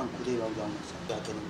Van Kureva Ulanasa.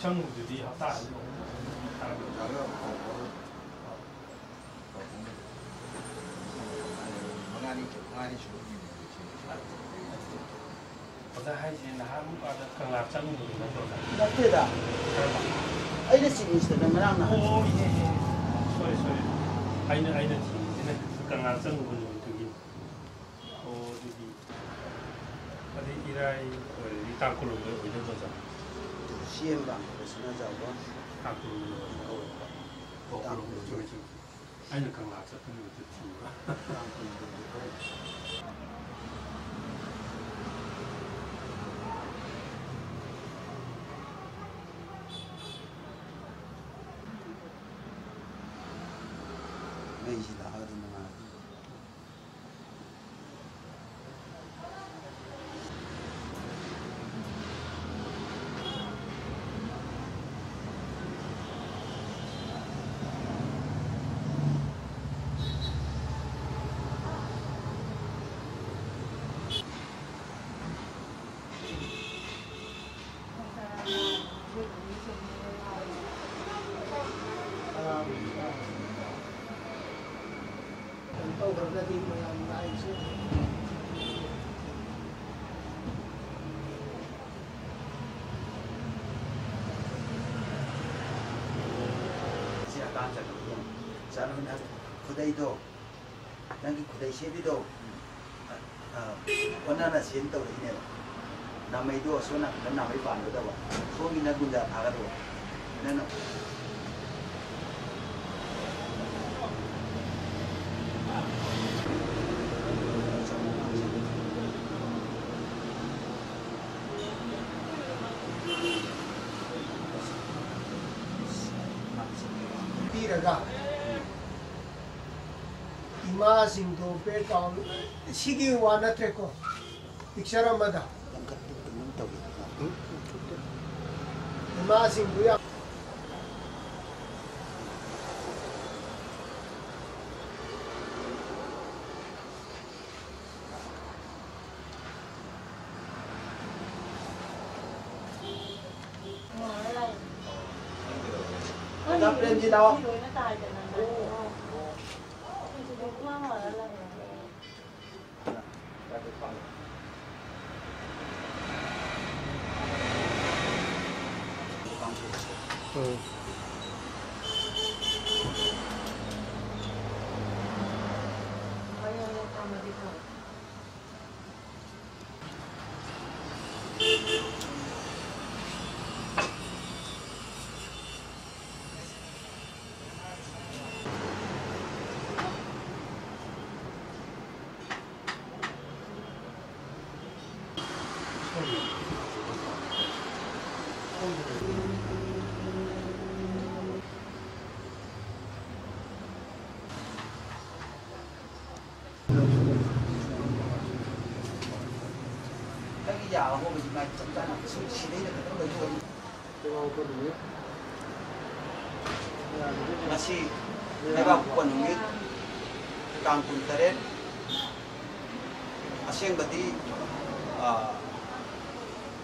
枪口就比较大一点，大一点。我在海鲜，那我把这干辣椒弄弄弄做的。对的。哎，那是你吃的，没让拿。哦，对对对，所以所以，哎那哎那是，现在是干辣椒弄弄的。哦，对的。那你来，呃，你打鼓了的？回去做啥？先吧，就是那个我大姑娘，我大姑娘就去，俺就拉车，跟那就去了。 구다이도 난기 구다이 쉐비도 원하나 시엔도 이네요 남의도 소나 남의 반도다 와 소민나 군다 바가도 나는 पेड़ पाओ सीधी वाना थे को इक्षरा मदा मासिंग बुया 나 프렌지 나와. Lagi jauh mau bagi macam mana sini dah ketemu baju ni. Masih lewat bukan ni kangkung teren. ꯑꯁꯦꯡꯕꯗꯤ ꯑꯥ,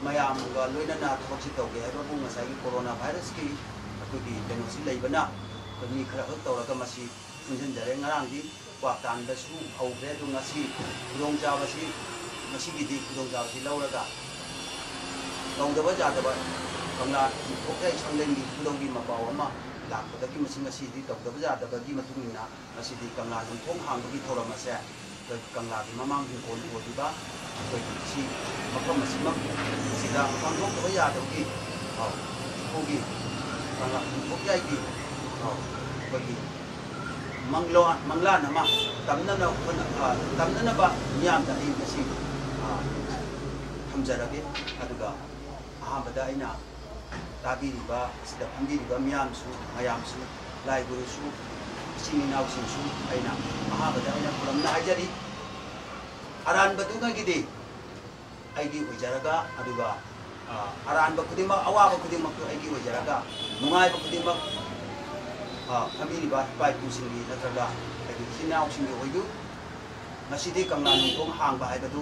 ꯃꯌꯥꯝꯒ ꯂꯣꯏꯅꯅ ꯊꯕꯛꯁꯤ ꯇꯧꯒꯦ ꯍꯥꯏꯕꯕꯨ ꯉꯁꯥꯏꯒꯤ ꯀꯣꯔꯣꯅꯥ ꯚꯥꯏꯔꯁꯀꯤ ꯑꯩꯈꯣꯏꯒꯤ ꯀꯩꯅꯣꯁꯤ ꯂꯩꯕꯅ ꯑꯩꯈꯣꯏ ꯃꯤ ꯈꯔ ꯈꯛ ꯇꯧꯔꯒ ꯃꯁꯤ ꯄꯨꯟꯁꯤꯟꯖꯔꯦ ꯉꯔꯥꯡꯗꯤ ꯀ꯭ꯋꯥ ꯇꯥꯟꯕꯁꯨ ꯍꯧꯈ꯭ꯔꯦ ꯑꯗꯨ ꯉꯁꯤ ꯈꯨꯗꯣꯡꯆꯥꯕꯁꯤ ꯉꯁꯤꯒꯤꯗꯤ ꯈꯨꯗꯣꯡꯆꯥꯕꯁꯤ ꯂꯧꯔꯒ ꯇꯧꯗꯕ ꯌꯥꯗꯕ ꯀꯪꯂꯥ ꯊꯣꯛꯆꯥꯏ ꯁꯪꯂꯦꯟꯒꯤ ꯈꯨꯗꯧꯒꯤ ꯃꯄꯥꯎ ꯑꯃ ꯂꯥꯛꯄꯗꯒꯤ ꯃꯁꯤ ꯉꯁꯤꯗꯤ ꯇꯧꯗꯕ ꯌꯥꯗꯕꯒꯤ ꯃꯇꯨꯡ ꯏꯟꯅ ꯉꯁꯤꯗꯤ ꯀꯪꯂꯥ ꯌꯨꯝꯊꯣꯡ ꯍꯥꯡꯕꯒꯤ ꯊꯧꯔꯝ ꯑꯁꯦ ꯑꯩꯈꯣꯏ ꯀꯪꯂꯥꯒꯤ ꯃꯃꯥꯡ ꯍꯤꯡꯈꯣꯜ ꯑꯣꯏꯔꯤꯕ ꯑꯩꯈꯣꯏꯒꯤ ꯁꯤ ꯃꯐꯝ ꯑꯁꯤꯃꯛ ꯁꯤꯗ ꯄꯥꯡꯊꯣꯛꯇꯕ ꯌꯥꯗꯕꯒꯤ ꯑꯧ, ꯏꯄꯨꯒꯤ ꯀꯪꯂꯥ ꯌꯨꯝꯊꯣꯛꯆꯥꯏꯒꯤ ꯑꯧ, ꯑꯩꯈꯣꯏꯒꯤ ꯃꯪꯂꯥꯟ ꯃꯪꯂꯥꯟ ꯑꯃ ꯇꯝꯅꯅ ꯍꯣꯠꯅ- ꯑ, ꯇꯝꯅꯅꯕ ꯃꯤꯌꯥꯝꯗ ꯑꯩ ꯉꯁꯤ ꯑ, ꯊꯝꯖꯔꯒꯦ ꯑꯗꯨꯒ ꯑꯍꯥꯟꯕꯗ ꯑꯩꯅ ꯇꯥꯕꯤꯔꯤꯕ ꯁꯤꯗ ꯐꯝꯕꯤꯔꯤꯕ ꯃꯤꯌꯥꯝꯁꯨ ꯃꯌꯥꯝꯁꯨ ꯂꯥꯏ ꯒꯨꯔꯨꯁꯨ ꯏꯆꯤꯟ ꯏꯅꯥꯎꯁꯤꯡꯁꯨ ꯑꯩꯅ ꯑꯍꯥꯟꯕꯗ ꯑꯩꯅ ꯈꯨꯔꯝꯅ ꯍꯥꯏꯖꯔꯤ ꯑꯔꯥꯟꯕꯗꯨꯉꯒꯤꯗꯤ ꯑꯩꯒꯤ ꯑꯣꯏꯖꯔꯒ ꯑꯗꯨꯒ ꯑ, ꯑꯔꯥꯟꯕ ꯈꯨꯗꯤꯡꯃꯛ ꯑꯋꯥꯕ ꯈꯨꯗꯤꯡꯃꯛꯇꯨ ꯑꯩꯒꯤ ꯑꯣꯏꯖꯔꯒ ꯅꯨꯡꯉꯥꯏꯕ ꯈꯨꯗꯤꯡꯃꯛ ꯑ, ꯐꯝꯕꯤꯔꯤꯕ ꯏꯄꯥ ꯏꯄꯨꯁꯤꯡꯒꯤ ꯅꯠꯇ꯭ꯔꯒ ꯑꯩꯒꯤ ꯏꯆꯤꯟ ꯏꯅꯥꯎꯁꯤꯡꯒꯤ ꯑꯣꯏꯌꯨ ꯉꯁꯤꯗꯤ ꯀꯪꯂꯥ ꯅꯨꯡꯊꯣꯡ ꯍꯥꯡꯕ ꯍꯥꯏꯕꯗꯨ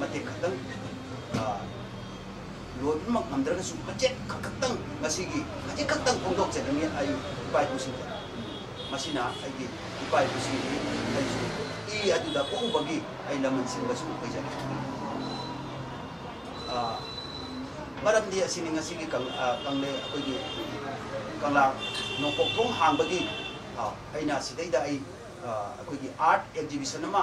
ꯃꯇꯦꯛ ꯈꯛꯇꯪ ꯂꯣꯏꯕꯃꯛ ꯉꯝꯗ꯭ꯔꯒꯁꯨ ꯃꯆꯦꯠ ꯈꯛꯇꯪ ꯉꯁꯤꯒꯤ ꯈꯖꯤꯛ ꯈꯛꯇꯪ ꯐꯣꯡꯗꯣꯛꯆꯅꯤꯡꯉꯤ ꯑꯩ ꯏꯄꯥ ꯏꯄꯨꯁꯤꯡꯗ ꯃꯁꯤꯅ ꯑꯩꯒꯤ ꯏꯄꯥ ꯏꯄꯨꯁꯤꯡꯒꯤ ꯑꯩꯁꯨ ꯏ ꯑꯗꯨꯗ ꯄꯣꯛꯎꯕꯒꯤ ꯑꯩ ꯂꯃꯟ ꯁꯤꯡꯕꯁꯨ ꯑꯣꯏꯖꯔꯤ ꯃꯔꯝꯗꯤ ꯑꯁꯤꯅꯤ ꯉꯁꯤꯒꯤ ꯀꯪꯂꯦ ꯑꯩꯈꯣꯏꯒꯤ ꯀꯪꯂꯥ ꯅꯣꯡꯄꯣꯛ ꯊꯣꯡ ꯍꯥꯡꯕꯒꯤ ꯑꯩꯅ ꯁꯤꯗꯩꯗ ꯑꯩ ꯑꯩꯈꯣꯏꯒꯤ ꯑꯥꯔꯠ ꯑꯦꯛꯖꯤꯕꯤꯁꯟ ꯑꯃ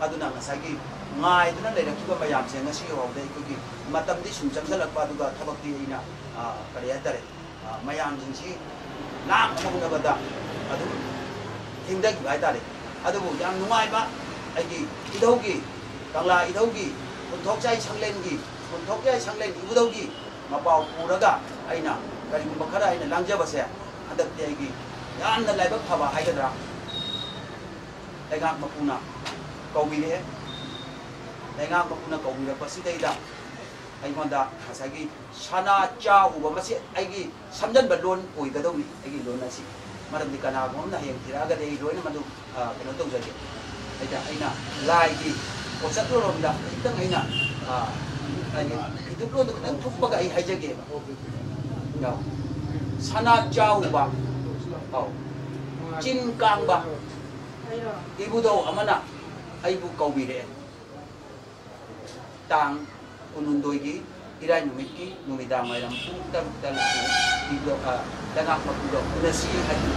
aduna ngasagi ngai duna lera kiba mayam se nga siyo dai ko gi matam di sum chamsa lak pa du ga tabak di ina kariya tare mayam sin si na ma kunga ba da adu thing da gi bai tare adu bu yang nungai ba aiki idau gi kangla idau gi kun tok chai chang len gi kun tok chai chang len ibudau gi mapaw puraga aina kari kumba kara aina langja ba se adak di aiki yam na lai ba pa ba hai ga da ai ga mapuna ꯂꯩꯉꯥꯛ ꯃꯄꯨꯅ ꯀꯧꯕꯤꯔꯛꯄꯁꯤꯗꯩꯗ ꯑꯩꯉꯣꯟꯗ ꯉꯁꯥꯏꯒꯤ ꯁꯅꯥ ꯆꯥ ꯎꯕ ꯃꯁꯤ ꯑꯩꯒꯤ ꯁꯝꯖꯟꯕ ꯂꯣꯟ ꯑꯣꯏꯒꯗꯧꯅꯤ ꯑꯩꯒꯤ ꯂꯣꯟ ꯑꯁꯤ ꯃꯔꯝꯗꯤ ꯀꯅꯥꯒꯨꯝꯕ ꯑꯃꯅ ꯍꯌꯦꯡ ꯊꯤꯔꯛꯑꯒꯗꯤ ꯑꯩ ꯂꯣꯏꯅ ꯃꯗꯨ ꯀꯩꯅꯣ ꯇꯧꯖꯒꯦ ꯑꯩꯅ ꯑꯩꯅ ꯂꯥꯏꯒꯤ ꯄꯣꯠꯆꯠꯂꯣꯝꯗ ꯈꯤꯇꯪ ꯑꯩꯅ ꯍꯥꯏꯗꯤ ꯈꯤꯇꯪꯂꯣꯟꯗꯣ ꯈꯤꯇꯪ ꯊꯨꯞꯄꯒ ꯑꯩ ꯍꯥꯏꯖꯒꯦꯕ ꯁꯅꯥ ꯆꯥ ꯎꯕ ꯑꯧ ꯆꯤꯟ ꯀꯥꯡꯕ ꯏꯕꯨꯙꯧ ꯑꯃꯅ ꯑꯩꯕꯨ ꯀꯧꯕꯤꯔꯛꯑꯦ ꯇꯥꯡ ꯀꯨꯟꯍꯨꯝꯗꯣꯏꯒꯤ ꯏꯔꯥꯏ ꯅꯨꯃꯤꯠꯀꯤ ꯅꯨꯃꯤꯗꯥꯡ ꯋꯥꯏꯔꯝ ꯄꯨꯡ ꯇꯔꯨꯛꯇ ꯂꯩꯉꯥꯛ ꯃꯄꯨꯗ ꯎꯅꯁꯤ ꯍꯥꯏꯗꯨ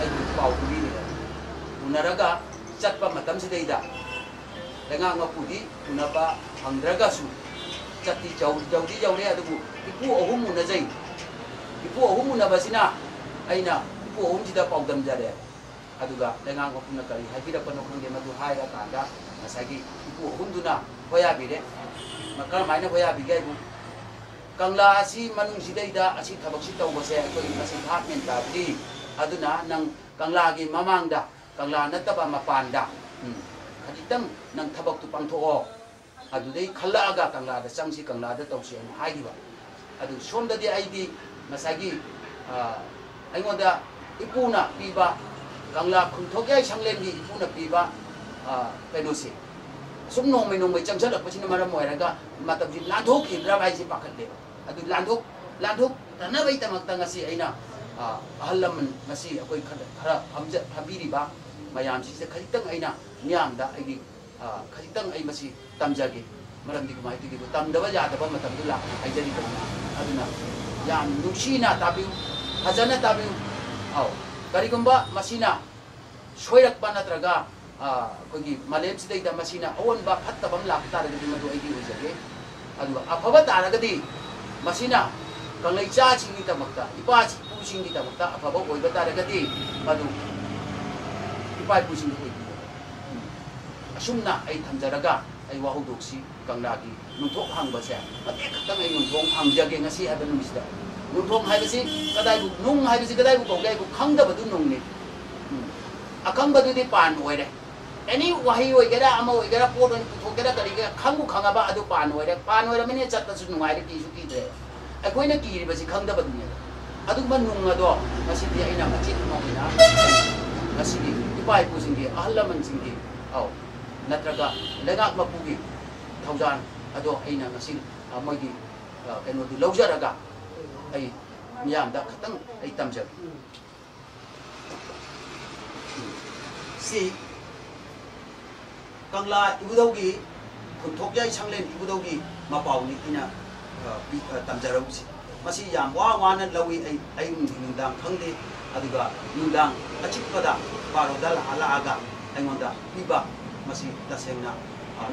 ꯑꯩꯕꯨ ꯄꯥꯎ ꯄꯤꯕꯤꯔꯛꯑꯦ ꯎꯅꯔꯒ ꯆꯠꯄ ꯃꯇꯝꯁꯤꯗꯩꯗ ꯂꯩꯉꯥꯛ ꯃꯄꯨꯗꯤ ꯎꯅꯕ ꯐꯪꯗ꯭ꯔꯒꯁꯨ ꯆꯠꯇꯤ ꯌꯧꯗꯤ ꯌꯧꯔꯦ ꯑꯗꯨꯕꯨ ꯏꯄꯨ ꯑꯍꯨꯝ ꯎꯅꯖꯩ ꯏꯄꯨ ꯑꯍꯨꯝ ꯎꯅꯕꯁꯤꯅ ꯑꯩꯅ ꯏꯄꯨ ꯑꯍꯨꯝꯁꯤꯗ ꯄꯥꯎꯗꯝꯖꯔꯦ aduga lengang ko puna kali hagira pano khangge madu hai ga tanda nasagi ipu hunduna hoya bire makal maina hoya bigai bu kangla asi manung sidai da asi thabak si taw base ko in asi thak men ta bi aduna nang kangla gi mamang da. Kangla hmm. ah, na ta ba mapan da khaditang nang thabak tu pang tho adudei khalla aga kangla da changsi kangla da taw si hai gi ba? Adu somda di aidi masagi အင်္ဂုဒ္ဒိပုနာပိဘ Angla kung thốt cái sang l e m di puna piba a p e n o s i sung nong mình nông mình chăm sóc được cái mara moera ga mà tập gì lan thuốc thì ra bài gì bạc lên à tôi lan thuốc lan thuốc ta na bai ta mak ta nga si aina a h a l a m na si ở cái khara hầm giật hầm bi đi ba mà làm gì sẽ khai tăng ấy nào nhảm da aigi a khai tăng a i masi tam gia gì mà làm gì mà ấy đi tam daba yata ba mà tam đâu là ấy giờ đi đâu à tôi nào làm nụ sĩ na tabiu hazana tabiu à ꯀꯔꯤꯒꯨꯝꯕ ꯃꯁꯤꯅ ꯁꯣꯏꯔꯛꯄ ꯅꯠꯇ꯭ꯔꯒ ꯑꯩꯈꯣꯏꯒꯤ ꯃꯥꯂꯦꯝꯁꯤꯗꯩꯗ ꯃꯁꯤꯅ ꯑꯑꯣꯟꯕ ꯐꯠꯇꯕ ꯑꯃ ꯂꯥꯛꯄ ꯇꯥꯔꯒꯗꯤ ꯃꯗꯨ ꯑꯩꯒꯤ ꯑꯣꯏꯖꯒꯦ ꯑꯗꯨꯒ ꯑꯐꯕ ꯇꯥꯔꯒꯗꯤ ꯃꯁꯤꯅ ꯀꯪꯂꯩꯆꯥꯁꯤꯡꯒꯤꯗꯃꯛꯇ ꯏꯄꯥ ꯏꯄꯨꯁꯤꯡꯒꯤꯗꯃꯛꯇ ꯑꯐꯕ ꯑꯣꯏꯕ ꯇꯥꯔꯒꯗꯤ ꯃꯗꯨ ꯏꯄꯥ ꯏꯄꯨꯁꯤꯡꯗ ꯑꯣꯏꯕꯤꯌꯨ ꯑꯁꯨꯝꯅ ꯑꯩ ꯊꯝꯖꯔꯒ ꯑꯩ ꯋꯥꯍꯧꯗꯣꯛꯁꯤ ꯀꯪꯂꯥꯒꯤ ꯅꯨꯡꯊꯣꯛ ꯍꯥꯡꯕꯁꯦ ꯃꯇꯦꯛ ꯈꯛꯇꯪ ꯑꯩ ꯅꯨꯡꯊꯣꯡ ꯍꯥꯡꯖꯒꯦ ꯉꯁꯤ ꯍꯥꯏꯕ ꯅꯨꯃꯤꯠꯁꯤꯗ ꯅꯨꯡꯊꯣꯡ ꯍꯥꯏꯕꯁꯤ ꯀꯗꯥꯏꯕꯨ ꯅꯨꯡ ꯍꯥꯏꯕꯁꯤ ꯀꯗꯥꯏꯕꯨ ꯀꯧꯒꯦ ꯍꯥꯏꯕꯨ ꯈꯪꯗꯕꯗꯨ ꯅꯨꯡꯅꯤ ꯑꯈꯪꯕꯗꯨꯗꯤ ꯄꯥꯟ ꯑꯣꯏꯔꯦ ꯑꯦꯅꯤ ꯋꯥꯍꯩ ꯑꯣꯏꯒꯦꯔꯥ ꯑꯃ ꯑꯣꯏꯒꯦꯔꯥ ꯄꯣꯠ ꯑꯣꯏꯅ ꯄꯨꯊꯣꯛꯀꯦꯔꯥ ꯀꯔꯤꯒꯦꯔꯥ ꯈꯪꯕꯨ ꯈꯪꯉꯕ ꯑꯗꯨ ꯄꯥꯟ ꯑꯣꯏꯔꯦ ꯄꯥꯟ ꯑꯣꯏꯔꯕꯅꯤꯅ ꯆꯠꯄꯁꯨ ꯅꯨꯡꯉꯥꯏꯔꯦ ꯀꯤꯁꯨ ꯀꯤꯗ꯭ꯔꯦ ꯑꯩꯈꯣꯏꯅ ꯀꯤꯔꯤꯕꯁꯤ ꯈꯪꯗꯕꯗꯨꯅꯦꯕ ꯑꯗꯨꯒꯨꯝꯕ ꯅꯨꯡ ꯑꯗꯣ ꯉꯁꯤꯗꯤ ꯑꯩꯅ ꯃꯆꯦꯠ ꯑꯃ ꯑꯣꯏꯅ ꯉꯁꯤꯒꯤ ꯏꯄꯥ ꯏꯄꯨꯁꯤꯡꯒꯤ ꯑꯍꯜ ꯂꯃꯟꯁꯤꯡꯒꯤ ꯑꯧ ꯅꯠꯇ꯭ꯔꯒ ꯂꯩꯉꯥꯛ ꯃꯄꯨꯒꯤ ꯊꯧꯖꯥꯟ ꯑꯗꯣ ꯑꯩꯅ ꯉꯁꯤ ꯃꯣꯏꯒꯤ ꯀꯩꯅꯣꯗꯨ ꯂꯧꯖꯔꯒ ai nyam da khatang ai tâm jal si kang la ibu dau gi kun thok yai chang len ibu dau gi ma pau ni ina bi tam jarau si masi yam wa nên nan lawi ai ai mun rồi dang khang de aduga nundang achik pada paro dal ala aga ai ngonda iba masi daseng na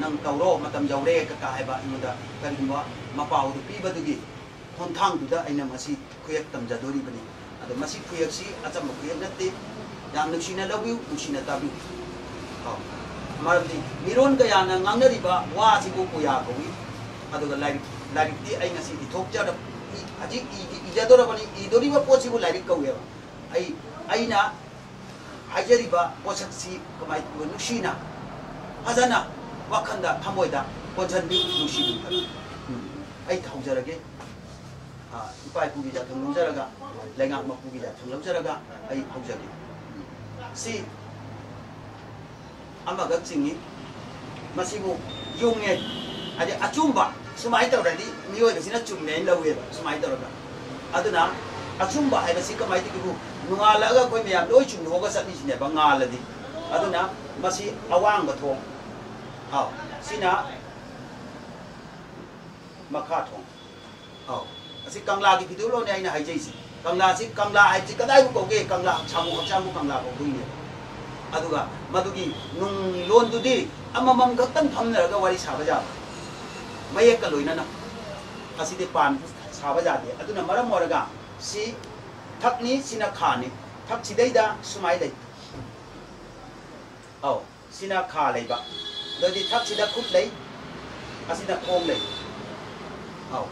nang tawro matam jaure cái ka hai ba ngonda karimba ma bảo du đi ba du gi ꯈꯣꯡꯊꯥꯡꯗꯨꯗ ꯑꯩꯅ ꯃꯁꯤ ꯈꯨꯌꯦꯛ ꯇꯝꯖꯗꯣꯔꯤꯕꯅꯤ ꯑꯗꯣ ꯃꯁꯤ ꯈꯨꯌꯦꯛꯁꯤ ꯑꯆꯝꯕ ꯈꯨꯌꯦꯛ ꯅꯠꯇꯦ ꯌꯥꯝ ꯅꯨꯡꯁꯤꯅ ꯂꯧꯕꯤꯌꯨ ꯅꯨꯡꯁꯤꯅ ꯇꯥꯕꯤꯌꯨ ꯃꯔꯝꯗꯤ ꯃꯤꯔꯣꯟ ꯀꯌꯥꯅ ꯉꯥꯡꯅꯔꯤꯕ ꯋꯥꯁꯤꯕꯨ ꯀꯣꯌꯥ ꯀꯧꯏ ꯑꯗꯨꯒ ꯂꯥꯏꯔꯤꯛ ꯂꯥꯏꯔꯤꯛꯇꯤ ꯑꯩ ꯉꯁꯤ ꯏꯊꯣꯛꯆꯔ ꯍꯧꯖꯤꯛ ꯏꯖꯗꯣꯔꯕꯅꯤ ꯏꯗꯣꯔꯤꯕ ꯄꯣꯠꯁꯤꯕꯨ ꯂꯥꯏꯔꯤꯛ ꯀꯧꯋꯦꯕ ꯑꯩ ꯑꯩꯅ ꯍꯥꯏꯖꯔꯤꯕ ꯄꯣꯠꯁꯛꯁꯤ ꯀꯃꯥꯏꯅ ꯇꯧꯕ ꯅꯨꯡꯁꯤꯅ ꯐꯖꯅ ꯋꯥꯈꯜꯗ ꯊꯃꯣꯏꯗ ꯀꯣꯟꯁꯤꯟꯕꯤꯌꯨ ꯅꯨꯡꯁꯤꯕꯤꯌꯨ ꯑꯩ ha ipai pugi ja thong long jaraga lenga ma pugi ja thong long jaraga ai haujagi si ama ga chingi masibu yungne ade achumba sumai ta radi miyo ga sina chumne lawe sumai ta raga aduna achumba hai ba si kamai ti ku nunga la ga koi mya loi chum ho ga sa ni ne ba nga la di aduna masi awang ga thong ha sina makha thong ha ꯑꯁꯤ ꯀꯪꯂꯥꯒꯤ ꯐꯤꯗꯨꯂꯣꯟꯅꯦ ꯑꯩꯅ ꯍꯥꯏꯖꯩꯁꯤ ꯀꯪꯂꯥꯁꯤ ꯀꯪꯂꯥ ꯍꯥꯏꯕꯁꯤ ꯀꯗꯥꯏꯕꯨ ꯀꯧꯒꯦ ꯀꯪꯂꯥ ꯍꯛꯆꯥꯡꯕꯨ ꯍꯛꯆꯥꯡꯕꯨ ꯀꯪꯂꯥ ꯀꯧꯗꯣꯏꯅꯦꯕ ꯑꯗꯨꯒ ꯃꯗꯨꯒꯤ ꯅꯨꯡ ꯂꯣꯟꯗꯨꯗꯤ ꯑꯃꯃꯝ ꯈꯛꯇꯪ ꯐꯝꯅꯔꯒ ꯋꯥꯔꯤ ꯁꯥꯕ ꯌꯥꯕ ꯃꯌꯦꯛꯀ ꯂꯣꯏꯅꯅ ꯑꯁꯤꯗꯤ ꯄꯥꯟ ꯁꯥꯕ ꯌꯥꯗꯦ ꯑꯗꯨꯅ ꯃꯔꯝ ꯑꯣꯏꯔꯒ ꯁꯤ ꯊꯛꯅꯤ ꯁꯤꯅ ꯈꯥꯅꯤ ꯊꯛꯁꯤꯗꯩꯗ ꯁꯨꯃꯥꯏ ꯂꯩ ꯑꯧ ꯁꯤꯅ ꯈꯥ ꯂꯩꯕ ꯑꯗꯨꯗꯤ ꯊꯛꯁꯤꯗ ꯈꯨꯠ ꯂꯩ ꯑꯁꯤꯗ ꯈꯣꯡ ꯂꯩ ꯑꯧ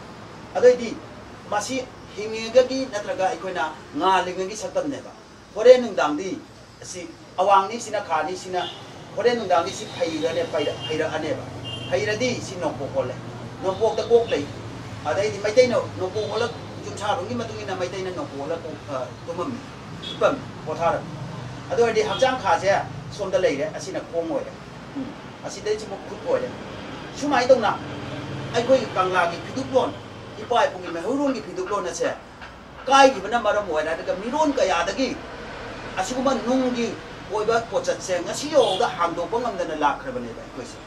masi hingegagi natraga ikhoina nga lingagi saktam neba hore nungdangdi si awangni sina khani sina hore nungdangdi si phaira ne phaira phaira aneba phaira di si nokpo kole nokpo ta kok lei adai di maitai no nokpo kole chum cha rungi matung ina maitai na nokpo kole ko tumam ipam pothar adu adi hamjang kha se somda leire asina khong oire asidai chimu khut oire sumai tongna ai koi kangla ki phiduk lon ipa ipung me huron gi phiduk lo na se kai gi bana maram oi na ga miron ka ya da gi asuguma nung gi oi ba ko chat se ngasi yo da hang do pangam da na la khre bane ba ko se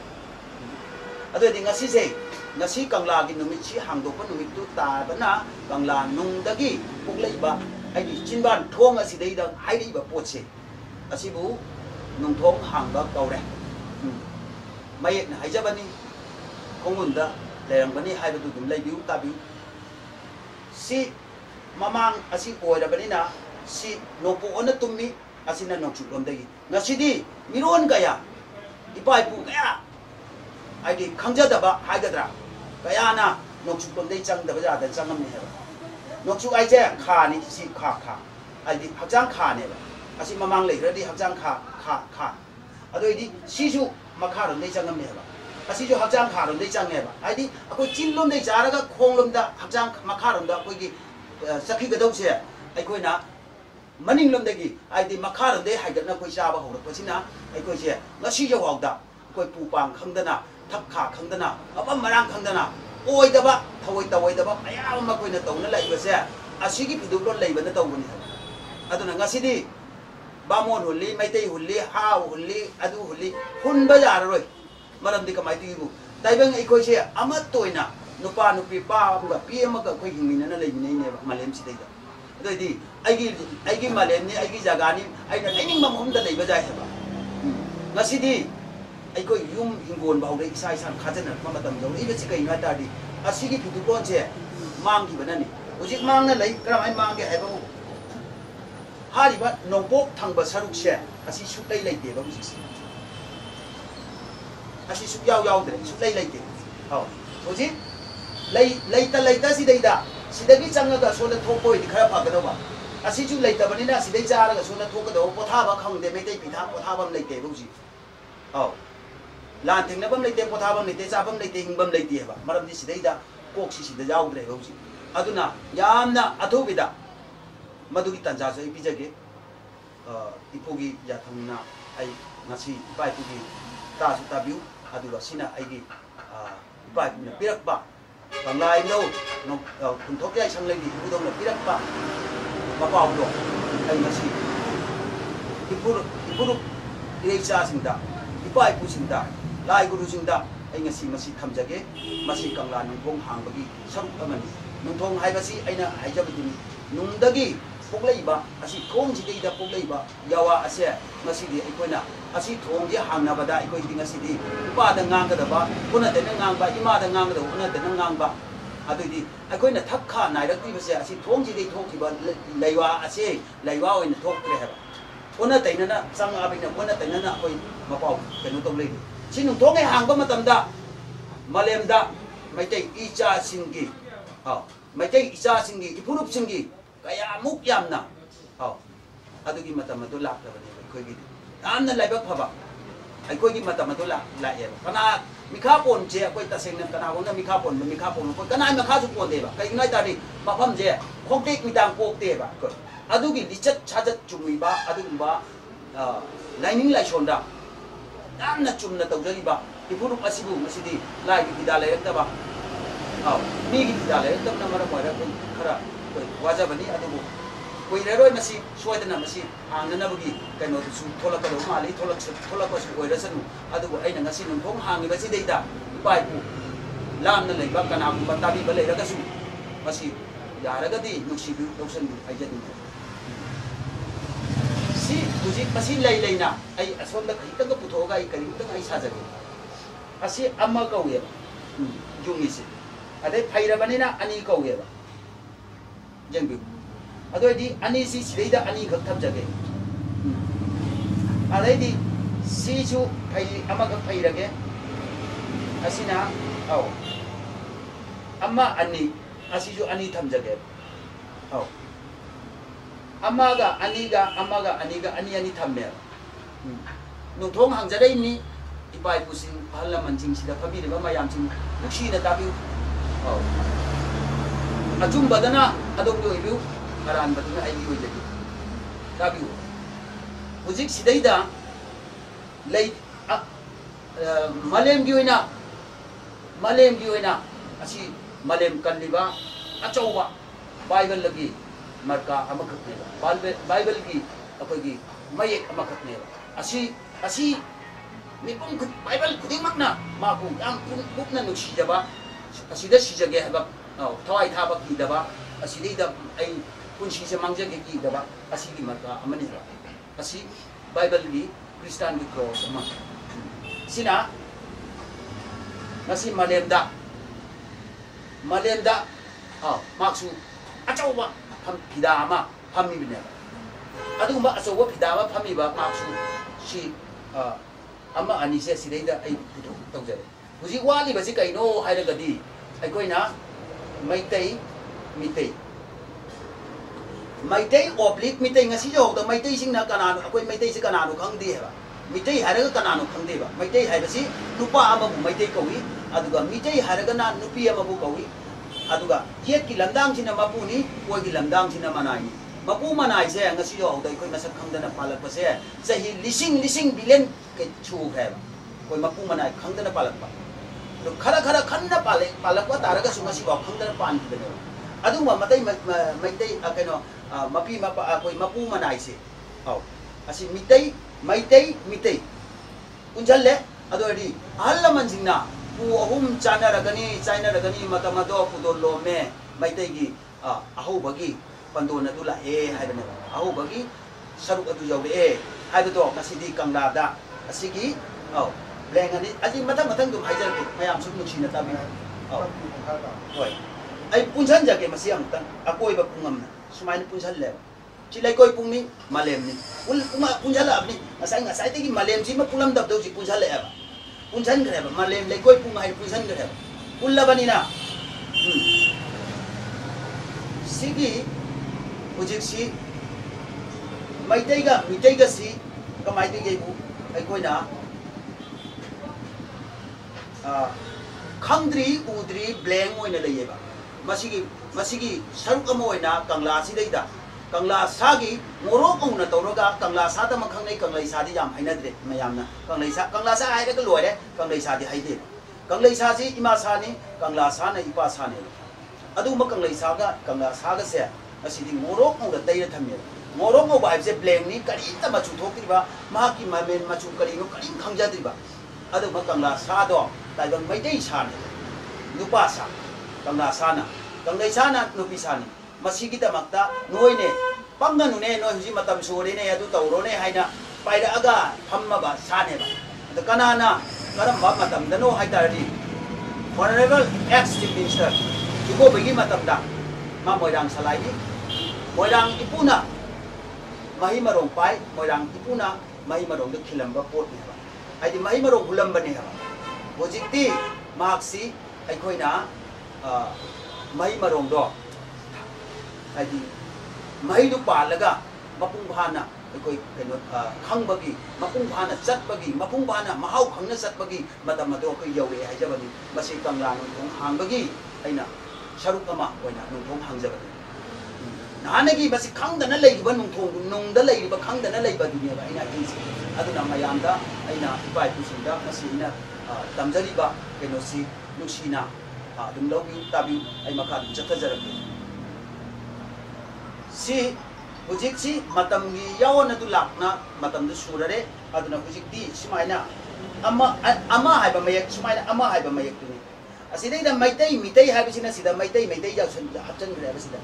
ado di ngasi se ngasi kangla gi numi chi hang do pa numi tu ta bana kangla nung da gi puk lai ba ai gi chin ban thong asi dai da hai dai ba po se asi bu nung thong hang ba kau re mayet na hai ja bani kongun da lerang bani hai ba du dum lai biu ta biu si mamang asi oirabanina si nopu ona tummi asina nongchuk lomdagi ngasidi miron kaya ipa ipu kaya aidi khangjadaba haigadra kaya na nongchuk lomdai changdaba jada changamni heba nongchuk aije kha ni si kha kha aidi hakjang kha ne ba asi mamang leigradi hakjang kha kha kha adoidi sisu makha lomdai changamni heba asi jo hakjang kha rom dei chang ne ba ai di ko chin lom dei jara ga khong lom da hakjang ma kha rom da ko gi sakhi ga dau se ai ko na maning lom da gi ai di ma kha rom dei hai ga na ko sha ba ho ro ko chin na ai ko je na si jo wang da ko pu pang khang da na thap kha khang da na apam marang khang da na oi da ba thawai tawai da ba maya ma ko na tau na lai ba se asi gi pidu lon lai ba na tau ni aduna ngasi di ba mon hulli mai tei hulli ha hulli adu hulli hun ba ja ra roi ꯍꯨꯟꯕ ꯌꯥꯔꯔꯣꯏ ꯃꯔꯝꯗꯤ ꯀꯃꯥꯏꯅ ꯇꯧꯏꯕꯨ ꯇꯥꯏꯕꯪ ꯑꯩꯈꯣꯏꯁꯦ ꯑꯃꯠꯇ ꯑꯣꯏꯅ nupa nupi pa amga pi amaga koi hingminana leiminaineba malemsidayda ꯑꯗꯨꯑꯣꯏꯗꯤ ꯑꯩꯒꯤ ꯑꯩꯒꯤ ꯃꯥꯂꯦꯝꯅꯤ ꯑꯩꯒꯤ ꯖꯒꯥꯅꯤ ꯑꯩꯅ ꯂꯩꯅꯤꯡꯕ ꯃꯐꯝꯗ ꯂꯩꯕ ꯌꯥꯏ ꯍꯥꯏꯕ ꯉꯁꯤꯗꯤ ꯑꯩꯈꯣꯏ ꯌꯨꯝ ꯍꯤꯡꯒꯣꯜ ꯐꯥꯎꯗ ꯏꯁꯥ ꯏꯁꯥꯅ ꯈꯥꯖꯤꯟꯅꯔꯛꯄ ꯃꯇꯝ ꯌꯧꯔꯛꯏꯕꯁꯤ ꯀꯩꯅꯣ ꯍꯥꯏ ꯇꯥꯔꯗꯤ ꯑꯁꯤꯒꯤ ꯐꯤꯇꯨꯀꯣꯟꯁꯦ ꯃꯥꯡꯈꯤꯕꯅꯅꯤ ꯍꯧꯖꯤꯛ ꯃꯥꯡꯅ ꯂꯩ ꯀꯔꯝꯍꯥꯏꯅ ꯃꯥꯡꯒꯦ ꯍꯥꯏꯕꯕꯨ ꯍꯥꯏꯔꯤꯕ ꯅꯣꯡꯄꯣꯛ ꯊꯪꯕ ꯁꯔꯨꯛꯁꯦ ꯑꯁꯤ ꯁꯨꯛꯂꯩ ꯂꯩꯇꯦꯕ ꯍꯧꯖꯤꯛꯁꯦ ꯑꯁꯤ ꯁꯨꯛꯌꯥꯎ ꯌꯥꯎꯗ꯭ꯔꯦ ꯁꯨꯛꯂꯩ ꯂꯩꯇꯦ ꯑꯧ ꯍꯧꯖꯤꯛ ꯂꯩ ꯂꯩꯇ ꯂꯩꯇ ꯁꯤꯗꯩꯗ ꯁꯤꯗꯒꯤ ꯆꯪꯉꯒ ꯁꯣꯝꯗ ꯊꯣꯛꯄ ꯑꯣꯏꯗꯤ ꯈꯔ ꯐꯒꯗꯧꯕ ꯑꯁꯤꯁꯨ ꯂꯩꯇꯕꯅꯤꯅ ꯁꯤꯗꯩ ꯆꯥꯔꯒ ꯁꯣꯝꯗ ꯊꯣꯛꯀꯗꯧꯕ ꯄꯣꯊꯥꯕ ꯈꯪꯗꯦ ꯃꯩꯇꯩ ꯄꯤꯊꯥ ꯄꯣꯊꯥꯕ ꯑꯃ ꯂꯩꯇꯦꯕ ꯍꯧꯖꯤꯛ ꯑꯧ ꯂꯥꯟ ꯊꯦꯡꯅꯐꯝ ꯂꯩꯇꯦ ꯄꯣꯊꯥꯐꯝ ꯂꯩꯇꯦ ꯆꯥꯐꯝ ꯂꯩꯇꯦ ꯍꯤꯡꯐꯝ ꯂꯩꯇꯦꯕ ꯃꯔꯝꯗꯤ ꯁꯤꯗꯩꯗ ꯀꯣꯛꯁꯤ ꯁꯤꯗ ꯌꯥꯎꯗ꯭ꯔꯦꯕ ꯍꯧꯖꯤꯛ ꯑꯗꯨꯅ ꯌꯥꯝꯅ ꯑꯊꯨꯕꯤꯗ ꯃꯗꯨꯒꯤ ꯇꯥꯟꯖꯥꯁꯨ ꯑꯩ ꯄꯤꯖꯒꯦ ꯏꯄꯨꯒꯤ ꯌꯥꯊꯪꯅ ꯑꯩ ꯉꯁꯤ ꯏꯄꯥ ꯏꯄꯨꯒꯤ ꯇꯥꯁꯨ ꯇꯥꯕꯤꯌꯨ adivasina aigi ba na pirak ba ba na i no no kun thok yai sang lei di bu dong na pirak ba ba pau do ai ma si ipur ipur 일의 자신다 이빠이 부신다 라이 그루신다 아이가 시마시 탐자게 마시 강라 눈통 항복이 서로 가면 눈통 하이가시 아이나 하이자부터 눈덕이 ꯄꯣꯛꯂꯛꯏꯕ ꯑꯁꯤ ꯊꯣꯡꯁꯤꯗꯩꯗ ꯄꯣꯛꯂꯛꯏꯕ ꯌꯥꯋꯥ ꯑꯁꯦ ꯉꯁꯤꯗꯤ ꯑꯩꯈꯣꯏꯅ ꯑꯁꯤ ꯊꯣꯡꯁꯦ ꯍꯥꯡꯅꯕꯗ ꯑꯩꯈꯣꯏꯗꯤ ꯉꯁꯤꯗꯤ ꯏꯄꯥꯗ ꯉꯥꯡꯒꯗꯕ ꯎꯅꯗꯅ ꯉꯥꯡꯕ ꯏꯃꯥꯗ ꯉꯥꯡꯒꯗꯕ ꯎꯅꯗꯅ ꯉꯥꯡꯕ ꯑꯗꯨꯗꯤ ꯑꯩꯈꯣꯏꯅ ꯊꯛꯈꯥ ꯅꯥꯏꯔꯛꯂꯤꯕꯁꯦ ꯑꯁꯤ ꯊꯣꯡꯁꯤꯗꯩ ꯊꯣꯛꯈꯤꯕ ꯂꯩꯋꯥ ꯑꯁꯦ ꯂꯩꯋꯥ ꯑꯣꯏꯅ ꯊꯣꯛꯇ꯭ꯔꯦ ꯍꯥꯏꯕ ꯑꯣꯟꯅ ꯇꯩꯅꯅ ꯆꯪꯉꯛꯑꯕꯅꯤꯅ ꯑꯣꯟꯅ ꯇꯩꯅꯅ ꯑꯩꯈꯣꯏ ꯃꯄꯥꯎ ꯀꯩꯅꯣ ꯇꯧ ꯂꯩꯔꯤ ꯁꯤ ꯅꯨꯡꯊꯣꯡ ꯍꯦꯛ ꯍꯥꯡꯕ ꯃꯇꯝꯗ ꯃꯥꯂꯦꯝꯗ ꯃꯩꯇꯩ ꯏꯆꯥꯁꯤꯡꯒꯤ ꯑꯥꯎ ꯃꯩꯇꯩ ꯏꯆꯥꯁꯤꯡꯒꯤ ꯏꯐꯨꯔꯨꯞꯁꯤꯡꯒꯤ ꯀꯌꯥꯃꯨꯛ ꯌꯥꯝꯅ ꯑꯥꯎ ꯑꯗꯨꯒꯤ ꯃꯇꯝ ꯑꯗꯨ ꯂꯥꯛꯇꯕꯅꯦꯕ ꯑꯩꯈꯣꯏꯒꯤꯗꯤ ꯌꯥꯝꯅ ꯂꯥꯏꯕꯛ ꯐꯕ ꯑꯩꯈꯣꯏꯒꯤ ꯃꯇꯝ ꯑꯗꯨ ꯂꯥꯛꯑꯦꯕ ꯀꯅꯥ ꯃꯤꯈꯥ ꯄꯣꯟꯁꯦ ꯑꯩꯈꯣꯏ ꯇꯁꯦꯡꯅ ꯀꯅꯥꯒꯨꯝꯕ ꯃꯤꯈꯥ ꯄꯣꯟꯕ ꯃꯤꯈꯥ ꯄꯣꯟꯕ ꯑꯩꯈꯣꯏ ꯀꯅꯥ ꯃꯈꯥꯁꯨ ꯄꯣꯟꯗꯦꯕ ꯀꯩꯒꯤꯅꯣ ꯍꯥꯏ ꯇꯥꯔꯗꯤ ꯃꯐꯝꯁꯦ ꯈꯣꯡꯇꯦꯛ ꯃꯤꯇꯥꯡ ꯄꯣꯛꯇꯦꯕ ꯑꯩꯈꯣꯏ ꯑꯗꯨꯒꯤ ꯂꯤꯆꯠ ꯁꯥꯖꯠ ꯆꯨꯝꯃꯤꯕ ꯑꯗꯨꯒꯨꯝꯕ ꯂꯥꯏꯅꯤꯡ ꯂꯥꯏꯁꯣꯟꯗ ꯌꯥꯝꯅ ꯆꯨꯝꯅ ꯇꯧꯖꯔꯤꯕ ꯏꯐꯨꯔꯨꯞ ꯑꯁꯤꯕꯨ ꯉꯁꯤꯗꯤ ꯂꯥꯏꯒꯤ ꯐꯤꯗꯥ ꯂꯩꯔꯛꯇꯕ ꯑꯥꯎ ꯃꯤꯒꯤ ꯐꯤꯗꯥ ꯂꯩꯔꯛꯇꯕꯅ ꯃꯔꯝ ꯑꯣꯏꯔꯒ ꯑꯩꯈꯣꯏ ꯈꯔ ꯑꯩꯈꯣꯏ ꯋꯥꯖꯕꯅꯤ ꯑꯗꯨꯕꯨ kuireroi masi soidana masi hangna bugi kaino su thola ka mali thola thola ko su oira sanu adu ko aina ngasi nung thong ᱡᱮᱢᱵᱤ ᱟᱫᱚ ᱫᱤ ᱟᱹᱱᱤ ᱥᱤ ᱥᱤᱞᱮᱭᱫᱟ ᱟᱹᱱᱤ ᱜᱷᱟᱠᱛᱟᱢ ᱡᱟᱜᱮ ᱟᱫᱚ 시주 파이 아마가 파이라게. 아시나? 아오. 아마 아니 아시주 아니 탐자게. 아오. 아마가 아니가 아마가 아니가 아니 아니 탐매. 음. 농통 항자래 있니? 이바이 부신 발라만 징시다. 파비리가 마얌 징 육시나 답이. 아오. ꯑꯆꯨꯝꯕꯗꯅ ꯑꯗꯣꯝꯒꯤ ꯑꯣꯏꯕꯤꯌꯨ ꯑꯔꯥꯟꯕꯗꯨꯅ ꯑꯩꯒꯤ ꯑꯣꯏꯖꯒꯦ ꯇꯥꯕꯤꯌꯨ ꯍꯧꯖꯤꯛ ꯁꯤꯗꯩꯗ ꯂꯩ ꯃꯥꯂꯦꯝꯒꯤ ꯑꯣꯏꯅ ꯃꯥꯂꯦꯝꯒꯤ ꯑꯣꯏꯅ ꯑꯁꯤ ꯃꯥꯂꯦꯝ ꯀꯜꯂꯤꯕ ꯑꯆꯧꯕ ꯕꯥꯏꯕꯜꯒꯤ ꯃꯔꯀꯥ ꯑꯃꯈꯛꯅꯦꯕ ꯕꯥꯏꯕꯜꯒꯤ ꯑꯩꯈꯣꯏꯒꯤ ꯃꯌꯦꯛ ꯑꯃꯈꯛꯅꯦꯕ ꯑꯁꯤ ꯑꯁꯤ ꯃꯤꯄꯨꯝ ꯕꯥꯏꯕꯜ ꯈꯨꯗꯤꯡꯃꯛꯅ ꯃꯥꯕꯨ ꯌꯥꯝ ꯀꯨꯞꯅ ꯅꯨꯡꯁꯤꯖꯕ ꯑꯁꯤꯗ ꯁꯤꯖꯒꯦ ꯍꯥꯏꯕ ꯊꯋꯥꯏ ꯊꯥꯕ ꯀꯤꯗꯕ ꯑꯁꯤꯗꯩꯗ ꯑꯩ ꯄꯨꯟꯁꯤꯁꯦ ꯃꯥꯡꯖꯒꯦ ꯀꯤꯗꯕ ꯑꯁꯤꯒꯤ ꯃꯔꯀꯥ ꯑꯃꯅꯦꯕ ꯑꯁꯤ ꯕꯥꯏꯕꯜꯒꯤ ꯈ꯭ꯔꯤꯁꯇꯥꯟꯒꯤ ꯀ꯭ꯔꯣꯁ ꯑꯃ ꯁꯤꯅ ꯉꯁꯤ ꯃꯥꯂꯦꯝꯗ ꯃꯥꯂꯦꯝꯗ ꯃꯥꯛꯁꯨ ꯑꯆꯧꯕ ꯐꯤꯗꯥ ꯑꯃ ꯐꯝꯃꯤꯕꯅꯦꯕ ꯑꯗꯨꯒꯨꯝꯕ ꯑꯆꯧꯕ ꯐꯤꯗꯥ ꯑꯃ ꯐꯝꯃꯤꯕ ꯃꯥꯛꯁꯨ ꯁꯤ ꯑꯃ ꯑꯅꯤꯁꯦ ꯁꯤꯗꯩꯗ ꯑꯩ ꯄꯨꯊꯣꯛ ꯇꯧꯖꯔꯦ ꯍꯧꯖꯤꯛ ꯋꯥꯠꯂꯤꯕꯁꯤ ꯀꯩꯅꯣ ꯍꯥꯏꯔꯒꯗꯤ ꯑꯩꯈꯣꯏꯅ Meitei Meetei Meitei oblique Meetei ngasi jo da Meitei sing na kananu akoi Meitei si kananu khang di heba Meetei हरग कनानो खंदे बा मैतई हरसी नुपा अब मैतई कवि अदुगा मितई हरग ना नुपी अब कवि अदुगा ये कि लमदांग सिन मपुनी कोई कि लमदांग सिन मनाई मपु मनाई से ngasi jo da koi masak khangदना पालक पसे सही लिसिंग लिसिंग बिलियन के छु है कोई मपु मनाई खंगदना पालक पा तो खर खर खन्न पाले पालकवा तारगा सुमा सिवा पान किदनो अदु मा मते मते कनो मपी मपा कोई मपू मनाई से। औ असि मिते, मैते, मिते। उंजले अदो अडी अहल मनजिना पु अहुम चाना रगनी, चाइना रगनी मतमदो पुदो लोमे मैते गी अहो बगी पंदोन अदु ए हाइबने अहो बगी, सरुक अदु यौले ए। हाइबदो मसिदी कंगलादा असिगी औ ꯑꯅꯤ ꯑꯁꯤ ꯃꯊꯪ ꯃꯊꯪ ꯑꯗꯨꯝ ꯍꯥꯏꯖꯔꯛꯀꯦ ꯃꯌꯥꯝ ꯁꯨꯝ ꯅꯨꯡꯁꯤꯅ ꯇꯥꯕꯤꯌꯨ ꯑꯧ ꯍꯣꯏ ꯑꯩ ꯄꯨꯟꯁꯤꯟꯖꯒꯦ ꯃꯁꯤ ꯑꯃꯨꯛꯇꯪ ꯑꯀꯣꯏꯕ ꯄꯨꯡꯉꯝꯅ ꯁꯨꯃꯥꯏꯅ ꯄꯨꯟꯁꯤꯜꯂꯦꯕ ꯁꯤ ꯂꯩꯀꯣꯏ ꯄꯨꯡꯅꯤ ꯃꯥꯂꯦꯝꯅꯤ ꯄꯨꯟꯁꯤꯜꯂꯛꯑꯕꯅꯤ ꯉꯁꯥꯏ ꯉꯁꯥꯏꯗꯒꯤ ꯃꯥꯂꯦꯝꯁꯤꯃ ꯄꯨꯜꯂꯝꯗꯕꯗꯣ ꯍꯧꯖꯤꯛ ꯄꯨꯟꯁꯤꯜꯂꯛꯑꯦꯕ ꯄꯨꯟꯁꯤꯟꯈ꯭ꯔꯦꯕ ꯃꯥꯂꯦꯝ ꯂꯩꯀꯣꯏ ꯄꯨꯡ ꯍꯥꯏꯅ ꯄꯨꯟꯁꯤꯟꯈ꯭ꯔꯦꯕ ꯄꯨꯜꯂꯕꯅꯤꯅ ꯁꯤꯒꯤ ꯍꯧꯖꯤꯛꯁꯤ ꯃꯩꯇꯩꯒ ꯃꯤꯇꯩꯒꯁꯤ ꯀꯃꯥꯏꯅ ꯇꯧꯒꯦꯕꯨ ꯑꯩꯈꯣꯏꯅ खंद्री उद्री ब्लैंक होने सरुक कंगला सिदैदा कंगला सागी मोरो तौरगा कंगला साद मखंगै हैनद्रे कंगला सा हायरग लोरे कंगलै सादी हाइदे कंगलै कंगला साने कंगला साग से असिदि मोरो थमे मोरो को बाइब से ब्लैंक नि करी त मचु की ꯑꯗꯨꯒꯨꯝꯕ ꯀꯪꯂꯥ ꯁꯥꯗꯣ ꯇꯥꯏꯕꯪ ꯃꯩꯇꯩ ꯁꯥꯅꯤ नुपा सा कंगला साना कंगई साना नुपी सानी मसीगिदमक्ता नोइने पंगनुने नोइ हुजि मतम सोरेने अदु तौरोने हाइना पाइरअगा फम्मबा सानेबा अद कनाना करम मतम दनो हाइतारदि honourable ex chief minister eco बगी मतम दा मा मोइरांग सलाइदि मोइरांग इपुना मही hay mấy mà rộng lâm bần hả vô dịch tì mạc sĩ hay khôi ná mấy mà rộng đó hay mấy đục bà là gà mà cũng bà nà ꯑꯩꯈꯣꯏ ꯀꯩꯅꯣ ꯈꯪꯕꯒꯤ ꯃꯄꯨꯡ ꯐꯥꯅ ꯆꯠꯄꯒꯤ ꯃꯄꯨꯡ ꯐꯥꯅ ꯃꯍꯥꯎ ꯈꯪꯅ ꯆꯠꯄꯒꯤ ꯃꯇꯝ ꯑꯗꯣ ꯑꯩꯈꯣꯏ ꯌꯧꯔꯛꯑꯦ ꯍꯥꯏꯖꯕꯅꯤ ꯃꯁꯤ ꯀꯪꯂꯥ ꯅꯣꯡꯊꯣꯡ ꯍꯥꯡꯕꯒꯤ ꯑꯩꯅ ꯁꯔꯨꯛ ꯑꯃ ꯑꯣꯏꯅ ꯅꯣꯡꯊꯣꯡ ꯍꯥꯡꯖꯕꯅꯤ ꯅꯍꯥꯟꯅꯒꯤ ꯃꯁꯤ ꯈꯪꯗꯅ ꯂꯩꯔꯤꯕ ꯅꯣꯡꯊꯣꯡ ꯅꯨꯡꯗ ꯂꯩꯔꯤꯕ ꯈꯪꯗꯅ ꯂꯩꯕ ꯑꯗꯨꯅꯦꯕ ꯑꯩꯅ ꯍꯥꯏꯅꯤꯡꯁꯦ aduna mayamda aina ipai pusinda nasina tamjari ba kenosi nusina adum logi tabi ai makha dum chatajaram si hujik si matam gi yawon adu lakna matam du surare aduna hujik di simaina ama ama haiba mayak simaina ama haiba mayak tu ni asidai da maitai mitai haiba sina sida maitai maitai ya sun hapchan gre haiba sida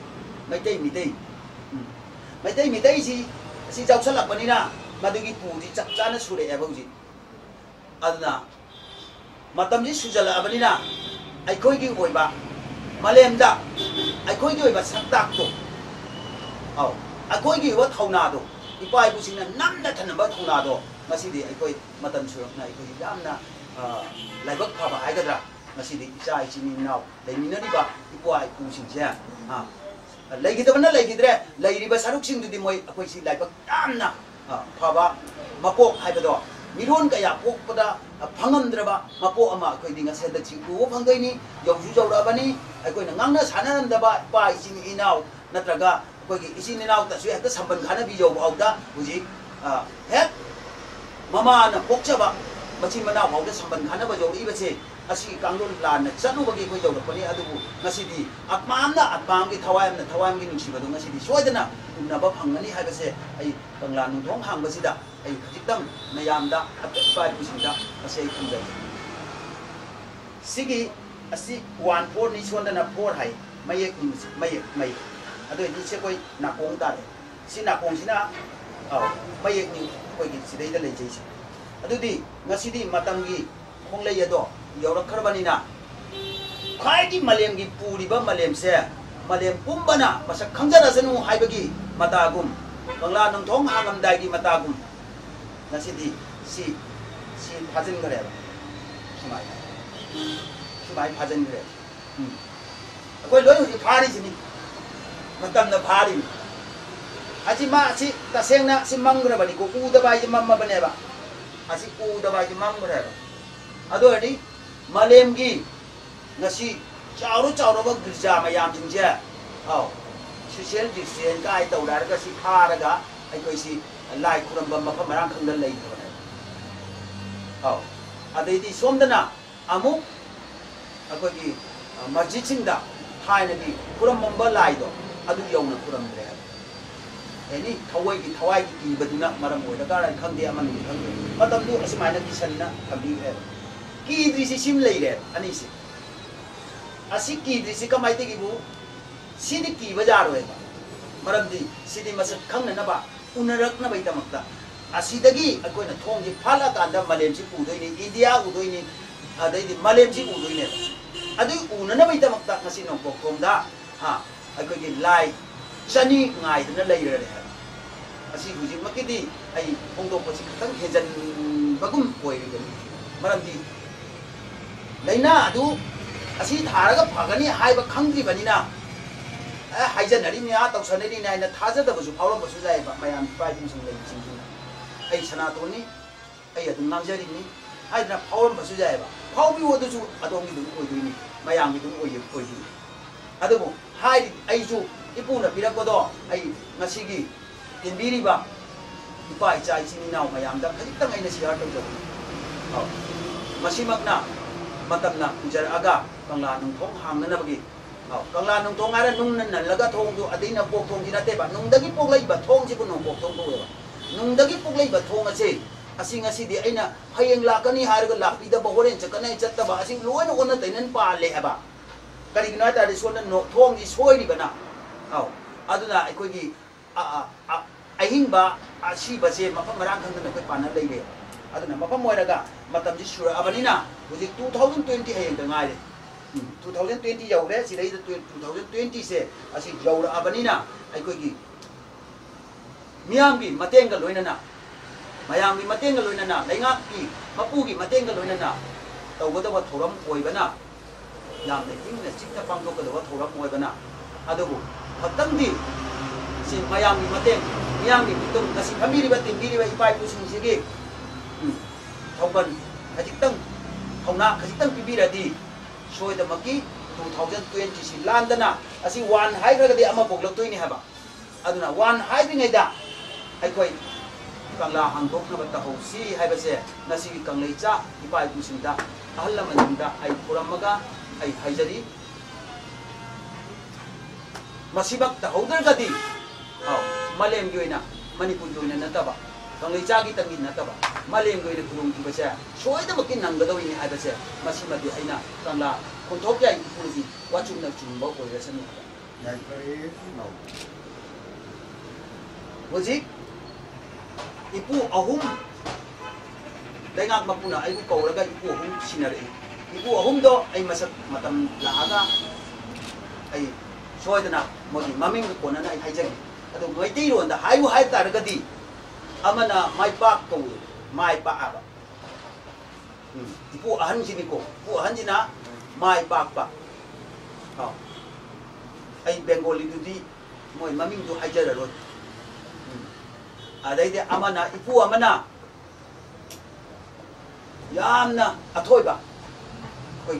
maitai mitai maitai mitai si si jausan lakpani na ꯃꯗꯨꯒꯤ ꯄꯨꯁꯤ ꯆꯞ ꯆꯥꯅ ꯁꯨꯔꯛꯑꯦꯕ ꯍꯧꯖꯤꯛ ꯑꯗꯨꯅ ꯃꯇꯝꯁꯤ ꯁꯨꯖꯜꯂꯛꯑꯕꯅꯤꯅ ꯑꯩꯈꯣꯏꯒꯤ ꯑꯣꯏꯕ ꯃꯥꯂꯦꯝꯗ ꯑꯩꯈꯣꯏꯒꯤ ꯑꯣꯏꯕ ꯁꯛꯇꯥꯛꯇꯣ ꯑꯧ ꯑꯩꯈꯣꯏꯒꯤ ꯑꯣꯏꯕ ꯊꯧꯅꯥꯗꯣ ꯏꯄꯥ ꯏꯄꯨꯁꯤꯡꯅ ꯅꯝꯅ ꯊꯝꯅꯕ ꯊꯧꯅꯥꯗꯣ ꯉꯁꯤꯗꯤ ꯑꯩꯈꯣꯏ ꯃꯇꯝ ꯁꯨꯔꯛꯅ ꯑꯩꯈꯣꯏꯒꯤ ꯌꯥꯝꯅ ꯂꯥꯏꯕꯛ ꯐꯕ ꯍꯥꯏꯒꯗ꯭ꯔꯥ ꯉꯁꯤꯗꯤ ꯏꯆꯥ ꯏꯆꯤꯟ ꯏꯅꯥꯎ ꯂꯩꯃꯤꯟꯅꯔꯤꯕ ꯏꯄꯥ ꯏꯄꯨꯁꯤꯡꯁꯦ ꯂꯩꯈꯤꯗꯕꯅ ꯂꯩꯈꯤꯗ꯭ꯔꯦ ꯂꯩꯔꯤꯕ ꯁꯔꯨꯛꯁꯤꯡꯗꯨꯗꯤ ꯃꯣꯏ ꯑꯩꯈꯣꯏꯁꯤ ꯂꯥꯏꯕꯛ ꯌꯥꯝꯅ 파바 마꼭 하이도 미론 가야 꼭보다. 방금 들어봐. 마꼭 아마 거기 가 세다 친구 방거니 영주 저라바니 아이고는 강나 사나는 데바 바 이신 이나우 나트라가 거기 이신 이나우 다수 했다 3번 가나 비죠 아우다. 우지? 아헥 마마는 복잡아. 마치 마나 와우다 3번 가나 버죠 이베세 ꯑꯁꯤꯒꯤ ꯀꯥꯡꯂꯣꯟ ꯂꯥꯟꯅ ꯆꯠꯂꯨꯕꯒꯤ ꯑꯩꯈꯣꯏ ꯌꯧꯔꯛꯄꯅꯤ ꯑꯗꯨꯕꯨ ꯉꯁꯤꯗꯤ ꯑꯠꯃꯥꯝꯅ ꯑꯠꯃꯥꯝꯒꯤ ꯊꯋꯥꯏ ꯑꯃꯅ ꯊꯋꯥꯏ ꯑꯃꯒꯤ ꯅꯨꯡꯁꯤꯕꯗꯣ ꯉꯁꯤꯗꯤ ꯁꯣꯏꯗꯅ ꯎꯅꯕ ꯐꯪꯒꯅꯤ ꯍꯥꯏꯕꯁꯦ ꯑꯩ ꯀꯪꯂꯥ ꯅꯨꯡꯊꯣꯡ ꯍꯥꯡꯕꯁꯤꯗ ꯑꯩ ꯈꯖꯤꯛꯇꯪ ꯃꯌꯥꯝꯗ ꯑꯄꯤꯛꯄ ꯏꯄꯨꯁꯤꯡꯗ ꯃꯁꯤ ꯑꯩ ꯊꯝꯖꯒꯦ ꯁꯤꯒꯤ ꯑꯁꯤ ꯋꯥꯟ ꯐꯣꯔꯅꯤ ꯁꯣꯟꯗꯅ ꯐꯣꯔ ꯍꯥꯏ ꯃꯌꯦꯛ ꯃꯌꯦꯛ ꯃꯌꯦꯛ ꯑꯗꯨ ꯑꯣꯏꯗꯤ ꯁꯤ ꯑꯩꯈꯣꯏ ꯅꯥꯀꯣꯡ ꯇꯥꯔꯦ ꯁꯤ 콩콩 레이에도 여러 카르반이나. 콰이기 말렘기 뿌리바 말렘세 말렘 뿜바나 마사 강자라서는 하이버기 마다금 방라 능통 하감다기 마다금 나시디 시, 시 파전 그래요 키마이. 키마이 파전 그래요 음. 거의 너희 발이지니. 맞담나 발이 아지 마시 다 생나 시 망그라 바니고 우다 바이 맘마 바네바. 아시 우다 바이 망그라. 바 अदी मलेम की चाव चाव गिरजा मैमसे औ सोशल डिस्टेंस का तौर खारगा लाइ खुरब मफम मराम खंगल लेने औ अदी सोमदना अखोगी मस्जिद सिंह हाइनगी खुरम लाइद अदु यौन एनी थवै की थवाई की कीबदुना मरम ओइदगा खेल खेल मतलब दु असमाइना है कीद्रीसी सिम लेरे अनीसी असी कीद्रीसी कमाई तेगीबु सिदि कीबा जारोएबा मरमदी इंडिया उदोइनि अदैदि से उदोइने अदै उननबा इतमक्ता मसी लाई चनी ngai लेरे असी हुजिमकिदि ai ꯂꯥꯏꯅꯥ ꯑꯗꯨ ꯑꯁꯤ ꯊꯥꯔꯒ ꯐꯒꯅꯤ ꯍꯥꯏꯕ ꯈꯪꯗ꯭ꯔꯤꯕꯅꯤꯅ ꯑꯦ ꯍꯥꯏꯖꯅꯔꯤꯅꯤ ꯑꯥ ꯇꯧꯁꯟꯅꯔꯤꯅꯤ ꯍꯥꯏꯅ ꯊꯥꯖꯗꯕꯁꯨ ꯐꯥꯎꯔꯝꯕꯁꯨ ꯌꯥꯏꯑꯕ ꯃꯌꯥꯝ ꯏꯄꯥ ꯏꯄꯨꯁꯤꯡ ꯂꯩꯕꯁꯤꯡꯁꯤꯅ ꯑꯩ ꯁꯅꯥꯇꯣꯟꯅꯤ ꯑꯩ ꯑꯗꯨꯝ ꯉꯥꯡꯖꯔꯤꯅꯤ ꯍꯥꯏꯗꯅ ꯐꯥꯎꯔꯝꯕꯁꯨ ꯌꯥꯏꯑꯕ ꯐꯥꯎꯕꯤꯌꯨ ꯑꯗꯨꯁꯨ ꯑꯗꯣꯝꯒꯤꯗꯨꯝ ꯑꯣꯏꯗꯣꯏꯅꯤ ꯃꯌꯥꯝꯒꯤꯗꯨꯝ ꯑꯣꯏ ꯑꯣꯏꯗꯣꯏꯅꯤ ꯑꯗꯨꯕꯨ ꯍꯥꯏꯔꯤ ꯑꯩꯁꯨ ꯏꯄꯨꯅ ꯄꯤꯔꯛꯄꯗꯣ ꯑꯩ ꯉꯁꯤꯒꯤ ꯇꯤꯟꯕꯤꯔꯤꯕ ꯏꯄꯥ ꯏꯆꯥ ꯏꯆꯤꯟ ꯏꯅꯥꯎ ꯃꯌꯥꯝꯗ ꯈꯖꯤꯛꯇꯪ ꯑꯩꯅ ꯁꯤꯌꯥꯔ ꯇꯧꯖꯕꯅꯤ ꯑꯧ ꯃꯁꯤꯃꯛꯅ ꯃꯇꯝꯅ ꯄꯨꯖꯔꯛꯑꯒ ꯀꯪꯂꯥ ꯅꯨꯡꯊꯣꯡ ꯍꯥꯡꯅꯅꯕꯒꯤ ꯀꯪꯂꯥ ꯅꯨꯡꯊꯣꯡ ꯍꯥꯏꯔ ꯅꯨꯡꯅ ꯅꯜꯂꯒ ꯊꯣꯡꯁꯨ ꯑꯗꯩꯅ ꯄꯣꯛ ꯊꯣꯡꯁꯤ ꯅꯠꯇꯦꯕ ꯅꯨꯡꯗꯒꯤ ꯄꯣꯛꯂꯛꯏꯕ ꯊꯣꯡꯁꯤꯕꯨ ꯅꯣꯡꯄꯣꯛ ꯊꯣꯡ ꯀꯧꯋꯦꯕ ꯅꯨꯡꯗꯒꯤ ꯄꯣꯛꯂꯛꯏꯕ ꯊꯣꯡ ꯑꯁꯤ ꯑꯁꯤ ꯉꯁꯤꯗꯤ ꯑꯩꯅ ꯍꯌꯦꯡ ꯂꯥꯛꯀꯅꯤ ꯍꯥꯏꯔꯒ ꯂꯥꯛꯄꯤꯗꯕ ꯍꯣꯔꯦꯟ ꯆꯠꯀꯅꯤ ꯆꯠꯇꯕ ꯑꯁꯤ ꯂꯣꯏꯅ ꯑꯣꯟꯅ ꯇꯩꯅꯅ ꯄꯥꯜꯂꯦ ꯍꯥꯏꯕ ꯀꯔꯤꯒꯤꯅꯣ ꯍꯥꯏ ꯇꯥꯔꯗꯤ ꯁꯣꯝꯗ ꯊꯣꯡꯁꯤ ꯁꯣꯏꯔꯤꯕꯅ ꯑꯧ ꯑꯗꯨꯅ ꯑꯩꯈꯣꯏꯒꯤ ꯑꯍꯤꯡꯕ ꯑꯁꯤꯕꯁꯦ ꯃꯐꯝ ꯃꯔꯥꯡ ꯈꯪꯗꯅ ꯑꯩꯈꯣꯏ ꯄꯥꯟꯅ ꯂꯩꯔꯦ aduna mafam oiraga matamji shura abanina hujik 2020 hayeng da ngai 2020 yaure sidai da 2020 se asi yaura abanina aikoi gi miyam gi matenga loinana mayam gi matenga loinana lainga gi mapu gi matenga loinana tawada wa thoram oibana yam da ingna chikta pangdo ka wa thoram oibana adabu patangdi si mayam gi mateng miyam gi mitum nasi famiri batin biri ba ipai kusung sigi u b a n k a j i t a n g thauna k a j i t a n g pibiradi soidamaki 2020 si landana asi wan hairagadi ama boglotoi ni haba aduna wan haidingaida aikoi kangla hangdok na bata hosi haibase nasi kanglei cha ipai kusunda ahal lamanunda ai khuramaga ai haijari masibak ta hodar gadi ha malem yoina manipur yoina nataba ꯑꯣꯏꯅ ꯅꯠꯇꯕ ꯀꯪꯂꯩꯆꯥꯒꯤꯇꯪꯒꯤ ꯅꯠꯇꯕ ꯃꯥꯂꯦꯝꯒꯤ ꯑꯣꯏꯅ ꯈꯨꯗꯣꯡꯊꯤꯕꯁꯦ ꯁꯣꯏꯗꯃꯛꯀꯤ ꯅꯪꯒꯗꯧꯔꯤꯅꯤ ꯍꯥꯏꯕꯁꯦ ꯃꯁꯤꯃꯗꯤ ꯑꯩꯅ ꯀꯪꯂꯥ ꯈꯣꯟꯊꯣꯛ ꯌꯥꯏ ꯏꯄꯨꯒꯤ ꯋꯥꯆꯨꯝꯅ ꯆꯨꯝꯕ ꯑꯣꯏꯔꯁꯅꯨ ꯍꯥꯏꯕ ꯌꯥꯏꯐꯔꯦ ꯅꯧ ꯍꯧꯖꯤꯛ ꯏꯄꯨ ꯑꯍꯨꯝ ꯂꯩꯉꯥꯛ ꯃꯄꯨꯅ ꯑꯩꯕꯨ ꯀꯧꯔꯒ ꯏꯄꯨ ꯑꯍꯨꯝ ꯁꯤꯟꯅꯔꯛꯏ ꯏꯄꯨ ꯑꯍꯨꯝꯗꯣ ꯑꯩ ꯃꯁꯛ ꯃꯇꯝ ꯂꯥꯛꯑꯒ ꯑꯩ ꯁꯣꯏꯗꯅ ꯃꯣꯏꯒꯤ ꯃꯃꯤꯡꯒ ꯀꯣꯟꯅꯅ ꯑꯩ ꯍꯥꯏꯖꯒꯦ ꯑꯗꯨ ꯃꯩꯇꯩꯔꯣꯟꯗ ꯍꯥꯏꯌꯨ ꯍꯥꯏ ꯇꯥꯔꯒꯗꯤ amana mai bak ko mai ba aba. Hmm. Ipu ahan sini ko ipu ahan jina mai bak ba. Ha. Ai bengali du di, moi maming du hajar ro hmm. adai de amana, ipu amana. Yamna athoi ba. Koi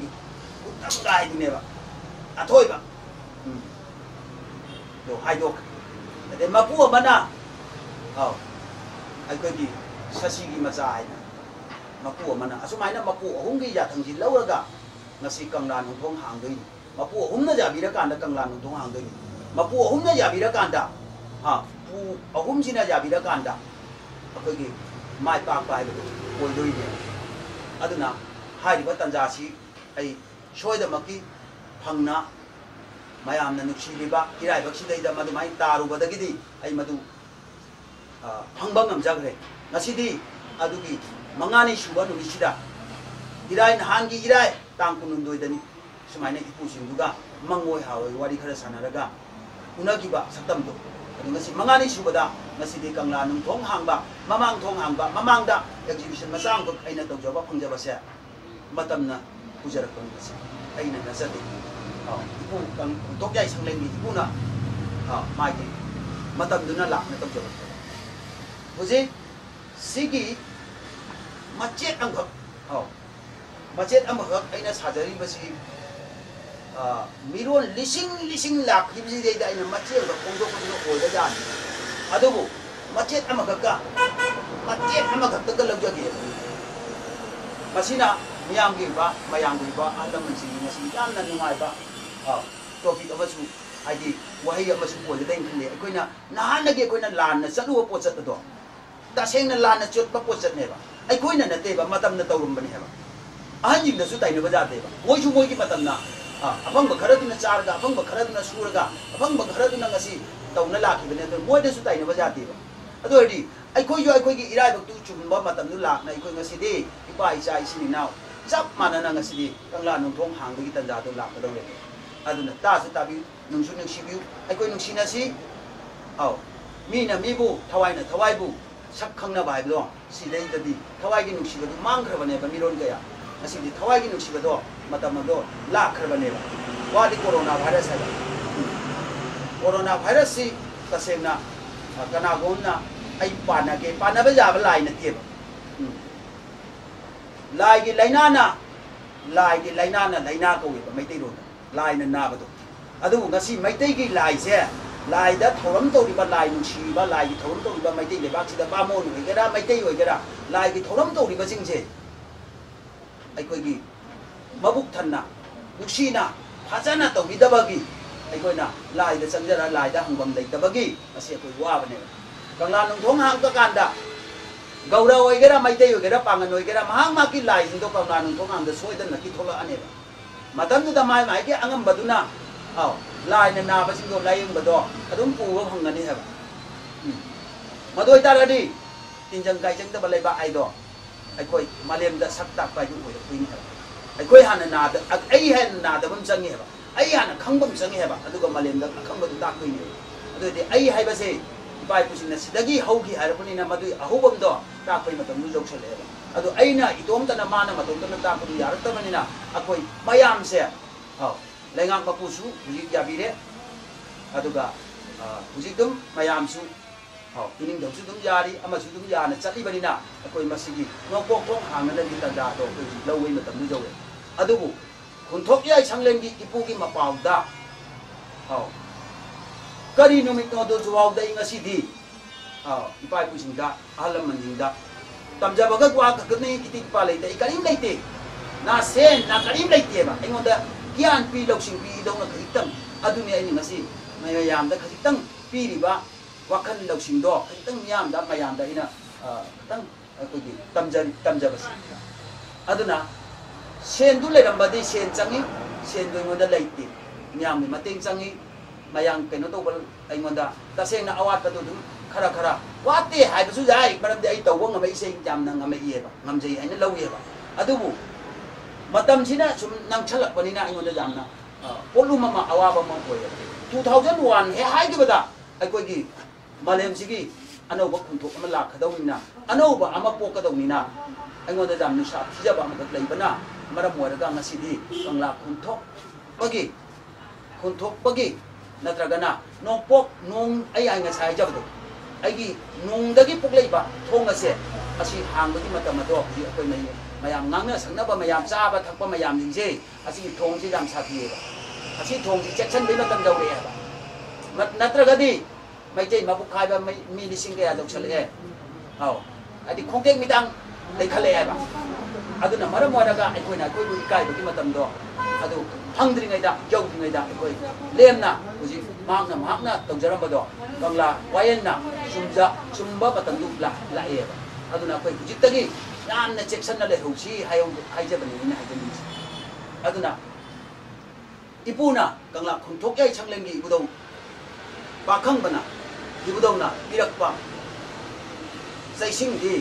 utam dai ne ba. Athoi ba. Hmm. Do hai do de mapu amana. Ha. ꯑꯩꯈꯣꯏꯒꯤ ꯁꯁꯤꯒꯤ ꯃꯆꯥ ꯍꯥꯏꯅ ꯃꯄꯨ ꯑꯃꯅ ꯑꯁꯨꯃꯥꯏꯅ ꯃꯄꯨ ꯑꯍꯨꯝꯒꯤ ꯌꯥꯊꯪꯁꯤ ꯂꯧꯔꯒ ꯉꯁꯤ ꯀꯪꯂꯥ ꯅꯨꯡꯊꯣꯡ ꯍꯥꯡꯗꯣꯏꯅꯤ ꯃꯄꯨ ꯑꯍꯨꯝꯅ ꯌꯥꯕꯤꯔꯀꯥꯟꯗ ꯀꯪꯂꯥ ꯅꯨꯡꯊꯣꯡ ꯍꯥꯡꯗꯣꯏꯅꯤ ꯃꯄꯨ ꯑꯍꯨꯝꯅ ꯌꯥꯕꯤꯔꯀꯥꯟꯗ ꯍꯥ ꯄꯨ ꯑꯍꯨꯝꯁꯤꯅ ꯌꯥꯕꯤꯔꯀꯥꯟꯗ ꯑꯩꯈꯣꯏꯒꯤ ꯃꯥꯏ ꯄꯥꯛꯄ ꯍꯥꯏꯕꯗꯨ ꯑꯣꯏꯗꯣꯏꯅꯦ ꯑꯗꯨꯅ ꯍꯥꯏꯔꯤꯕ ꯇꯥꯟꯖꯥꯁꯤ ꯑꯩ ꯁꯣꯏꯗꯃꯛꯀꯤ ꯐꯪꯅ ꯃꯌꯥꯝꯅ ꯅꯨꯡꯁꯤꯔꯤꯕ ꯏꯔꯥꯏꯕꯛꯁꯤꯗꯩꯗ ꯃꯗꯨꯃꯥꯏꯅ ꯇꯥꯔꯨꯕꯗꯒꯤꯗꯤ ꯑꯩ ꯃꯗꯨ ꯑꯥ, ꯐꯪꯕ ꯉꯝꯖꯈ꯭ꯔꯦ ꯉꯁꯤꯗꯤ ꯑꯗꯨꯒꯤ ꯃꯉꯥꯅꯤ ꯁꯨꯕ ꯅꯨꯃꯤꯠꯁꯤꯗ ꯏꯔꯥꯏ ꯅꯍꯥꯟꯒꯤ ꯏꯔꯥꯏ ꯇꯥꯡ ꯀꯨꯟꯍꯨꯝꯗꯣꯏꯗꯅꯤ ꯁꯨꯃꯥꯏꯅ ꯏꯄꯨꯁꯤꯡꯗꯨꯒ ꯃꯪꯉꯣꯏ ꯍꯥꯋꯣꯏ ꯋꯥꯔꯤ ꯈꯔ ꯁꯥꯟꯅꯔꯒ ꯎꯅꯈꯤꯕ ꯁꯛꯇꯝꯗꯣ ꯑꯗꯨ ꯉꯁꯤ ꯃꯉꯥꯅꯤ ꯁꯨꯕꯗ ꯉꯁꯤꯗꯤ ꯀꯪꯂꯥ ꯅꯨꯡꯊꯣꯡ ꯍꯥꯡꯕ ꯃꯃꯥꯡ ꯊꯣꯡ ꯍꯥꯡꯕ ꯃꯃꯥꯡꯗ ꯑꯦꯛꯖꯤꯕꯤꯁꯟ ꯃꯆꯥ ꯑꯃꯈꯛ ꯑꯩꯅ ꯇꯧꯖꯕ ꯐꯪꯖꯕꯁꯦ ꯃꯇꯝꯅ ꯄꯨꯖꯔꯛꯄꯅꯤ ꯉꯁꯤ ꯑꯩꯅ ꯅꯠꯆꯗꯦ ꯑꯥ, ꯏꯄꯨ ꯇꯣꯛꯌꯥꯏ ꯁꯪꯂꯦꯟꯒꯤ ꯏꯄꯨꯅ ꯑꯥ, ꯃꯥꯒꯤ ꯃꯇꯝꯗꯨꯅ ꯂꯥꯛꯅ ꯇꯧꯖꯔꯛꯄ ꯍꯧꯖꯤꯛ ꯁꯤꯒꯤ ꯃꯆꯦꯠ ꯑꯃꯈꯛ ꯑꯧ ꯃꯆꯦꯠ ꯑꯃꯈꯛ ꯑꯩꯅ ꯁꯥꯖꯔꯤꯕꯁꯤ ꯑꯥ, ꯃꯤꯔꯣꯟ ꯂꯤꯁꯤꯡ ꯂꯤꯁꯤꯡ ꯂꯥꯛꯈꯤꯕꯁꯤꯗꯩꯗ ꯑꯩꯅ ꯃꯆꯦꯠ ꯑꯃꯈꯛ ꯐꯣꯡꯗꯣꯛꯄꯗꯨꯅ ꯑꯣꯏꯕ ꯌꯥꯅꯤ ꯑꯗꯨꯕꯨ ꯃꯆꯦꯠ ꯑꯃꯈꯛꯀ ꯃꯆꯦꯠ ꯑꯃꯈꯛꯇꯒ ꯂꯧꯖꯒꯦ ꯃꯁꯤꯅ ꯃꯤꯌꯥꯝꯒꯤ ꯑꯣꯏꯕ ꯃꯌꯥꯝꯒꯤ ꯑꯣꯏꯕ ꯑꯍꯜ ꯂꯃꯟꯁꯤꯡꯒꯤ ꯉꯁꯤ ꯌꯥꯝꯅ ꯅꯨꯡꯉꯥꯏꯕ ꯑꯥ, ꯇꯣꯄꯤꯛ ꯑꯃꯁꯨ ꯍꯥꯏꯗꯤ ꯋꯥꯍꯩ ꯑꯃꯁꯨ ꯑꯣꯏꯒꯗ꯭ꯔꯅ ꯈꯜꯂꯤ ꯑꯩꯈꯣꯏꯅ ꯅꯍꯥꯟꯗꯒꯤ ꯑꯩꯈꯣꯏꯅ ꯂꯥꯟꯅ ꯆꯠꯂꯨꯕ ꯄꯣꯠꯆꯠ ꯑꯗꯣ तसेंगन लान चोट पोचट ने अखोन नाते तौरबने अहनजू तैनब जाते मोयू मोयी अफंब खर चार अफंब खर सूरग अफंब खर तौन लाखने मोयू तैनब जाते अदी अखोजू अखोई इरायबू इपाई लाने अखोदी इपा इचा इसी इनाव चप मानना कंगला नौथों हांगी तंजाद लाकदौरे तासु ताबी नुसु नुसीबी अखोई नुसी औ मीना मीबू थवाइना थवाइबू ꯅꯨꯡꯁꯨ ꯅꯨꯡꯁꯤꯕꯤꯌꯨ ꯑꯩꯈꯣꯏ ꯅꯨꯡꯁꯤꯅꯁꯤ ꯑꯧ ꯃꯤꯅ ꯃꯤꯕꯨ ꯊꯋꯥꯏꯅ ꯊꯋꯥꯏꯕꯨ ꯁꯛ ꯈꯪꯅꯕ ꯍꯥꯏꯕꯗꯣ ꯁꯤꯗꯩꯗꯗꯤ ꯊꯋꯥꯏꯒꯤ ꯅꯨꯡꯁꯤꯕꯗꯨ ꯃꯥꯡꯈ꯭ꯔꯕꯅꯦꯕ ꯃꯤꯔꯣꯟ ꯀꯌꯥ ꯉꯁꯤꯗꯤ ꯊꯋꯥꯏꯒꯤ ꯅꯨꯡꯁꯤꯕꯗꯣ ꯃꯇꯝ ꯑꯗꯣ ꯂꯥꯛꯈ꯭ꯔꯕꯅꯦꯕ ꯋꯥꯗꯤ ꯀꯣꯔꯣꯅꯥ ꯚꯥꯏꯔꯁ ꯍꯥꯏꯕ ꯀꯣꯔꯣꯅꯥ ꯚꯥꯏꯔꯁꯁꯤ ꯇꯁꯦꯡꯅ ꯀꯅꯥꯒꯨꯝꯅ ꯑꯩ ꯄꯥꯟꯅꯒꯦ ꯄꯥꯟꯅꯕ ꯌꯥꯕ ꯂꯥꯏ ꯅꯠꯇꯦꯕ ꯂꯥꯏꯒꯤ ꯂꯥꯏꯅꯥꯅ ꯂꯥꯏꯒꯤ ꯂꯥꯏꯅꯥꯅ ꯂꯥꯏꯅꯥ ꯀꯧꯋꯦꯕ ꯃꯩꯇꯩꯂꯣꯟꯗ ꯂꯥꯏꯅ ꯅꯥꯕꯗꯣ ꯑꯗꯨꯕꯨ ꯉꯁꯤ ꯃꯩꯇꯩꯒꯤ ꯂꯥꯏꯁꯦ लाइद थौरम तौरीब लाइ नुसीब लाइ थौरम तौरीब मैते लेबाक बामोन होगरा मैते होगरा लाइ थौरम तौरीब जिंसे अखोगी मबुक थन्ना नुसीना फजना तौरीदबगी अखोना लाइद चंजरा लाइद हंगम लेतबगी असे अखोई वाबने कंगला नोंथों हांग कांदा गौरा होगरा मैते होगरा पांगन होगरा महांग माकी लाइ जिंदो कंगला नोंथों हांग सोइदन नकी थोला अनेबा मतम दमाय माय के अंगम बदुना आओ ꯂꯥꯏꯅ ꯅꯥꯕꯁꯤꯡꯗꯣ ꯂꯥꯏꯌꯦꯡꯕꯗꯣ ꯑꯗꯨꯝ ꯄꯨꯕ ꯐꯪꯒꯅꯤ ꯍꯥꯏꯕ ꯃꯗꯨ ꯑꯣꯏꯇꯥꯔꯒꯗꯤ ꯇꯤꯟꯖꯪ ꯀꯥꯏꯖꯪꯗꯕ ꯂꯩꯕꯥꯛ ꯍꯥꯏꯗꯣ ꯑꯩꯈꯣꯏ ꯃꯥꯂꯦꯝꯗ ꯁꯛ ꯇꯥꯛꯄ ꯍꯥꯏꯗꯨ ꯑꯣꯏꯔꯛꯇꯣꯏꯅꯤ ꯍꯥꯏꯕ ꯑꯩꯈꯣꯏ ꯍꯥꯟꯅ ꯅꯥꯗ ꯑꯩ ꯍꯥꯟꯅ ꯅꯥꯗꯕ ꯑꯃ ꯆꯪꯉꯤ ꯍꯥꯏꯕ ꯑꯩ ꯍꯥꯟꯅ ꯈꯪꯕ ꯑꯃ ꯆꯪꯉꯤ ꯍꯥꯏꯕ ꯑꯗꯨꯒ ꯃꯥꯂꯦꯝꯗ ꯑꯈꯪꯕꯗꯨ ꯇꯥꯛꯇꯣꯏꯅꯦ ꯑꯗꯨꯗꯤ ꯑꯩ ꯍꯥꯏꯕꯁꯦ ꯏꯄꯥ ꯏꯄꯨꯁꯤꯡꯅ ꯁꯤꯗꯒꯤ ꯍꯧꯈꯤ ꯍꯥꯏꯔꯛꯄꯅꯤꯅ ꯃꯗꯨꯒꯤ ꯑꯍꯧꯕꯝꯗꯣ ꯇꯥꯛꯄꯒꯤ ꯃꯇꯝꯗꯨ ꯌꯧꯁꯜꯂꯛꯑꯦꯕ ꯑꯗꯨ ꯑꯩꯅ ꯏꯇꯣꯝꯇꯅ ꯃꯥꯅ लेगाम पपुसु हुजिक याबिरे अदुगा हुजिक दुम मयामसु हाउ इनिंग दमसु दुम यारी अमसु दुम याना चली बनिना अकोई मसिगी नोको को हांगना दि तंदा दो कोई लवे मतम दु जवे अदुगु खुनथोक याई संगलेंगी इपुगी मपावदा हाउ करी नोमिक नो दो जुवावदा इंगसी दि हाउ इपाई पुसिंगा अहलम मंजिंगा तमजबगक वा कगने किति पालेते करीम लेते ना से ना करीम लेते बा इंगोदा ꯒ꯭ꯌꯥꯟ ꯄꯤ ꯂꯧꯁꯤꯡ ꯄꯤꯗꯧꯅ ꯈꯖꯤꯛꯇꯪ ꯑꯗꯨꯅꯤ ꯑꯩꯅ ꯉꯁꯤ ꯃꯌꯥꯝꯗ ꯈꯖꯤꯛꯇꯪ ꯄꯤꯔꯤꯕ ꯋꯥꯈꯜ ꯂꯧꯁꯤꯡꯗꯣ ꯈꯖꯤꯛꯇꯪ ꯃꯤꯌꯥꯝꯗ ꯃꯌꯥꯝꯗ ꯑꯩꯅ ꯈꯤꯇꯪ ꯑꯩꯈꯣꯏꯒꯤ ꯇꯝꯖꯕꯁꯦ ꯑꯗꯨꯅ ꯁꯦꯟꯗꯨ ꯂꯩꯔꯝꯕꯗꯤ ꯁꯦꯟ ꯆꯪꯉꯤ ꯁꯦꯟꯗꯨ ꯑꯩꯉꯣꯟꯗ ꯂꯩꯇꯦ ꯃꯤꯌꯥꯝꯒꯤ ꯃꯇꯦꯡ ꯆꯪꯉꯤ ꯃꯌꯥꯝ ꯀꯩꯅꯣ ꯇꯧꯕ ꯑꯩꯉꯣꯟda ꯇꯁꯦꯡꯅ ꯑꯋꯥꯠꯄꯗꯨ ꯑꯗꯨꯝ ꯈꯔ ꯈꯔ ꯋꯥꯠꯇꯦ ꯍꯥꯏꯕꯁꯨ ꯌꯥꯏ ꯃꯔꯝꯗꯤ ꯑꯩ ꯇꯧꯕ ꯉꯝꯃꯛꯏꯁꯦ ꯌꯥꯝꯅ ꯉꯝꯃꯛꯏꯑꯕ ꯉꯝꯖꯩ ꯍꯥꯏꯅ ꯂꯧꯏꯑꯕ ꯑꯗꯨꯕꯨ matamsina sum nang chalak banina ayo da jamna polu mama awa ba ma koyo 2001 he hai gi bada ai koi gi malem si gi ano ba kun thok ma la ka dau na ano ba ama po ka dau ni na ayo da jamna sa ti ja ba ma ka lai bana mara mo ra ga ngasi di kang la kun thok bagi kun thok bagi na, nong pok nong ai ai nga sai ja bada ai gi nong da gi pok lai ba thong ase asi hang ba gi ma ta ma do gi koi mai mayam ngangna sangna ba mayam sa ba thak ba mayam jing se asi thong se jam sa thi ba asi thong se chechan bi matam dau re ba mat natra gadi mai je mabu khai ba mai mi ni sing ga dau chale e hao adi khong tek mi dang dai khale e ba adu na maram wara ga ai koi na koi bu kai bu ki matam do adu phangdri ngai da jau ngai da koi lem na uji mang na mang na tong jaram ba do kang la wayen na sumja sumba patang du la la e ba adu na koi ji tagi ꯌꯥꯝꯅ ꯆꯦꯛꯁꯟꯅ ꯂꯩꯍꯧꯁꯤ ꯍꯥꯏꯖꯕꯅꯤ ꯑꯩꯅ ꯍꯥꯏꯖꯅꯤꯡꯉꯤꯁꯦ ꯑꯗꯨꯅ ꯏꯄꯨꯅ ꯀꯪꯂꯥ ꯈꯣꯡꯊꯣꯛ ꯌꯥꯏ ꯁꯪꯂꯦꯟꯒꯤ ꯏꯕꯨꯙꯧ ꯄꯥꯈꯪꯕꯅ ꯏꯕꯨꯙꯧꯅ ꯄꯤꯔꯛꯄ ꯆꯩꯁꯤꯡꯗꯤ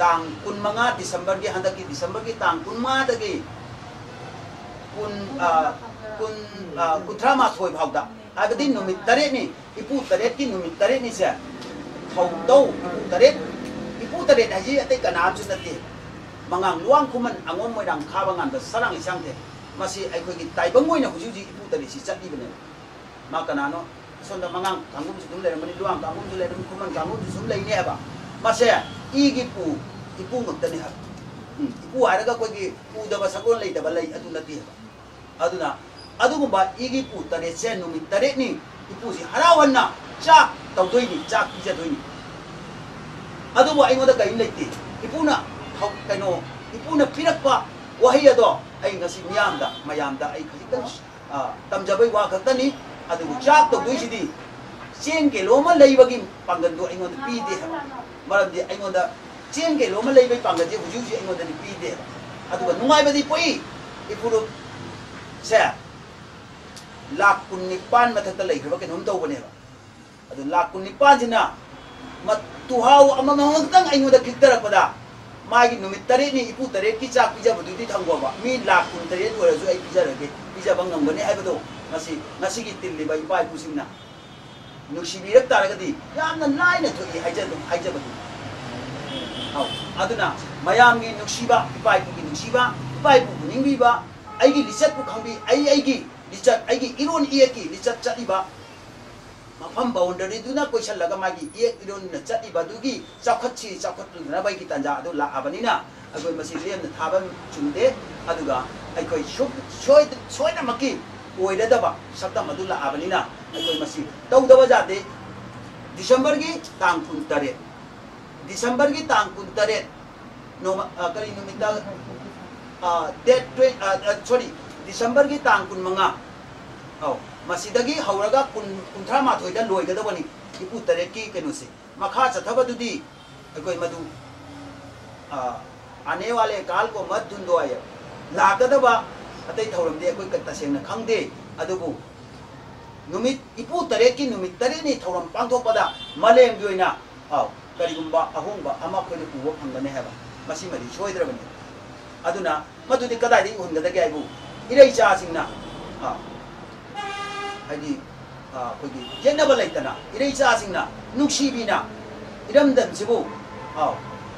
ꯇꯥꯡ ꯀꯨꯟꯃꯉꯥ ꯗꯤꯁꯦꯝꯕꯔꯒꯤ ꯍꯟꯗꯛꯀꯤ ꯗꯤꯁꯦꯝꯕꯔꯒꯤ ꯇꯥꯡ ꯀꯨꯟꯃꯉꯥꯗꯒꯤ ꯀꯨꯟ ꯀꯨꯟ ꯀꯨꯟꯊ꯭ꯔꯥ puta de daji ate kana ju na mangang luang kuman angom moi dang kha bangan da sarang isang te masi ai khoi gi tai bang moi na huju ji puta de si chat ni bene ma kana no sonda mangang kangum ju dum le mani luang kangum ju le dum kuman kangum ju sum le ne ba mase i gi pu i pu ngak tani ha ipu araga khoi gi pu da ba sagon le da ba lai atu na te ba aduna adugumba igi pu tare se numi tare ni ipu si harawanna cha tawdoi ni cha pija doi ni अदुबो अइंगोदा कयिम लेति इपुना कयनो इपुना पिरक्वा वही अदो अइ ngasi miyamda mayamda ai khajita tamjabai wa khatani adu chak to dui sidi chen ke loma leibagi pangan do aingon pi de ha maram de aingon da chen ke loma leibai pangan je huju je aingon da pi de adu ga nungai badi poi ipuru se lakh कुन निपान मथत लेखब कहीं तौबने लाख कुन निपान ꯇꯨꯍꯥꯎ ꯑꯃꯃꯝꯇꯪ ꯑꯩꯉꯣꯟꯗ ꯈꯤꯛꯇꯔꯛꯄꯗ ꯃꯥꯒꯤ ꯅꯨꯃꯤꯠ ꯇꯔꯦꯠꯅꯤ ꯏꯄꯨ ꯇꯔꯦꯠꯀꯤ ꯆꯥꯛ ꯄꯤꯖꯕꯗꯨꯗꯤ ꯊꯝꯈꯣꯕ ꯃꯤ ꯂꯥꯛ ꯀꯨꯟ ꯇꯔꯦꯠ ꯑꯣꯏꯔꯁꯨ ꯑꯩ ꯄꯤꯖꯔꯒꯦ ꯄꯤꯖꯕ ꯉꯝꯒꯅꯤ ꯍꯥꯏꯕꯗꯣ ꯉꯁꯤ ꯉꯁꯤꯒꯤ ꯇꯤꯜꯂꯤꯕ ꯏꯄꯥ ꯏꯄꯨꯁꯤꯡꯅ ꯅꯨꯡꯁꯤꯕꯤꯔꯛ ꯇꯥꯔꯒꯗꯤ ꯌꯥꯝꯅ ꯂꯥꯏꯅ मफम बाउंड्री दुना क्वेश्चन लगा मागी एक इरोन न चटी बदुगी चौखट ची चौखट भाई की तंजा दो ला अबनी ना अगर मसी लेम न थाबन चुंदे अदुगा अई कोई शो शोय शोय न मकी ओय रे दबा शब्द मदु ला अबनी ना अगर मसी तो दबा जाते दिसंबर की तांग कुन तरे दिसंबर की तांग कुन तरे नो करी नुमिता डेट सॉरी दिसंबर की तांग कुन मंगा ꯃꯁꯤꯗꯒꯤ ꯍꯧꯔꯒ ꯀꯨꯟ ꯀꯨꯟꯊ꯭ꯔꯥ ꯃꯥꯊꯣꯏꯗ ꯂꯣꯏꯒꯗꯕꯅꯤ ꯏꯄꯨ ꯇꯔꯦꯠꯀꯤ ꯀꯩꯅꯣꯁꯦ ꯃꯈꯥ ꯆꯠꯊꯕꯗꯨꯗꯤ ꯑꯩꯈꯣꯏ ꯃꯗꯨ आने वाले काल को मत धुंदो आय लाकदबा अतै थौरमदे अखोय तसेंना खंगदे अदुबु नुमित इपु तरेकी नुमित तरेनी थौरम पांथोपदा मलेम गी ओइना आव करिगुम्बा अहोंबा अमा खोयदे पुबो फंगने हेबा मसी मदि सोयद्रबने अदुना मदुदि कदाइदि हुनगदगे आइबु इरै चासिंगना आ ꯍꯥꯏꯗꯤ ꯑꯩꯈꯣꯏꯒꯤ ꯌꯦꯠꯅꯕ ꯂꯩꯇꯅ ꯏꯔꯩꯆꯥꯁꯤꯡꯅ ꯅꯨꯡꯁꯤꯕꯤꯅ ꯏꯔꯝꯗꯝꯁꯤꯕꯨ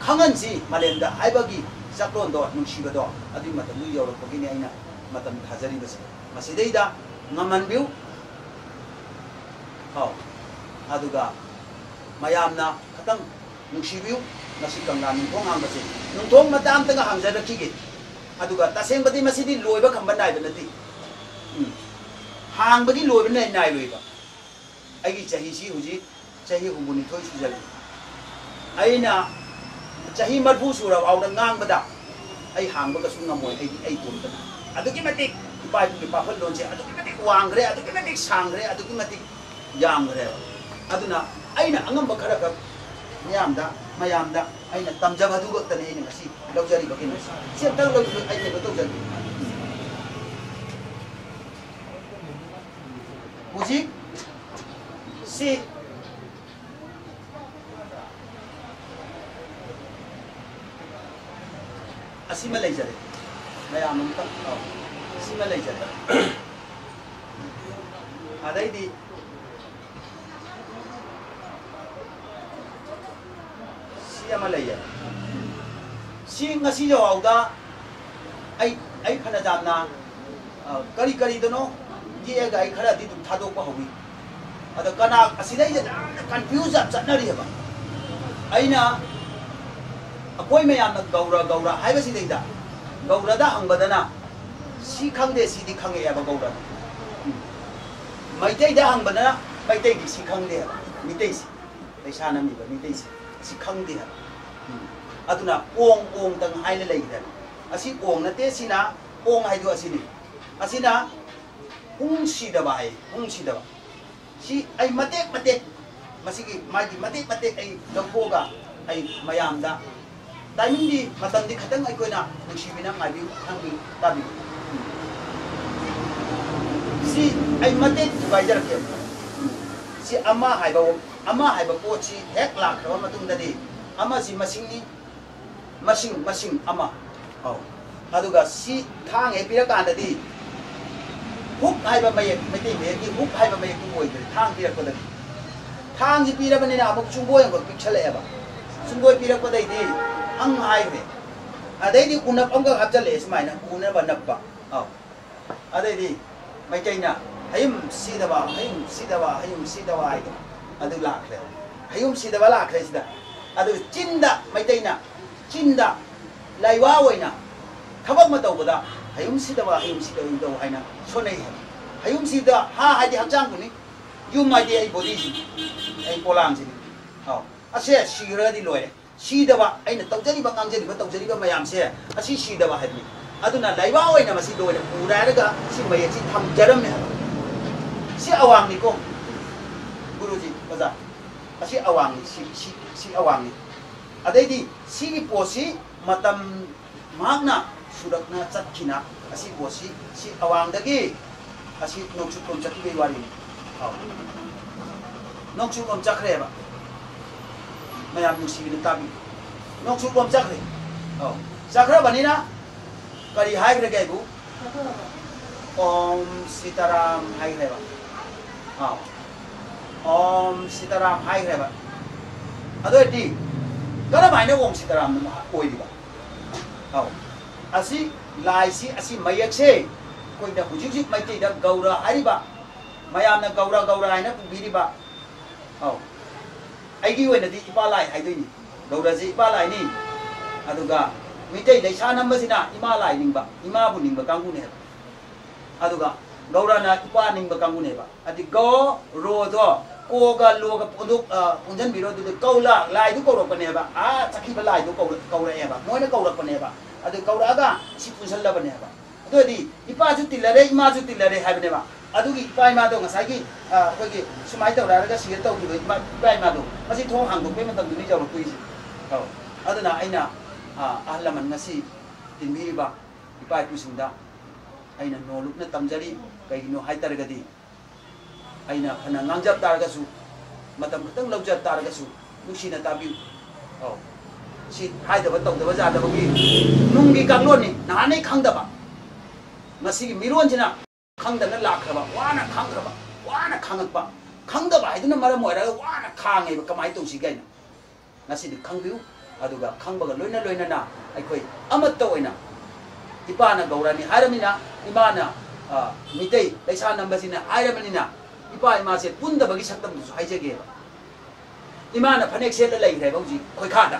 ꯈꯪꯍꯟꯁꯤ ꯃꯥꯂꯦꯝꯗ ꯍꯥꯏꯕꯒꯤ ꯆꯥꯛꯂꯣꯟꯗꯣ ꯅꯨꯡꯁꯤꯕꯗꯣ ꯑꯗꯨꯒꯤ ꯃꯇꯝꯗꯨ ꯌꯧꯔꯛꯄꯒꯤꯅꯤ ꯑꯩꯅ ꯃꯇꯝ ꯊꯥꯖꯔꯤꯕꯁꯦ ꯃꯁꯤꯗꯩꯗ ꯉꯝꯍꯟꯕꯤꯌꯨ ꯑꯥꯎ ꯑꯗꯨꯒ ꯃꯌꯥꯝꯅ ꯈꯇꯪ ꯅꯨꯡꯁꯤꯕꯤꯌꯨ ꯉꯁꯤ ꯀꯪꯂꯥ ꯅꯨꯡꯊꯣꯡ ꯍꯥꯡꯕꯁꯦ ꯅꯨꯡꯊꯣꯡ ꯃꯇꯥꯡꯇꯒ ꯍꯥꯡꯖꯔꯛꯈꯤꯒꯦ ꯑꯗꯨꯒ ꯇꯁꯦꯡꯕꯗꯤ ꯃꯁꯤꯗꯤ ꯂꯣꯏꯕ ꯈꯝꯕ ꯅꯥꯏꯕ ꯅꯠꯇꯦ हांबगी लोब नाई नाई लोब आई चाहिए हुजी चाहिए हुमुनी थोई सुजल आई ना चाहिए मरफू सूरा आउट गांग बदा आई हांग बगा सुंग मोय आई आई तुम तना अदुकी मति इपाई पुकी पाफल लोन से अदुकी मति वांग रे अदुकी मति सांग रे अदुकी मति यांग रे अदुना आई ना अंगम बखरा का मयाम दा मयाम दा आई ना तमजब अदुगतने आई ना मसी लौजरी बकिन से तल लौजरी आई ने बतौ जल्दी ꯍꯧꯖꯤꯛ ꯁꯤ ꯑꯁꯤꯃ ꯂꯩꯖꯔꯦ ꯃꯌꯥꯝ ꯑꯃꯇꯪ ꯑꯁꯤꯃ ꯂꯩꯖꯔꯦ ꯑꯗꯩꯗꯤ ꯁꯤ ꯑꯃ ꯂꯩꯌꯦ ꯁꯤ ꯉꯁꯤ ꯌꯧꯍꯥꯎꯗ ꯑꯩ ꯑꯩ ꯐꯅ ꯌꯥꯝꯅ ꯀꯔꯤ ꯀꯔꯤꯗꯅꯣ ꯌꯦꯛꯑꯒ ꯑꯩ ꯈꯔꯗꯤ ꯑꯗꯨꯝ ꯊꯥꯗꯣꯛꯄ ꯍꯧꯋꯤ ꯑꯗꯣ ꯀꯅꯥ ꯑꯁꯤꯗꯩꯗ ꯌꯥꯝꯅ ꯀꯟꯐ꯭ꯌꯨꯖ ꯌꯥꯝ ꯆꯠꯅꯔꯤꯑꯕ ꯑꯩꯅ ꯑꯩꯈꯣꯏ ꯃꯌꯥꯝꯅ ꯒꯧꯔ ꯒꯧꯔ ꯍꯥꯏꯕꯁꯤꯗꯩꯗ ꯒꯧꯔꯗ ꯍꯪꯕꯗꯅ ꯁꯤ ꯈꯪꯗꯦ ꯁꯤꯗꯤ ꯈꯪꯉꯛꯑꯦꯕ ꯒꯧꯔꯗ ꯃꯩꯇꯩꯗ ꯍꯪꯕꯗꯅ ꯃꯩꯇꯩꯗꯤ ꯁꯤ ꯈꯪꯗꯦ ꯍꯥꯏꯕ ꯃꯤꯇꯩꯁꯤ ꯄꯩꯁꯥ ꯅꯝꯃꯤꯕ ꯃꯤꯇꯩꯁꯤ ꯁꯤ ꯈꯪꯗꯦ ꯍꯥꯏꯕ ꯑꯗꯨꯅ ꯑꯣꯡ ꯑꯣꯡꯇꯪ ꯍꯥꯏꯅ ꯂꯩꯈꯤꯗꯅ ꯑꯁꯤ ꯑꯣꯡ ꯅꯠꯇꯦ ꯁꯤꯅ ꯑꯣꯡ ꯍꯥꯏꯗꯣ ꯑꯁꯤꯅꯤ ꯑꯁꯤꯅ ung si da ba ay ung si da ba si ay matik matik. Masigi magi matik matik ay dagboga ay mayam da timing di matandi khatang ay ko na ung si binang ay ang bi tabi. Si ay matik ba jar ke si ama, hay ba, ama, hay ba po, si hek lak ra ma tung da di ama, si masing ni? Masing masing, ama. Oh. Aduga, si thang e eh, pira kan da di ꯍꯨꯛ ꯍꯥꯏꯕ ꯃꯌꯦꯛ Meitei ꯃꯌꯦꯛꯀꯤ hook ꯍꯥꯏꯕ ꯃꯌꯦꯛꯇꯨ ꯑꯣꯏꯗ꯭ꯔꯦ ꯊꯥꯡ ꯄꯤꯔꯛꯄꯗꯒꯤ ꯊꯥꯡꯁꯤ ꯄꯤꯔꯕꯅꯤꯅ ꯑꯃꯨꯛ ꯆꯨꯡꯒꯣꯏ ꯑꯃꯈꯛ ꯄꯤꯛꯁꯜꯂꯛꯑꯦꯕ ꯆꯨꯡꯒꯣꯏ ꯄꯤꯔꯛꯄꯗꯩꯗꯤ ꯑꯪ ꯍꯥꯏꯈ꯭ꯔꯦ ꯑꯗꯩꯗꯤ ꯎꯅꯞ ꯑꯃꯈꯛ ꯍꯥꯞꯆꯜꯂꯛꯑꯦ ꯁꯨꯃꯥꯏꯅ ꯎꯅꯕ ꯅꯞꯄ ꯑꯧ ꯑꯗꯩꯗꯤ ꯃꯩꯇꯩꯅ ꯍꯌꯨꯝ ꯁꯤꯗꯕ ꯍꯌꯨꯝ ꯁꯤꯗꯕ ꯍꯌꯨꯝ ꯁꯤꯗꯕ ꯍꯥꯏꯗꯣ ꯑꯗꯨ ꯂꯥꯛꯈ꯭ꯔꯦ ꯍꯌꯨꯝ ꯁꯤꯗꯕ ꯂꯥꯛꯈ꯭ꯔꯦ ꯁꯤꯗ ꯑꯗꯨ ꯆꯤꯟꯗ ꯃꯩꯇꯩꯅ ꯆꯤꯟꯗ ꯂꯩꯋꯥ ꯑꯣꯏꯅ ꯊꯕꯛ ꯑꯃ ꯇꯧꯕꯗ hayumsida hayumsida do haina sonai hayumsida ha haidi hakjang kuni yum haidi ai body ji ai polam ji ha ase sira di loe sida ba aina tawjari ba ngang jari ba tawjari ba mayam se asi sida ba haidi aduna laiba oina masi do ne pura daga si maye ji tham jaram ne si awang ni ko guruji baza asi awang ni si si si awang ni adai di si ni posi matam magna mayam nusi tabi nokchu kom chakre aw chakra banina kari hai gre gai bu om sitaram hai gre ba aw om sitaram hai gre ba ado di kana mai ne om sitaram na oi di ba aw asi lai si asi mayak se koi da hujik jik mai te da gaura hari ba mayam na gaura gaura hai na biri ba aw ai gi wai na di ipa lai hai doi ni gaura ji ipa lai ni aduga mitai dai sa nam basina ima lai ning ba ima bu ning ba kangu ne aduga gaura na ipa ning ba kangu ne ba adi go ro do ko ga lo ga punduk unjan biro du kaula lai du ko ro pa ne ba a chakhi ba lai du ko ko re ba moi na ima do masi thong hang do pe man tang du ni jaw ro kui si adu na aina ahalaman ngasi tinbiriba ipa ipusingda aina noluk na tamjari kaigino haitaragadi aina phana ngangjab taragasu matam khatang laujab shi hai da batong da baza da bagi nungi kang lon ni na ne kang da ba ngasi gi miron jina kang da na la khra ba wa na kang khra ba wa na kang ba kang da ba hai na mara mo ra wa na kang ba kamai to shi gai na ngasi di kang biu aduga kang ba ga loina loina na ai koi amat to ina ipana gaurani haramina imana mitei leisa nambasina haramina ipa imase punda bagi saktam su haijege ima na phanek sel lai re bauji khoi kha da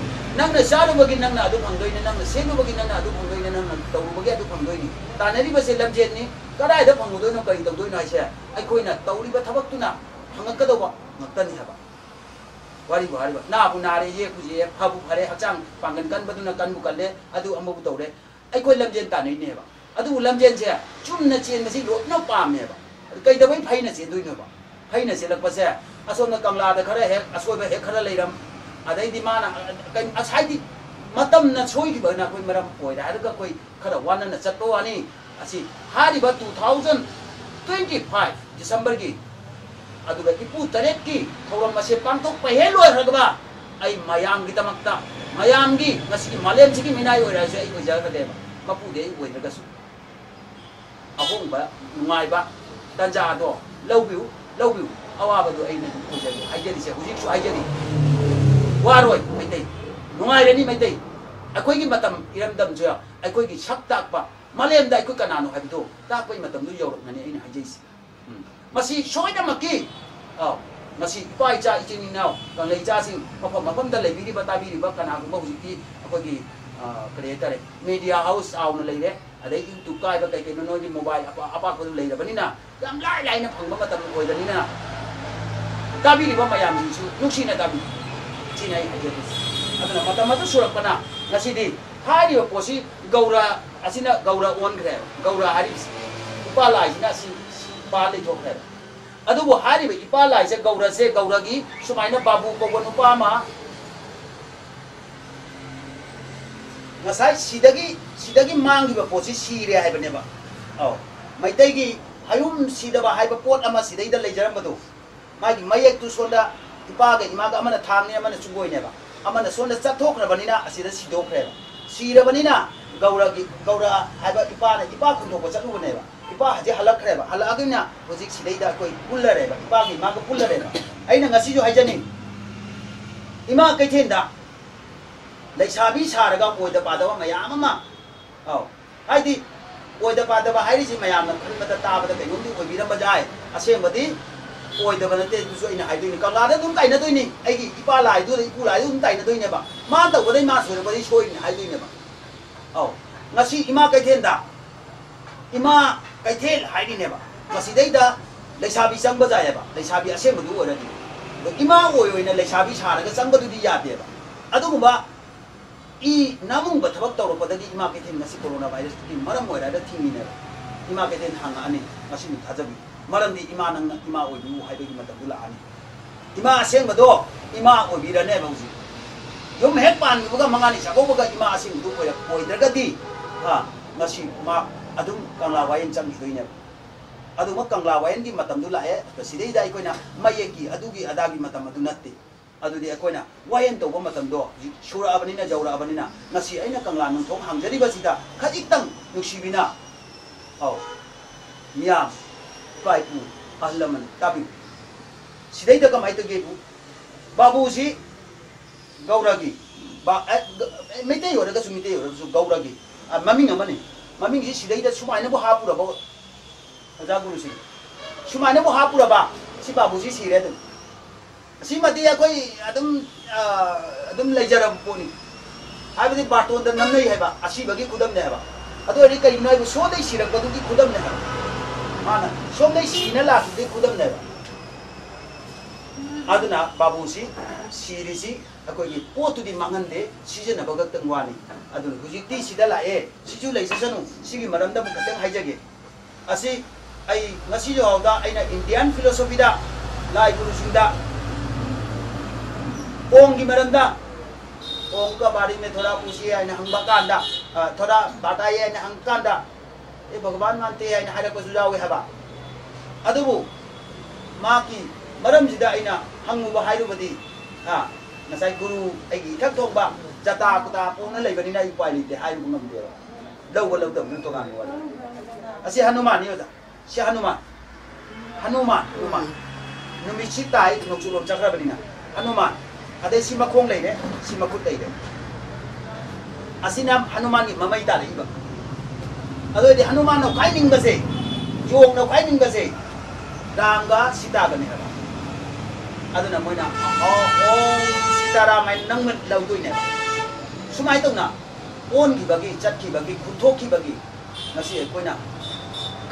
bu na re ye ku je pha bu phare hakchang pangan kan ba tu na kan bu kan le adu ambu bu tawre ai koi lamjen ta nei ne ba adu lamjen che chum na chen ma si lo no pa me ba kai da bai phai na chen doi no ba phai na se lak pa se asom na kamla da khare he asoi ba he wana na chatto ani asi hari ba 2025 December ki aduga ipu taret ki thoram ma se pangtok pa he loi ra ba ai mayam gi tamakta mayam gi ngasi ki malem chi ki minai oi ra se ai koi jaga de ba mapu de oi ra ga su ahong ba ngai ba tanja do lâu biểu lâu biểu waroi mai tei nungai rani mai tei akoi gi matam iram dam joya akoi gi sak tak pa malem dai ku kanano ha bido ta koi matam du yorok ngani ai na hajai si masi shoi da maki aw masi pai cha ichini nau kan lei cha sing mapam mapam da lei biri bata biri ba kana ko hujik ki akoi gi creator media house aw na lei re adai youtube kai ba kai kai no ni mobile apa apa ko lei da bani na yam lai lai na phang ba matam oi da ni na ta biri ba mayam ji su nuksi na ta kre gaura hari upala sina si pa le jok kre adu bo hari ba ipala se gaura se gaura gi sumaina babu ko bon upama ngasai sidagi sidagi mangi ba posi sire hai bane ba leijaram ba do magi mayek tu sonda ipaga imaga amana thangni amana chungoi ne ba amana sonda chathokrabanina asida sidokre sirabanina gaura gi gaura haiba ipa na ipa kunto ko chatu ne ba ipa haje halakre ba halagina hojik sidai da koi pullare ba ipa gi maga pullare ba aina ngasi jo haijani ima kai thenda leisabi saraga oida padaba mayam ama aw haidi oida padaba hairisi mayam na khanbata tabada kai yumdi oibiramba ꯑꯣꯏꯗꯕ ꯅꯠꯇꯦ ꯑꯗꯨꯁꯨ ꯑꯩꯅ ꯍꯥꯏꯗꯣꯏꯅꯤ ꯀꯪꯂꯥꯗ ꯑꯗꯨꯝ ꯇꯥꯏꯅꯗꯣꯏꯅꯤ ꯑꯩꯒꯤ ꯏꯄꯥ ꯂꯥꯏꯗꯨꯗ ꯏꯄꯨ ꯂꯥꯏꯗꯨ ꯑꯗꯨꯝ ꯇꯥꯏꯅꯗꯣꯏꯅꯦꯕ ꯃꯥ ꯇꯧꯕꯗꯩ ꯃꯥ ꯁꯣꯏꯔꯛꯄꯗꯩ ꯁꯣꯏꯔꯤꯅꯤ ꯍꯥꯏꯗꯣꯏꯅꯦꯕ ꯑꯧ ꯉꯁꯤ ꯏꯃꯥ ꯀꯩꯊꯦꯜꯗ ꯏꯃꯥ ꯀꯩꯊꯦꯜ ꯍꯥꯏꯔꯤꯅꯦꯕ ꯃꯁꯤꯗꯩꯗ ꯂꯩꯁꯥꯕꯤ ꯆꯪꯕ ꯌꯥꯏꯑꯕ ꯂꯩꯁꯥꯕꯤ ꯑꯁꯦꯡꯕꯗꯨ ꯑꯣꯏꯔꯗꯤ ꯑꯗꯣ ꯏꯃꯥ ꯑꯣꯏ ꯑꯣꯏꯅ ꯂꯩꯁꯥꯕꯤ ꯁꯥꯔꯒ ꯆꯪꯕꯗꯨꯗꯤ ꯌꯥꯗꯦꯕ ꯑꯗꯨꯒꯨꯝꯕ ꯏ ꯅꯃꯨꯡꯕ ꯊꯕꯛ ꯇꯧꯔꯛꯄꯗꯒꯤ ꯏꯃꯥ ꯀꯩꯊꯦꯜ ꯉꯁꯤ ꯀꯣꯔꯣꯅꯥ ꯚꯥꯏꯔꯁꯇꯨꯒꯤ ꯃꯔꯝ ꯑꯣꯏꯔꯒ ꯊꯤꯡꯉꯤꯅꯦꯕ ꯏꯃꯥ ꯀꯩꯊꯦꯜ ꯍꯥꯡꯉꯛꯑꯅꯤ ꯉꯁꯤ ꯊꯥꯖꯕꯤ marandi ima nang na ima oi bu hai bi mata bula ani. Ima aseng ba do, ima oi bi ra ne ba uji yom hek pan bu ga mangani sa go bu ga ima aseng du ko ya koi dra ga di. Ha ngasi ma adum kang la wayan cham hui ne. Adum ma kang la wayan di matam du la e ta sidai dai ko na maye ki, adu gi ada gi matam adu natte adu di ko na, wayan to ba matam do shura abani na jawra abani na. Ngasi aina kang la nung thong hang jari ba sida khajik tang nuksibina au miam ꯇ꯭ꯔꯥꯏꯕꯄꯨ ꯑꯍꯜ ꯂꯃꯟ ꯇꯥꯕꯤꯌꯨ ꯁꯤꯗꯩꯗ ꯀꯃꯥꯏꯅ ꯇꯧꯒꯦꯕꯨ ꯕꯥꯕꯨꯁꯤ ꯒꯧꯔꯒꯤ ꯃꯩꯇꯩ ꯑꯣꯏꯔꯒꯁꯨ ꯃꯩꯇꯩ ꯑꯣꯏꯔꯒꯁꯨ ꯒꯧꯔꯒꯤ ꯃꯃꯤꯡ ꯑꯃꯅꯤ ꯃꯃꯤꯡꯁꯤ ꯁꯤꯗꯩꯗ ꯁꯨꯃꯥꯏꯅꯕꯨ ꯍꯥꯞꯄꯨꯔꯕ ꯑꯣꯖꯥ ꯒꯨꯔꯨꯁꯤ ꯁꯨꯃꯥꯏꯅꯕꯨ ꯍꯥꯞꯄꯨꯔꯕ ꯁꯤ ꯕꯥꯕꯨꯁꯤ ꯁꯤꯔꯦ ꯑꯗꯨꯝ ꯑꯁꯤꯃꯗꯤ ꯑꯩꯈꯣই ꯑꯗꯨꯝ ꯑꯗꯨꯝ ꯂꯩꯖꯔꯕ ꯄꯣꯠꯅꯤ ꯍꯥꯏꯕꯗꯤ ꯕꯥꯔꯇꯣꯟꯗ ꯅꯝꯅꯩ ꯍꯥꯏꯕ ꯑꯁꯤꯕꯒꯤ ꯈꯨꯗꯝꯅꯦ ꯍꯥꯏꯕ ꯑꯗꯨ ꯑꯣꯏꯔꯗꯤ ꯀꯩꯒꯤꯅꯣ ꯍꯥꯏꯕ ꯁꯣꯗꯩ ꯁꯤꯔꯛꯄꯗꯨꯒꯤ ꯈꯨꯗꯝꯅꯦ ꯍꯥꯏꯕ 하나 쇼메 시는 라스데 구덤네바 아드나 바보시 시리시 거기 포트디 망한데 시즌에 버거던 거 아니? 아들 후직디 시달라에 시줄에 있어서는 시기 말한다 뭐 그때 하이자게 아시 아이 나시죠 하다. 아이나 인디안 필로소피다. 라이 부르신다. 옹기 말한다. 옹가 바리메 돌아 부시에 아이나 한바까 한다. 아, 돌아 바다에 아이나 한까 한다. એ ભગવાન માનતે આઈને હારે કોઈ સુજાવે હવા અદુબુ માકી મરમ જિદાઈના હંગુ બહાઈરુબદી હા નસાઈ ગુરુ એગી ઠક ઠોકબા જતા કુતા પોને લઈબની ના ઉપાય લીતે હાયુ ગમદેવા દવ લવ દમ તો ગામી વાળા અસી હનુમાન યોદા શી હનુમાન હનુમાન હનુમાન નુમિશી તાઈ નોચુ લોમ ચક્રબનીના હનુમાન અદે સી મખોંગ લઈને સી મખુત લઈને અસી નામ હનુમાન ની મમઈ તાલે ઈબા sumai tong na on ki bagi chat ki bagi kuthok ki bagi ngasi koina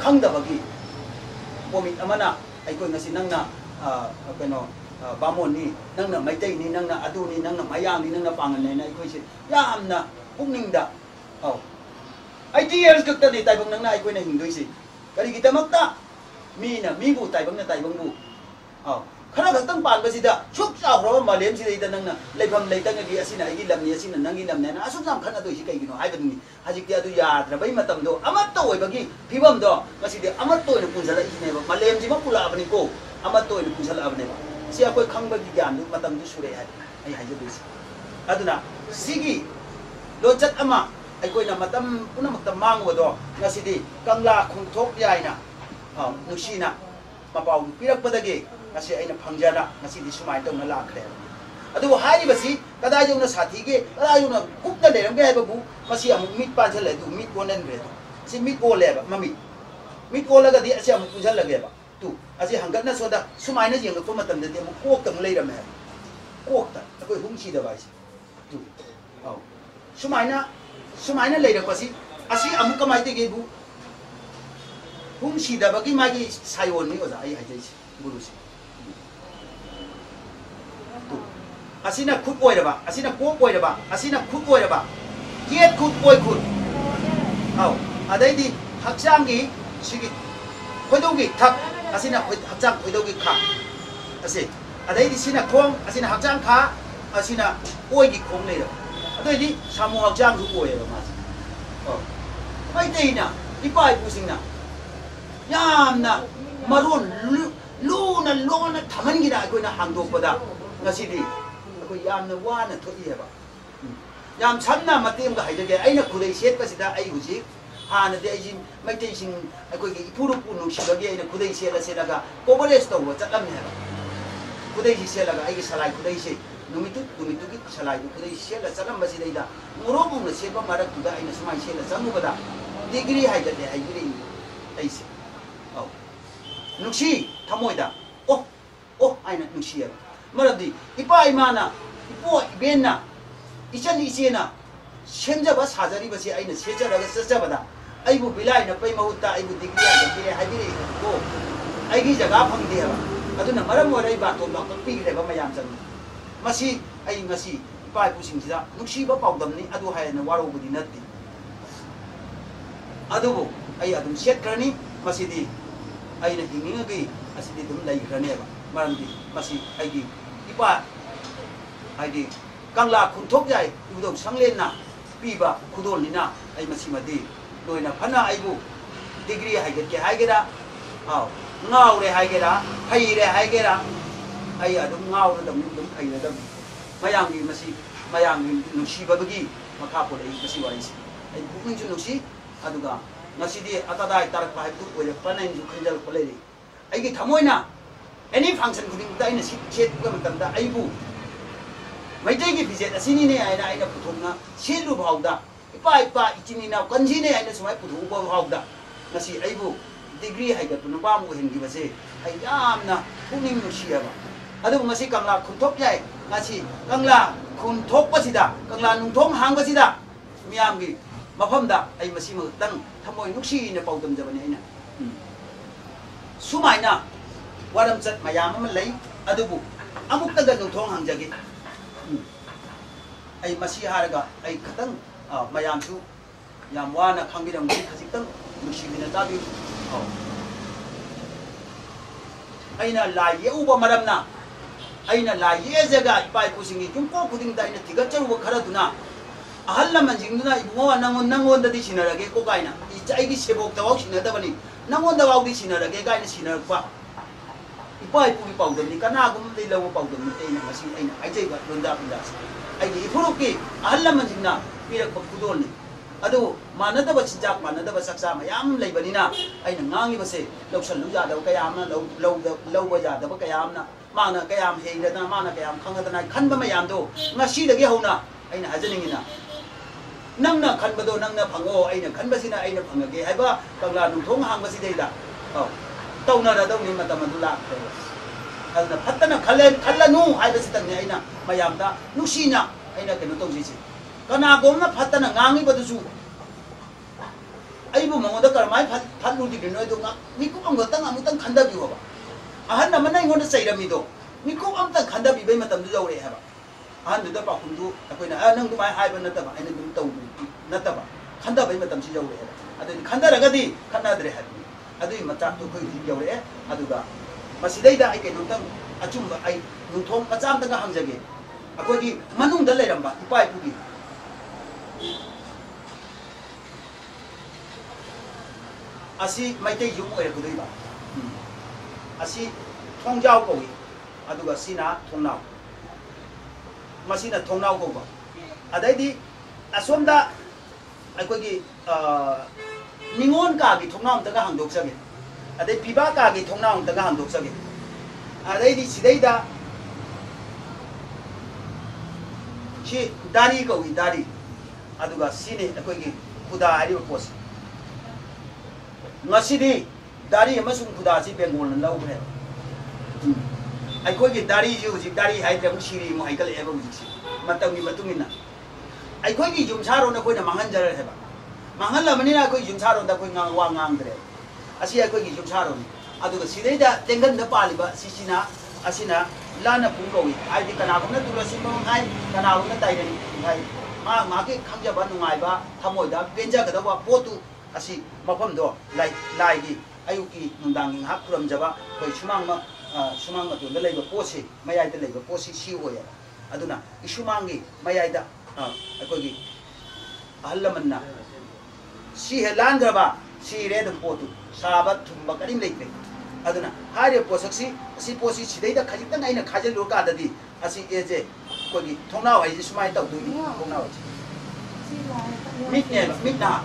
khang da bagi pomit amana ai koi ngasi nang na kano ꯕꯥꯃꯣꯟꯅꯤ ꯅꯪꯅ ꯃꯩꯇꯩꯅꯤ ꯅꯪꯅ ꯑꯗꯨꯅꯤ ꯅꯪꯅ ꯃꯌꯥꯡꯅꯤ ꯅꯪꯅ ꯄꯥꯡꯒꯜꯅꯦꯅ ꯑꯩꯈꯣꯏꯁꯦ ꯌꯥꯝꯅ ꯄꯨꯛꯅꯤꯡꯗ ꯑꯧ Ay tears kag tadi tai bong nang nai ko na hing doi si ka di kita makta. Mi na mi bu tai bong na tai bong bu Aw. kana ka tang pan ba si da. Chuk sa ro ma lem si da ita nang na. Lai bang lai tang ngi asi na gi lam ni asina nang gi lam na. Asu sam kana do si kai gi no ai bang ni. Haji kya du ya tra bai matam do. Amat to oi bagi. Phibam do. Kasi de amat to ni pun sa la i ne ba. Ma lem ji ma pula abni ko. Amat to ni kun sala abne ba. Si akoi kang ba gi gyan du matam du sure hai. Ai haji du si. Aduna sigi lo chat ama ꯑꯩꯈꯣꯏꯅ ꯃꯇꯝ ꯄꯨꯝꯅꯃꯛꯇ ꯃꯥꯡꯕꯗꯣ ꯉꯁꯤꯗꯤ ꯀꯪꯂꯥ ꯈꯣꯡꯊꯣꯛ ꯌꯥꯏꯅ ꯅꯨꯡꯁꯤꯅ ꯃꯄꯥꯎ ꯄꯤꯔꯛꯄꯗꯒꯤ ꯉꯁꯤ ꯑꯩꯅ ꯐꯪꯖꯅ ꯉꯁꯤꯗꯤ ꯁꯨꯃꯥꯏꯅ ꯇꯧꯅ ꯂꯥꯛꯈ꯭ꯔꯦ ꯑꯗꯨꯕꯨ ꯍꯥꯏꯔꯤꯕꯁꯤ ꯀꯗꯥꯏ ꯌꯧꯅ ꯁꯥꯊꯤꯒꯦ ꯀꯗꯥꯏ ꯌꯧꯅ ꯀꯨꯞꯅ ꯂꯩꯔꯝꯒꯦ ꯍꯥꯏꯕꯕꯨ ꯃꯁꯤ ꯑꯃꯨꯛ ꯃꯤꯠ ꯄꯥꯟꯁꯤꯜꯂꯦ ꯑꯗꯨ ꯃꯤꯠ ꯑꯣꯟꯍꯟꯈ꯭ꯔꯦ ꯑꯗꯨ ꯁꯤ ꯃꯤꯠ ꯑꯣꯜꯂꯦꯕ ꯃꯃꯤꯠ ꯃꯤꯠ ꯑꯣꯜꯂꯒꯗꯤ ꯑꯁꯤ ꯑꯃꯨꯛ ꯄꯨꯟꯁꯤꯜꯂꯒꯦꯕ ꯇꯨ ꯑꯁꯤ ꯍꯪꯒꯠꯅ ꯁꯣꯗ ꯁꯨꯃꯥꯏꯅ ꯌꯦꯡꯉꯛꯄ ꯃꯇꯝꯗꯗꯤ ꯑꯃꯨꯛ ꯀꯣꯛꯇ ꯑꯃꯨꯛ ꯂꯩꯔꯝꯃꯦ ꯍꯥꯏꯕ ꯀꯣꯛꯇ ꯑꯩꯈꯣꯏ ꯍꯨꯝ ꯁꯤꯗꯕ ꯍꯥꯏꯁꯦ ꯇꯨ ꯑꯧ ꯁꯨꯃꯥꯏꯅ ꯁꯨꯃꯥꯏꯅ ꯂꯩꯔꯛꯄꯁꯤ ꯑꯁꯤ ꯑꯃꯨꯛ ꯀꯃꯥꯏꯅ ꯇꯧꯒꯦꯕꯨ ꯍꯨꯝ ꯁꯤꯗꯕꯒꯤ ꯃꯥꯒꯤ ꯁꯥꯌꯣꯟꯅꯤ ꯑꯣꯖꯥ ꯑꯩ ꯍꯥꯏꯖꯩꯁꯤ ꯒꯨꯔꯨꯁꯤ asina khut oiraba asina kok oiraba asina khut oiraba yet khut oi khut au adai di hakchang gi sigi khoidau gi thak asina hakchang khoidau gi kha ase adai di sina khong asina hakchang kha asina oi gi khong nei adai di samu hakchang su oi ba ma oh mai dei na ipai pu sing na yamna maron lu na lo na thaman gi da koi na hang dok pada ngasidi ꯑꯩꯈꯣꯏ ꯌꯥꯝꯅ ꯋꯥꯅ ꯊꯣꯛꯏꯑꯕ ꯌꯥꯝ ꯁꯝꯅ ꯃꯇꯦꯛ ꯑꯃꯒ ꯍꯥꯏꯖꯒꯦ ꯑꯩꯅ ꯈꯨꯗꯩ ꯁꯦꯠꯄꯁꯤꯗ ꯑꯩ ꯍꯧꯖꯤꯛ ꯍꯥꯟꯅꯗꯤ ꯑꯩꯁꯤ ꯃꯩꯇꯩꯁꯤꯡ ꯑꯩꯈꯣꯏꯒꯤ ꯏꯄꯨꯔꯨꯄꯨ ꯅꯨꯡꯁꯤꯕꯒꯤ ꯑꯩꯅ ꯈꯨꯗꯩ ꯁꯦꯠꯂ ꯁꯦꯠꯂꯒ ꯀꯣꯕꯔꯦꯖ ꯇꯧꯕ ꯆꯠꯂꯝꯃꯦ ꯍꯥꯏꯕ ꯈꯨꯗꯩꯁꯤ ꯁꯦꯠꯂꯒ ꯑꯩꯒꯤ ꯁꯂꯥꯏ ꯈꯨꯗꯩꯁꯤ नुमितु नुमितुकी सलाई दुखुदै सेला चलमबसिदैदा मुरोबुंग सेबा मरक्तुदा आइना समाय सेला चंगुबदा डिग्री हाइदले हाइग्री ऐसे औ नुक्षी थमोइदा इपा इमाना इपो इबेना इचन इचेना सेमजबा साजरीबसे आइना सेचरगा सेचबदा अबू बिलाई जगह फंगदेबा अदुना मरम masi ai ngasi ipa ipu singjida nukshi ba paudam ni adu hai na waro budi natti adu bu ai adum set krani masi di ai na hingi ngi asi di dum lai krani ba maram di masi ai di ipa ai di kangla khun thok jai udom sanglen na piba khudol ni na ai masi ma di loina phana ai bu degree hai ge hai ge da ngao re hay ge da phai re hay ge da ai adum ngau na dam dum ai na dam mayang gi masi mayang gi nuksi babagi makha po dai masi wai si ai bukun chu nuksi aduga ngasi di atadai tarak pa tu ko le panen ju khanjal ko le ai gi thamoi na any function ku ding dai na si che tu ga matam da ai bu mai dai gi bijet asini ne ai na ai na puthum na si lu bhau da ipa ipa ichini na kanji ne ai na sumai puthum ba bhau da ngasi ai bu degree hai ga tu na ba mu hen gi ba se ai yam na puning nuksi ba ꯑꯗꯨꯕꯨ ꯉꯁꯤ ꯀꯪꯂꯥ ꯈꯨꯟꯊꯣꯛ ꯌꯥꯏ ꯉꯁꯤ ꯀꯪꯂꯥ ꯈꯨꯟꯊꯣꯛꯄꯁꯤꯗ ꯀꯪꯂꯥ ꯅꯨꯡꯊꯣꯡ ꯍꯥꯡꯕꯁꯤꯗ ꯃꯤꯌꯥꯝꯒꯤ ꯃꯐꯝꯗ ꯑꯩ ꯃꯁꯤꯃꯛꯇꯪ ꯊꯃꯣꯏ ꯅꯨꯡꯁꯤꯅ ꯄꯥꯎꯗꯝꯖꯕꯅꯤ ꯑꯩꯅ ꯁꯨꯃꯥꯏꯅ ꯋꯥꯔꯝꯆꯠ ꯃꯌꯥꯝ ꯑꯃ ꯂꯩ ꯑꯗꯨꯕꯨ ꯑꯃꯨꯛꯇꯒ ꯅꯨꯡꯊꯣꯡ ꯍꯥꯡꯖꯒꯦ ꯑꯩ ꯃꯁꯤ ꯍꯥꯏꯔꯒ ꯑꯩ ꯈꯤꯇꯪ ꯃꯌꯥꯝꯁꯨ ꯌꯥꯝ ꯋꯥꯅ ꯈꯪꯕꯤꯔꯝꯒꯅꯤ ꯈꯖꯤꯛꯇꯪ ꯅꯨꯡꯁꯤꯕꯤꯅ ꯇꯥꯕꯤꯌꯨ ꯑꯧ ꯑꯩꯅ ꯂꯥꯏ ꯌꯦꯛꯎꯕ ꯃꯔꯝꯅ aina la yezega ipai kusingi jumko kudingda ina tigacharu wakara duna ahalman jingduna ibungo nangon nangon dadi sinarage ko kaina ichaigi sebok tawau sinadabani nangon da wau di sinarage kaina sinarpa ipai puri paudam ni kana gum dei lawo paudam ni teina masi aina aijai ba londa kunda aigi ifuruki ahalman jingna pirak pakudol ni adu manadaba chinjak manadaba saksa mayam laibanina aina ngangi base lausal lu yadaw kayamna law law law yadaw kayamna mana kayam hei da na mana kayam khang da na kan ba ma yam do nga shi da ge ho na ai na hajin ngina nang na kan ba do nang na phang o ai na kan ba si na ai na phang ge hai ba kang la nung thong hang ba si dei da au tau na da dau ni ma ta ma du la ko al na phat na khale khalla nu hai ba si ta ni ai na ma yam da nu shi na ai na ke nu tong si si kana gom na phat na nga ngi ba du su ai bu ma da kar mai phat phat lu di no do nga ni ku ang ga ta nga mu tang khan da bi ho ba ꯍꯥꯏꯕ ꯑꯍꯟꯗꯨꯗ ꯄꯥꯎꯈꯨꯝꯗꯨ ꯑꯩꯈꯣꯏꯅ ꯑ ꯅꯪ ꯑꯗꯨꯃꯥꯏꯅ ꯍꯥꯏꯕ ꯅꯠꯇꯕ ꯑꯩꯅ ꯑꯗꯨꯝ ꯇꯧꯕ ꯅꯠꯇꯕ ꯈꯟꯊꯕꯩ ꯃꯇꯝꯁꯤ ꯌꯧꯔꯛꯑꯦꯕ ꯑꯗꯨꯗꯤ ꯈꯟꯊꯔꯒꯗꯤ ꯈꯠꯅꯗ꯭ꯔꯦ ꯍꯥꯏꯕꯅꯤ ꯑꯗꯨꯒꯤ ꯃꯆꯥꯛꯇꯣ ꯑꯩꯈꯣꯏ ꯍꯧꯖꯤꯛ ꯌꯧꯔꯛꯑꯦ ꯑꯗꯨꯒ ꯃꯁꯤꯗꯩꯗ ꯑꯩ ꯀꯩꯅꯣꯝꯇꯪ ꯑꯆꯨꯝꯕ ꯑꯩ ꯅꯨꯡꯊꯣꯡ ꯃꯆꯥ ꯑꯃꯇꯪꯒ ꯍꯪꯖꯒꯦ ꯑꯩꯈꯣꯏꯒꯤ ꯃꯅꯨꯡꯗ ꯂꯩꯔꯝꯕ ꯏꯄꯥ ꯏꯄꯨꯒꯤ ꯑꯁꯤ ꯃꯩꯇꯩ ꯌꯨꯝ ꯑꯣꯏꯔꯛꯀꯗꯣꯏꯕ ꯑꯁꯤ ꯊꯣꯡꯖꯥꯎ ꯀꯧꯏ ꯑꯗꯨꯒ ꯁꯤꯅ ꯊꯣꯡꯅꯥꯎ ꯃꯁꯤꯅ ꯊꯣꯡꯅꯥꯎ ꯀꯧꯕ ꯑꯗꯩꯗꯤ ꯑꯁꯣꯝꯗ ꯑꯩꯈꯣꯏꯒꯤ ꯅꯤꯉꯣꯜ ꯀꯥꯒꯤ ꯊꯣꯡꯅꯥꯎ ꯑꯝꯇꯒ ꯍꯥꯡꯗꯣꯛꯆꯒꯦ ꯑꯗꯩ ꯄꯤꯕꯥ ꯀꯥꯒꯤ ꯊꯣꯡꯅꯥꯎ ꯑꯝꯇꯒ ꯍꯥꯡꯗꯣꯛꯆꯒꯦ ꯑꯗꯩꯗꯤ ꯁꯤꯗꯩꯗ ꯁꯤ ꯗꯥꯔꯤ ꯀꯧꯏ ꯗꯥꯔꯤ ꯑꯗꯨꯒ ꯁꯤꯅꯤ ꯑꯩꯈꯣꯏꯒꯤ ꯈꯨꯗꯥ ꯍꯥꯏꯔꯤꯕ ꯄꯣꯠꯁꯤ ꯉꯁꯤꯗꯤ दारी अमसुंग खुदासी बेंगोल न लौरे अखोगी दारी जी हुजिक दारी हाय त्रम सिरी मु हाइकल एबो हुजिक सि मतम नि मतुम इना अखोगी जुमसारो न कोइना मांगन जर हेबा मांगन लमनि ना कोइ लान पुंग कौई हाइदि कनागुम न तुलसी मंग हाइ कनागुम न पोतु असी लाई लाई गी ayuki nundang hak kuram jaba koi shumang ma shumang ma tu nalai ba posi mayai da lai ba posi si ho ya aduna i shumang gi mayai da koi gi ahalaman na si he lan graba si re dum potu sabat thumba karim lai pe aduna hare posak si si posi sidai da khajik tang aina khajel lo ka da di asi eje koi gi thongna wai ji shumai ta du ni thongna wai ji mitne mitna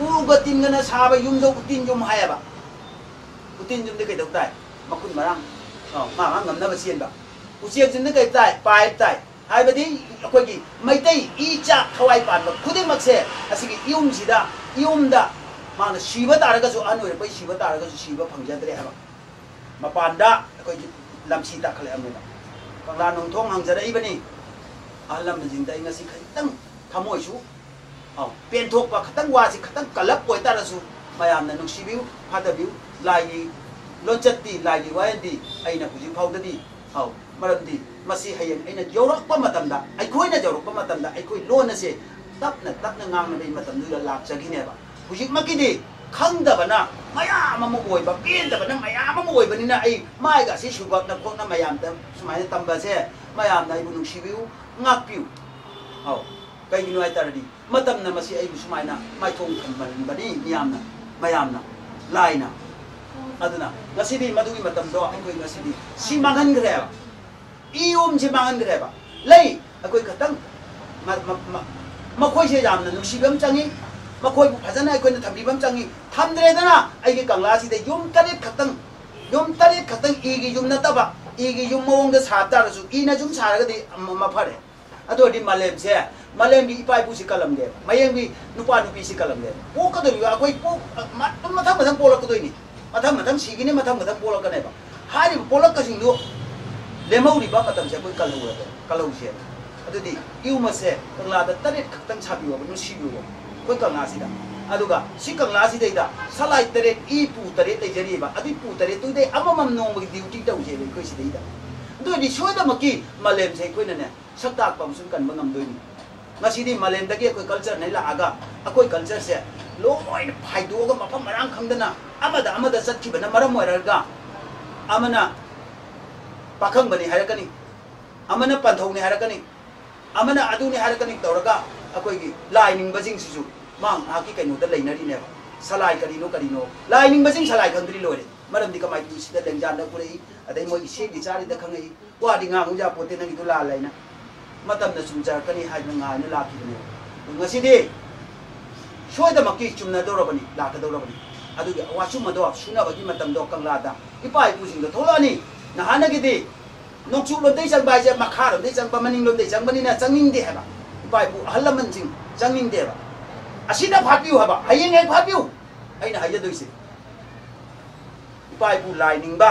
ꯎꯒ ꯇꯤꯟꯒꯅ ꯁꯥꯕ ꯌꯨꯝꯗꯣ ꯎꯇꯤꯟ ꯌꯨꯝ ꯍꯥꯏꯌꯦꯕ ꯎꯇꯤꯟ ꯌꯨꯝꯗꯤ ꯀꯩꯗꯧ ꯇꯥꯏ ꯃꯈꯨꯟ ꯃꯔꯥꯡ ꯃꯥ ꯃꯥ ꯉꯝꯅꯕ ꯆꯦꯟꯕ ꯎꯆꯦꯛ ꯌꯨꯝꯗꯤ ꯀꯩ ꯇꯥꯏ ꯄꯥꯏꯞ ꯇꯥꯏ ꯍꯥꯏꯕꯗꯤ ꯑꯩꯈꯣꯏꯒꯤ ꯃꯩꯇꯩ ꯏ ꯆꯥꯛ ꯊꯋꯥꯏ ꯄꯥꯟꯕ ꯈꯨꯗꯤꯡꯃꯛꯁꯦ ꯑꯁꯤꯒꯤ ꯏꯌꯨꯝꯁꯤꯗ ꯏꯌꯨꯝꯗ ꯃꯥꯅ ꯁꯤꯕ ꯇꯥꯔꯒꯁꯨ ꯑꯍꯟ ꯑꯣꯏꯔꯛꯄꯩ ꯁꯤꯕ ꯇꯥꯔꯒꯁꯨ ꯁꯤꯕ ꯐꯪꯖꯗ꯭ꯔꯦ ꯍꯥꯏꯕ ꯃꯄꯥꯟꯗ ꯑꯩꯈꯣꯏꯒꯤ ꯂꯝꯁꯤ ꯇꯥꯈꯠꯂꯛꯑꯕꯅꯤꯅ ꯀꯪꯂꯥ ꯅꯣꯡꯊꯣꯡ ꯍꯪꯖꯔꯛꯏꯕꯅꯤ ꯑꯍꯜ ꯂꯃꯟꯁꯤꯡꯗ ꯑꯩ ꯉꯁꯤ ꯈꯤꯇꯪ ꯊꯃꯣꯏꯁꯨ ꯑꯧ ꯄꯦꯟꯊꯣꯛꯄ ꯈꯤꯇꯪ ꯋꯥꯁꯤ ꯈꯤꯇꯪ ꯀꯜꯂꯞ ꯑꯣꯏꯇꯥꯔꯁꯨ ꯃꯌꯥꯝꯅ ꯅꯨꯡꯁꯤꯕꯤꯌꯨ ꯐꯥꯗꯕꯤꯌꯨ ꯂꯥꯏꯒꯤ ꯂꯣꯟꯆꯠꯇꯤ ꯂꯥꯏꯒꯤ ꯋꯥꯌꯦꯜꯗꯤ ꯑꯩꯅ ꯍꯧꯖꯤꯛ ꯐꯥꯎꯗꯗꯤ ꯑꯧ ꯃꯔꯝꯗꯤ ꯃꯁꯤ ꯍꯌꯦꯡ ꯑꯩꯅ ꯌꯧꯔꯛꯄ ꯃꯇꯝꯗ ꯑꯩꯈꯣꯏꯅ ꯌꯧꯔꯛꯄ ꯃꯇꯝꯗ ꯑꯩꯈꯣꯏ ꯂꯣꯟ ꯑꯁꯦ ꯇꯞꯅ ꯇꯞꯅ ꯉꯥꯡꯅꯕꯒꯤ ꯃꯇꯝꯗꯨꯗ ꯂꯥꯛꯆꯈꯤꯅꯦꯕ ꯍꯧꯖꯤꯛꯃꯛꯀꯤꯗꯤ ꯈꯪꯗꯕꯅ ꯃꯌꯥꯝ ꯑꯃ ꯑꯣꯏꯕ ꯄꯦꯟꯗꯕꯅ ꯃꯌꯥꯝ ꯑꯃ ꯑꯣꯏꯕꯅꯤꯅ ꯑꯩ ꯃꯥꯏꯒ ꯑꯁꯤ ꯁꯨꯒꯠꯅ ꯈꯣꯠꯅ ꯃꯌꯥꯝꯗ ꯁꯨꯃꯥꯏꯅ ꯇꯝꯕꯁꯦ ꯃꯌꯥꯝꯅ ꯑꯩꯕꯨ ꯅꯨꯡꯁꯤꯕꯤꯌꯨ ꯉꯥꯛꯄꯤꯌꯨ ꯑꯧ kai ginu ai taradi matam na masi ai sumai na mai thong kambal bani miyam na mayam na lai na aduna ngasi di madugi matam do ai koi ngasi di si mangan gre ba i um si mangan gre ba lai akoi ka tang ma ma ma ma koi se jam na nusi bam changi ma koi bu phajan ai koi na thamri bam changi tham dre da na ai gi kangla si de yum ta ri ka tang yum ta ri ka tang i gi yum na ta ba i gi yum mo ong da sa ta ra su 이 기, 좀 먹은 거 사다라서 이나 좀 사라가 돼, 엄마 파래. ꯑꯩꯈꯣꯏ ꯈꯛꯇꯪ ꯃꯈꯣꯏꯁꯦ ꯌꯥꯝꯅ ꯅꯨꯡꯁꯤꯕ ꯑꯃ ꯆꯪꯉꯤ ꯃꯈꯣꯏꯕꯨ ꯐꯖꯅ ꯑꯩꯈꯣꯏꯅ ꯊꯝꯕꯤꯕ ꯑꯃ ꯆꯪꯉꯤ ꯊꯝꯗ꯭ꯔꯦꯗꯅ ꯑꯩꯒꯤ ꯀꯪꯂꯥꯁꯤꯗ ꯌꯨꯝ ꯇꯔꯦꯠ ꯈꯛꯇꯪ ꯌꯨꯝ ꯇꯔꯦꯠ ꯈꯛꯇꯪ ꯏꯒꯤ ꯌꯨꯝ ꯅꯠꯇꯕ ꯏꯒꯤ ꯌꯨꯝ ꯃꯑꯣꯡꯗ ꯁꯥ ꯇꯥꯔꯁꯨ ꯏꯅ ꯌꯨꯝ ꯁꯥꯔꯒꯗꯤ ꯃꯐꯔꯦ ꯑꯗꯨ ꯑꯣꯏꯔꯗꯤ ꯃꯥꯂꯦꯝꯁꯦ ꯃꯥꯂꯦꯝꯒꯤ ꯏꯄꯥ ꯏꯄꯨꯁꯤ ꯀꯜꯂꯝꯒꯦꯕ ꯃꯌꯦꯡꯒꯤ ꯅꯨꯄꯥ ꯅꯨꯄꯤꯁꯤ ꯀꯜꯂꯝꯒꯦꯕ ꯄꯣꯛꯀꯗꯧꯔꯤꯕ ꯑꯩꯈꯣꯏ ꯄꯣꯛ ꯃꯊꯪ ꯃꯊꯪ ꯄꯣꯛꯂꯛꯀꯗꯣꯏꯅꯤ ꯃꯊꯪ ꯃꯊꯪ ꯁꯤꯒꯤꯅꯤ ꯃꯊꯪ ꯃꯊꯪ ꯄꯣꯛꯂꯛꯀꯅꯦꯕ ꯍꯥꯏꯔꯤꯕ ꯄꯣꯛꯂꯛꯀꯁꯤꯡꯗꯨ ꯂꯦꯝꯍꯧꯔꯤꯕ ꯃꯇꯝꯁꯦ ꯑꯩꯈꯣꯏ ꯀꯜꯍꯧꯔꯒ ꯀꯜꯍꯧꯁꯦꯕ ꯑꯗꯨꯗꯤ ꯏꯎꯃꯁꯦ ꯀꯪꯂꯥꯗ ꯇꯔꯦꯠ ꯈꯛꯇꯪ ꯁꯥꯕꯤꯌꯣꯕ ꯅꯨꯡꯁꯤꯕꯤꯌꯣꯕ ꯑꯩꯈꯣꯏ ꯀꯪꯂꯥꯁꯤꯗ ꯑꯗꯨꯒ ꯁꯤ ꯀꯪꯂꯥꯁꯤꯗꯩꯗ ꯁꯂꯥꯏ ꯇꯔꯦꯠ ꯏ ꯄꯨ ꯇꯔꯦꯠ ꯂꯩꯖꯔꯤꯕ ꯑꯗꯨꯏ ꯄꯨ ꯇꯔꯦꯠꯇꯨꯗꯩ ꯑꯃꯃꯝ ꯅꯣꯡꯃꯒꯤ ꯗ꯭ꯌꯨꯇꯤ ꯇꯧꯖꯦꯕ ꯑꯩꯈꯣꯏ ꯁꯤꯗꯩꯗ ꯑꯗꯨ ꯑꯣꯏꯔꯗꯤ ꯁꯣꯏꯗꯃꯛꯀꯤ ꯃꯥꯂꯦꯝꯁꯦ ꯑꯩꯈꯣꯏꯅꯅꯦ ꯁꯛ ꯇꯥꯛꯄ ꯑꯃꯁꯨꯡ ꯀꯟꯕ ꯉꯝꯗꯣꯏꯅꯤ ꯉꯁꯤꯗꯤ ꯃꯥꯂꯦꯝꯗꯒꯤ ꯑꯩꯈꯣꯏ ꯀꯜꯆꯔꯅ ꯂꯥꯛꯑꯒ ꯑꯩꯈꯣꯏ ꯀꯜꯆꯔꯁꯦ ꯂꯣꯏꯅ ꯐꯥꯏꯗꯣꯛꯑꯒ ꯃꯐꯝ ꯃꯔꯥꯡ ꯈꯪꯗꯅ ꯑꯃꯗ ꯑꯃꯗ ꯆꯠꯈꯤꯕꯅ ꯃꯔꯝ ꯑꯣꯏꯔꯒ ꯑꯃꯅ ꯄꯥꯈꯪꯕꯅꯤ ꯍꯥꯏꯔꯛꯀꯅꯤ ꯑꯃꯅ ꯄꯟꯊꯧꯅꯤ ꯍꯥꯏꯔꯛꯀꯅꯤ ꯑꯃꯅ ꯑꯗꯨꯅꯤ ꯍꯥꯏꯔꯛꯀꯅꯤ ꯇꯧꯔꯒ ꯑꯩꯈꯣꯏꯒꯤ ꯂꯥꯏ ꯅꯤꯡꯕꯁꯤꯡꯁꯤꯁꯨ ꯃꯥ ꯉꯥꯏꯍꯥꯛꯀꯤ ꯀꯩꯅꯣꯗ ꯂꯩꯅꯔꯤꯅꯦꯕ ꯁꯂꯥꯏ ꯀꯔꯤꯅꯣ ꯀꯔꯤꯅꯣ ꯂꯥꯏ ꯅꯤꯡꯕꯁꯤꯡ ꯁꯂꯥꯏ ꯈꯪꯗ꯭ꯔꯤ ꯂꯣꯏꯔꯦ maram di ka mai tu si da dang jan da kure adai mo isi di chari da khang ai wa di nga mu ja pote nang itu la lai na. Matam na sum jar kani haj nga na la ki ne ngasi de shoi da makki chum na do ra bani la ka do ra bani adu ya, wa chum ma do, su na ba gi matam do kang la da ipai pu sing da thola ni. Na hana gi de nok chu lo dei sang bai ja, ma kha ro dei sang ba maning lo dei sang bani na changing de ha ba. Ipai pu halaman sing changing de ba. Asida phapiu ha ba. Hayen ngai phapiu aina hayedoise ꯂꯥꯏ ꯅꯤꯡꯕ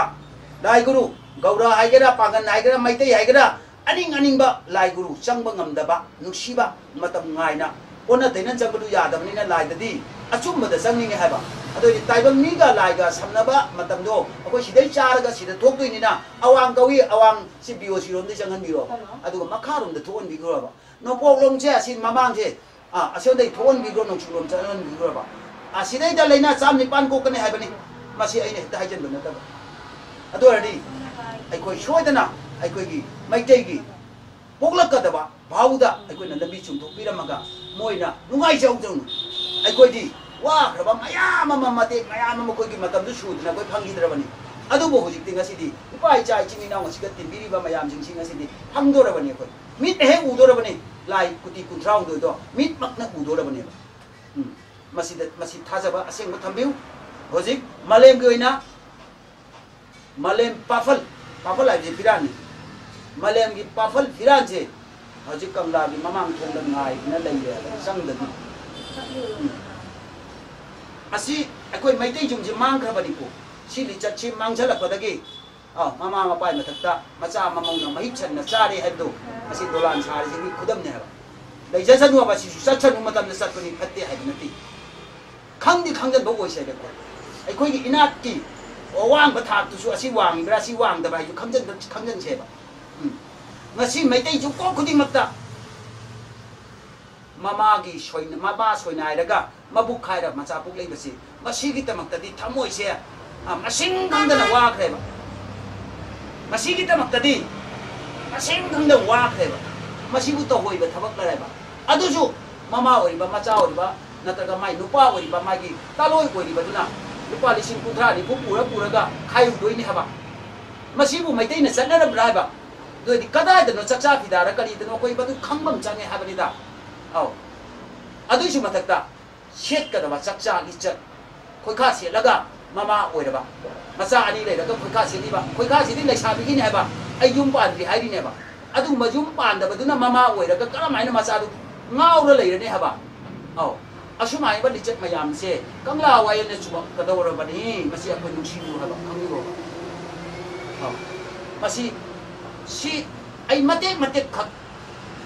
ꯂꯥꯏ ꯒꯨꯔु ꯒꯧꯔ ꯍꯥꯏꯒꯦꯔꯥ ꯄꯥꯡꯒꯟ ꯍꯥꯏꯒꯦꯔꯥ ꯃꯩꯇꯩ ꯍꯥꯏꯒꯦꯔꯥ ꯑꯅꯤꯡ ꯑꯅꯤꯡꯕ ꯂꯥꯏ ꯒꯨꯔु ꯆꯪꯕ ꯉꯝꯗꯕ ꯅꯨꯡꯁꯤꯕ ꯃꯇꯝ ꯉꯥꯏꯅ ꯑꯣꯟꯅ ꯇꯩꯅ ꯆꯪꯕꯗꯨ ꯌꯥꯗꯕꯅꯤna ꯂꯥꯏꯗꯗꯤ ꯑꯆꯨꯝꯕꯗ ꯆꯪꯅꯤꯡꯉꯦ ꯍꯥꯏꯕ ꯑꯗꯨꯑꯣꯏꯗꯤ ꯇꯥꯏꯕꯪ ꯃꯤꯒ ꯂꯥꯏꯒ ꯁꯝꯅꯕ ꯃꯇꯝꯗꯣ ꯑꯩꯈꯣꯏ ꯁꯤꯗꯩ ꯆꯥꯔꯒ ꯁꯤꯗ ꯊꯣꯛꯇꯣꯏꯅꯤꯅ ꯑꯋꯥꯡ ꯀꯧꯏ ꯑꯋꯥꯡ ꯁꯤ ꯕꯤ ꯑꯣ ꯁꯤꯔꯣꯝꯗꯩ ꯆꯪꯍꯟꯕꯤꯔꯣꯕ ꯑꯗꯨꯒ ꯃꯈꯥꯔꯣꯝꯗ ꯊꯣꯛꯍꯟꯕꯤꯈ꯭ꯔꯣꯕ ꯅꯣꯡꯄꯣꯛꯂꯣꯝꯁꯦ ꯑꯁꯤ ꯃꯃꯥꯡꯁꯦ ꯑꯥ ꯑꯁꯣꯝꯗꯩ ꯊꯣꯛꯍꯟꯕꯤꯈ꯭ꯔꯣ ꯅꯣꯡꯆꯨꯞꯂꯣꯝ ꯆꯪꯍꯟꯕꯤꯈ꯭ꯔꯣꯕ ꯑꯁꯤꯗꯩꯗ ꯂꯩꯅꯥ ꯆꯥꯝ ꯅꯤꯄꯥꯟ ꯀꯣꯛꯀꯅꯤ ꯍꯥꯏꯕꯅꯤ ꯃꯁꯤ ꯑꯩꯅ ꯍꯦꯛꯇ ꯍꯥꯏꯖꯟꯕ ꯅꯠꯇꯕ ꯑꯗꯨ ꯑꯣꯏꯔꯗꯤ ꯑꯩꯈꯣꯏ ꯁꯣꯏꯗꯅ ꯑꯩꯈꯣꯏꯒꯤ ꯃꯩꯇꯩꯒꯤ ꯄꯣꯛꯂꯛꯀꯗꯕ ꯚꯥꯎꯗ ꯑꯩꯈꯣꯏꯅ ꯂꯝꯕꯤ ꯆꯨꯝꯊꯣꯛꯄꯤꯔꯝꯃꯒ ꯃꯣꯏꯅ ꯅꯨꯡꯉꯥꯏꯖꯧꯖꯧꯅ ꯑꯩꯈꯣꯏꯗꯤ ꯋꯥꯈ꯭ꯔꯕ ꯃꯌꯥꯝ ꯑꯃ ꯃꯇꯦꯛ ꯃꯌꯥꯝ ꯑꯃ ꯑꯩꯈꯣꯏꯒꯤ ꯃꯇꯝꯗꯨ ꯁꯨꯗꯅ ꯑꯩꯈꯣꯏ ꯐꯪꯈꯤꯗ꯭ꯔꯕꯅꯤ ꯑꯗꯨꯕꯨ ꯍꯧꯖꯤꯛꯇꯤ ꯉꯁꯤꯗꯤ ꯏꯄꯥ ꯏꯆꯥ ꯏꯆꯤꯟ ꯏꯅꯥꯎ ꯉꯁꯤꯒ ꯇꯤꯟꯕꯤꯔꯤꯕ ꯃꯌꯥꯝꯁꯤꯡꯁꯤ ꯉꯁꯤꯗꯤ ꯐꯪꯗꯣꯔꯕꯅꯤ ꯑꯩꯈꯣꯏ ꯃꯤꯠꯅ ꯍꯦꯛ ꯎꯗꯣꯔꯕꯅꯤ ꯂꯥꯏ ꯀꯨꯇꯤ ꯀꯨꯟꯊ꯭ꯔꯥ ꯍꯨꯝꯗꯣꯏꯗꯣ ꯃꯤꯠꯃꯛꯅ ꯎꯗꯣꯔꯕꯅꯦꯕ ꯎꯝ ꯃꯁꯤꯗ ꯃꯁꯤ ꯊꯥꯖꯕ ꯑꯁꯦꯡꯕ ꯊꯝꯕꯤꯌꯨ ꯍꯧꯖꯤꯛ ꯃꯥꯂꯦꯝꯒꯤ ꯑꯣꯏꯅ ꯃꯥꯂꯦꯝ ꯄꯥꯐꯜ ꯄꯥꯐꯜ ꯍꯥꯏꯕꯁꯤ ꯐꯤꯔꯥꯟꯅꯤ ꯃꯥꯂꯦꯝꯒꯤ ꯄꯥꯐꯜ ꯐꯤꯔꯥꯟꯁꯦ ꯍꯧꯖꯤꯛ ꯀꯪꯂꯥꯒꯤ ꯃꯃꯥꯡ ꯊꯣꯡꯗ ꯉꯥꯏꯗꯨꯅ ꯂꯩꯔꯦ ꯆꯪꯗꯗꯤ ꯑꯁꯤ ꯑꯩꯈꯣꯏ ꯃꯩꯇꯩ ꯌꯨꯝꯁꯤ ꯃꯥꯡꯈ꯭ꯔꯕꯅꯤꯀꯣ ꯁꯤ ꯂꯤꯆꯠꯁꯤ ꯃꯥꯡꯁꯤꯜꯂꯛꯄꯗꯒꯤ ꯑꯥ ꯃꯃꯥ ꯃꯄꯥꯒꯤ ꯃꯊꯛꯇ ꯃꯆꯥ ꯃꯃꯧꯅ ꯃꯍꯤꯛ ꯁꯟꯅ ꯆꯥꯔꯦ ꯍꯥꯏꯕꯗꯣ ꯃꯁꯤ ꯗꯣꯂꯥꯟ ꯁꯥꯔꯤꯁꯤꯒꯤ ꯈꯨꯗꯝꯅꯦ ꯍꯥꯏꯕ ꯂꯩꯖꯁꯅꯨ ꯍꯥꯏꯕ ꯁꯤꯁꯨ ꯆꯠꯁꯅꯨ ꯃꯇꯝꯗ ꯆꯠꯄꯅꯤ ꯐꯠꯇꯦ ꯍꯥꯏꯕ ꯅꯠꯇꯦ ꯈꯪꯗꯤ ꯈꯪꯖꯟꯕ ꯑꯣꯏꯁꯦꯕꯀꯣ ꯑꯩꯈꯣꯏꯒꯤ ꯏꯅꯥꯠꯀꯤ ꯑꯋꯥꯡꯕ ꯊꯥꯛꯇꯨꯁꯨ ꯑꯁꯤ ꯋꯥꯡꯉꯤꯕ꯭ꯔꯥ ꯑꯁꯤ ꯋꯥꯡꯗꯕ꯭ꯔꯥ ꯍꯥꯏꯁꯨ ꯈꯪꯖꯟꯕ ꯈꯪꯖꯟꯁꯦꯕ ꯉꯁꯤ ꯃꯩꯇꯩ ꯌꯨꯝꯀꯣꯛ ꯈꯨꯗꯤꯡꯃꯛꯇ ꯃꯃꯥꯒꯤ ꯁꯣꯏꯅ ꯃꯃꯥ ꯁꯣꯏꯅꯥꯏꯔꯒ ꯃꯕꯨꯛ ꯈꯥꯏꯔ ꯃꯆꯥ ꯄꯣꯛꯂꯛꯏꯕꯁꯤ ꯃꯁꯤꯒꯤꯗꯃꯛꯇꯗꯤ ꯊꯃꯣꯏꯁꯦ 아, ꯃꯁꯤꯡ ꯈꯪꯗꯅ ꯋꯥꯈ꯭ꯔꯦꯕ ꯃꯁꯤꯒꯤꯗꯃꯛꯇꯗꯤ ꯃꯁꯤꯡ ꯈꯪꯗꯅ ꯋꯥꯈ꯭ꯔꯦꯕ ꯃꯁꯤꯕꯨ ꯇꯧꯍꯣꯏꯕ ꯊꯕꯛ ꯂꯩꯔꯦꯕ ꯑꯗꯨꯁꯨ ꯃꯃꯥ ꯑꯣꯏꯔꯤꯕ ꯃꯆꯥ ꯑꯣꯏꯔꯤꯕ ꯅꯠꯇ꯭ꯔꯒ ꯃꯥꯏ ꯅꯨꯄꯥ ꯑꯣꯏꯔꯤꯕ ꯃꯥꯒꯤ ꯇꯥꯂꯣꯏ ꯑꯣꯏꯔꯤꯕꯗꯨꯅ lupa lising putra di ku pura pura ga khayu doi ni haba masibu mai tai na sanaram ra haba doi di kada da no chakcha ki dara kali da no koi badu khambam change haba ni da au adu shi matak da shet ka da ba chakcha gi chak koi kha se laga mama oi da ba masa ani le da koi kha se ni ba koi kha se ni le shabi gi ni haba ai yum ban ri hai ni haba adu ma yum ban da ba du na mama oi da ka kala mai na masa du ngau ra le ne haba au asuma ba dicet mayam se kang la waye ne suba ka ba ni masi apa nu shi nu haba kang masi si ai mate mate khak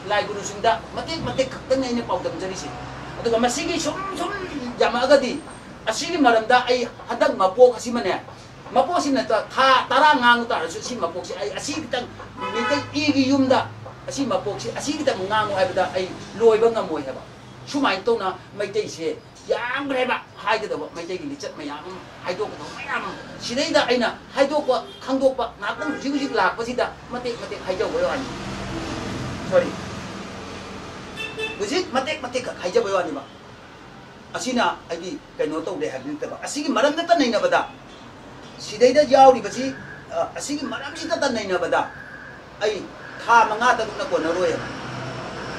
lai guru singda mate mate khak tan ne pau dam jari si aduga masi gi sum sum jama aga di asigi maramda ai hadak mapo kasi mane mapo si na ta tara ngang ta si mapo si ai asigi tang mi ta igi yumda asi mapo si asigi tang ngang ai ba ai loi ba ngamoi haba ꯁꯨꯃꯥꯏꯅ ꯇꯧꯅ ꯃꯩꯇꯩꯁꯦ ꯌꯥꯝꯈ꯭ꯔꯦꯕ ꯍꯥꯏꯒꯗꯕ ꯃꯩꯇꯩꯒꯤ ꯂꯤꯆꯠ ꯃꯌꯥꯝ ꯑꯃ ꯍꯥꯏꯗꯣꯛꯀꯗꯕ ꯃꯌꯥꯝ ꯑꯃ ꯁꯤꯗꯩꯗ ꯑꯩꯅ ꯍꯥꯏꯗꯣꯛꯄ ꯈꯪꯗꯣꯛꯄ ꯉꯥꯛꯇꯪ ꯍꯧꯖꯤꯛ ꯍꯧꯖꯤꯛ ꯂꯥꯛꯄꯁꯤꯗ ꯃꯇꯦꯛ ꯃꯇꯦꯛ ꯍꯥꯏꯖꯕ ꯋꯥꯅꯤ ꯁꯣꯔꯤ ꯍꯧꯖꯤꯛ ꯃꯇꯦꯛ ꯃꯇꯦꯛ ꯈꯛ ꯍꯥꯏꯖꯕ ꯋꯥꯅꯤꯕ ꯑꯁꯤꯅ ꯑꯩꯒꯤ ꯀꯩꯅꯣ ꯇꯧꯗꯦ ꯍꯥꯏꯕ ꯅꯠꯇꯕ ꯑꯁꯤꯒꯤ ꯃꯔꯝꯗꯇ ꯅꯩꯅꯕꯗ ꯁꯤꯗꯩꯗ ꯌꯥꯎꯔꯤꯕꯁꯤ ꯑꯁꯤꯒꯤ ꯃꯔꯝꯁꯤꯗꯇ ꯅꯩꯅꯕꯗ ꯑꯩ ꯊꯥ ꯃꯉꯥ ꯇꯔꯨꯛꯅ ꯀꯣꯟꯅꯔꯣꯏꯕ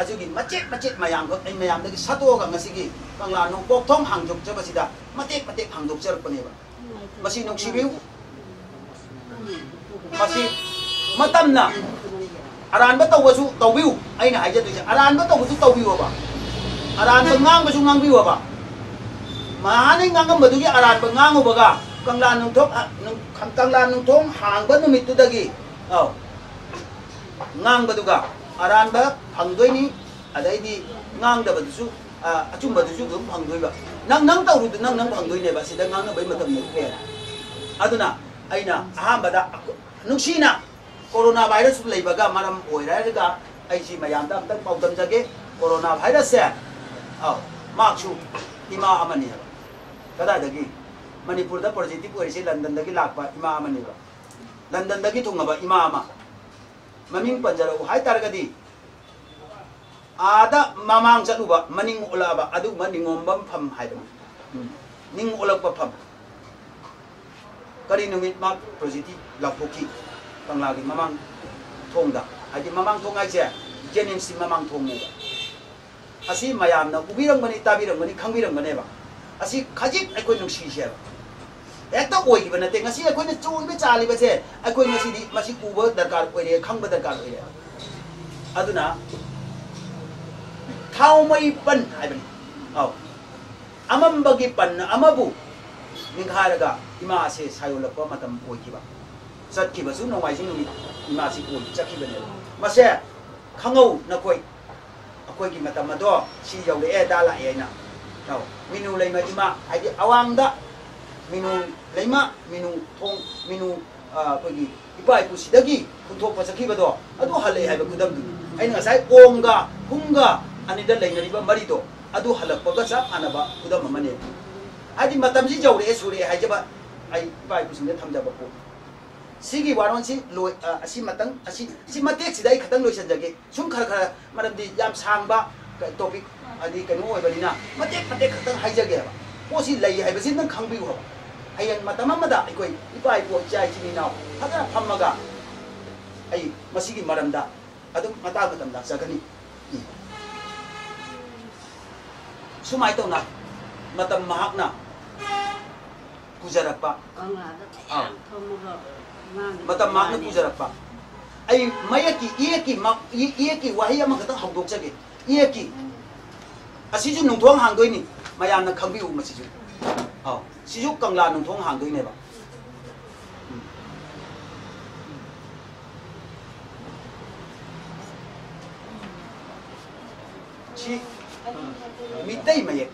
ꯑꯗꯨꯒꯤ ꯃꯆꯦꯠ ꯃꯆꯦꯠ ꯃꯌꯥꯝꯈꯛ ꯑꯩ ꯃꯌꯥꯝꯗꯒꯤ ꯁꯠꯇꯣꯛꯑꯒ ꯉꯁꯤꯒꯤ ꯀꯪꯂꯥ ꯅꯣꯡꯄꯣꯛꯊꯣꯡ ꯍꯥꯡꯗꯣꯛꯆꯕꯁꯤꯗ ꯃꯇꯦꯛ ꯃꯇꯦꯛ ꯍꯥꯡꯗꯣꯛꯆꯔꯛꯄꯅꯦꯕ ꯃꯁꯤ ꯅꯨꯡꯁꯤꯕꯤꯌꯨ ꯃꯁꯤ ꯃꯇꯝꯅ ꯑꯔꯥꯟꯕ ꯇꯧꯕꯁꯨ ꯇꯧꯕꯤꯌꯨ ꯑꯩꯅ ꯍꯥꯏꯖꯗꯣꯏꯁꯦ ꯑꯔꯥꯟꯕ ꯇꯧꯕꯁꯨ ꯇꯧꯕꯤꯌꯣꯕ ꯑꯔꯥꯟꯕ ꯉꯥꯡꯕꯁꯨ ꯉꯥꯡꯕꯤꯌꯣꯕ ꯃꯍꯥꯅꯩ ꯉꯥꯡꯉꯝꯕꯗꯨꯒꯤ ꯑꯔꯥꯟꯕ ꯉꯥꯡꯉꯨꯕꯒ ꯀꯪꯂꯥ ꯅꯨꯡꯊꯣꯡ ꯀꯪꯂꯥ ꯅꯨꯡꯊꯣꯡ ꯍꯥꯡꯕ ꯅꯨꯃꯤꯠꯇꯨꯗꯒꯤ ꯑꯧ ꯉꯥꯡꯕꯗꯨꯒ 아란바 방도니 아다이디 ngang à, à chung bà chú cũng bằng đôi bà năng năng tàu rồi năng năng bằng đôi này, bà sẽ đang ngang nó bảy mà tầm này kẹt à đó na ai na à bà đã à, nung xin na corona virus lấy bà ga mà làm ổi ra à? ờ, cái ga ai chỉ mà yam tam tam bao tâm ra cái corona virus sẽ à mà chú ima aman này cái đó đấy Manipur đó project của ấy sẽ London đó cái lạc bà ima aman này bà London đó cái thùng bà ima aman maming panjalaw hay targadi ada mamang jaluba maning ulaba adu maning ombam pam hai dong hmm. ning ulak pa pham? Kari numit mak prositi pang lagi mamang thongda hadi mamang thongai je jenin si mamang thongu asi mayamna ubirang mani tabirang mani khangirang mane ba. Asi kajik ekoi nung shi ba. Eh, ekta oi ki banate ngasi ai koina choi be chali ba se. Ai koina ngasi di masi uba darkar oi re khang ba darkar oi re aduna, thau mai pan ai ban au. Amam bagi pan amabu ninghara ga, ima ase sayolak pa, matam oi ki ba. Sat ki ba su no mai jing ni ima si oi, chak ki ba ne. Ma se khangau na koi. Akoi ki matam ma do, si yaw le e da la e na. Au. Minu le ma ima ai di awang da. minung lema minu tong minung a pagi ipai pusi dagi kuthok p a s a k i bado adu hale hai ba kudam du aina sai onga hunga ani da lengari ba mari do adu halak pa ga sa ana ba k u d a m a m a n e adi matam ji j a u r e s u r e hai jaba ai ipai pusi ne t a m ja ba ko sigi waron si lo asi matang asi si matek si dai katang lo san jage sum khar khar madam di jam sang ba ka topik adi kanu oi balina matek matek khatang hai jage ba po si lai hai ba si nang kang bi wai ꯍꯌꯦꯡ ꯃꯇꯝ ꯑꯃꯗ ꯑꯩꯈꯣꯏ ꯏꯄꯥ ꯏꯄꯨ ꯏꯆꯥ ꯏꯆꯤꯟ ꯏꯅꯥꯎ ꯐꯖꯅ ꯐꯝꯃꯒ ꯑꯩ ꯃꯁꯤꯒꯤ ꯃꯔꯝꯗ ꯑꯗꯨꯝ ꯃꯇꯥꯡ ꯃꯇꯝ ꯂꯥꯛꯆꯒꯅꯤ ꯁꯨꯃꯥꯏꯅ ꯇꯧꯅ ꯃꯇꯝ ꯃꯍꯥꯛꯅ ꯄꯨꯖꯔꯛꯄ ꯑꯥꯎ ꯃꯇꯝ ꯃꯍꯥꯛꯅ ꯄꯨꯖꯔꯛꯄ ꯑꯩ ꯃꯌꯦꯛꯀꯤ ꯏꯌꯦꯛꯀꯤ ꯏꯌꯦꯛꯀꯤ ꯋꯥꯍꯩ ꯑꯃꯈꯛꯇꯪ ꯍꯧꯗꯣꯛꯆꯒꯦ ꯏꯌꯦꯛꯀꯤ ꯑꯁꯤꯁꯨ ꯅꯨꯡꯊꯣꯡ ꯍꯥꯡꯗꯣꯏꯅꯤ ꯃꯌꯥꯝꯅ ꯈꯪꯕꯤꯌꯨ ꯃꯁꯤꯁꯨ ờ sĩ dục cần là nông thôn hàng đuôi này bạn chi 밑에 이마에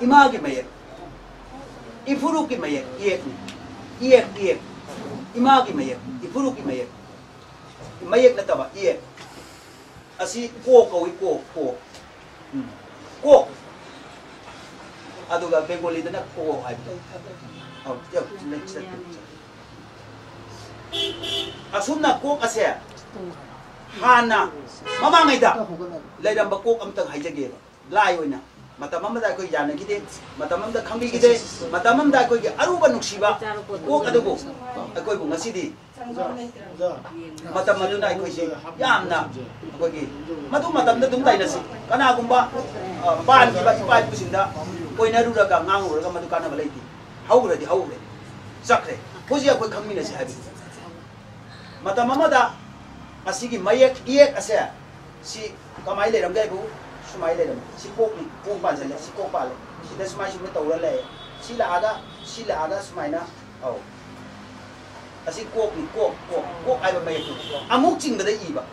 이마하게 마에 이프루기 마에 이액 이액 이액 이마하게 마에 이프루기 마에 마액 나타봐 이액 아시 꼬 꼬이 꼬 꼬. 꼬. ꯑꯗꯨꯒ ꯕꯦꯡꯒꯣꯂꯤꯗꯅ ꯀꯣ ꯍꯥꯏꯕꯗꯣ ꯑꯁꯨꯝꯅ ꯀꯣꯛ ꯑꯁꯦ ꯍꯥꯟꯅ ꯃꯃꯥꯡꯉꯩꯗ ꯂꯩꯔꯝꯕ ꯀꯣꯛ ꯑꯝꯇꯪ ꯍꯥꯏꯖꯒꯦꯕ ꯂꯥꯏ ꯑꯣꯏꯅ ꯃꯇꯝ ꯑꯃꯗ ꯑꯩꯈꯣꯏ ꯌꯥꯅꯈꯤꯗꯦ ꯃꯇꯝ ꯑꯃꯗ ꯈꯪꯕꯤꯈꯤꯗꯦ ꯃꯇꯝ ꯑꯃꯗ ꯑꯩꯈꯣꯏꯒꯤ ꯑꯔꯨꯕ ꯅꯨꯡꯁꯤꯕ ꯀꯣꯛ ꯑꯗꯨꯕꯨ ꯑꯩꯈꯣꯏꯕꯨ ꯉꯁꯤꯗꯤ ꯃꯇꯝ ꯑꯗꯨꯅ ꯑꯩꯈꯣꯏꯁꯤ ꯌꯥꯝꯅ ꯑꯩꯈꯣꯏꯒꯤ ꯃꯗꯨ ꯃꯇꯝꯗ ꯑꯗꯨꯝ ꯇꯥꯏꯅꯁꯤ ꯀꯅꯥꯒꯨꯝꯕ ꯄꯥꯟꯈꯤꯕ ꯏꯄꯥ ꯏꯄꯨꯁꯤꯡꯗ kok kok kok ai ba mayek amuk ching da i ba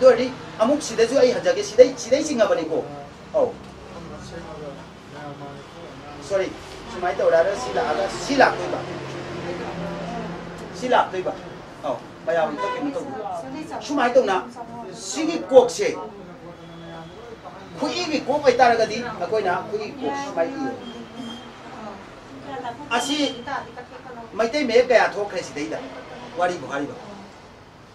do ri amuk si da ju ai hajage si dai si dai singa ba ni ko au sorry cuma itu udah ada sila ada sila tuh pak sila tuh pak oh bayar itu kan itu cuma itu na sini kok sih kuigi kok itu ada gadi aku na kuigi kok cuma itu asi maitei me kaya thok khaisi dei da wari buhari ba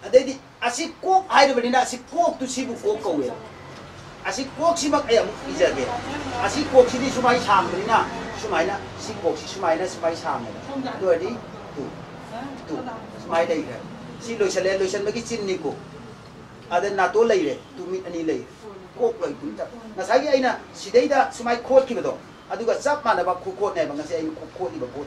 adei di asi kok hai ru bani na asi kok tu sibu kok kau ya असी कोक सिमक अय अमुक इजगे असी Coke सिदि सुमाई सामबनिना सुमाइना सि Coke सि सुमाइना सुमाई सामने दोदि तु तु सुमाई दैगा सि लोइसले लोइसनबगी चिन्नी को अदे नातो लैरे तु मिट अनि da sumai khot ki bado aduga chap mana ba khu khot ne ba ngasi ai khu khot ni ba khot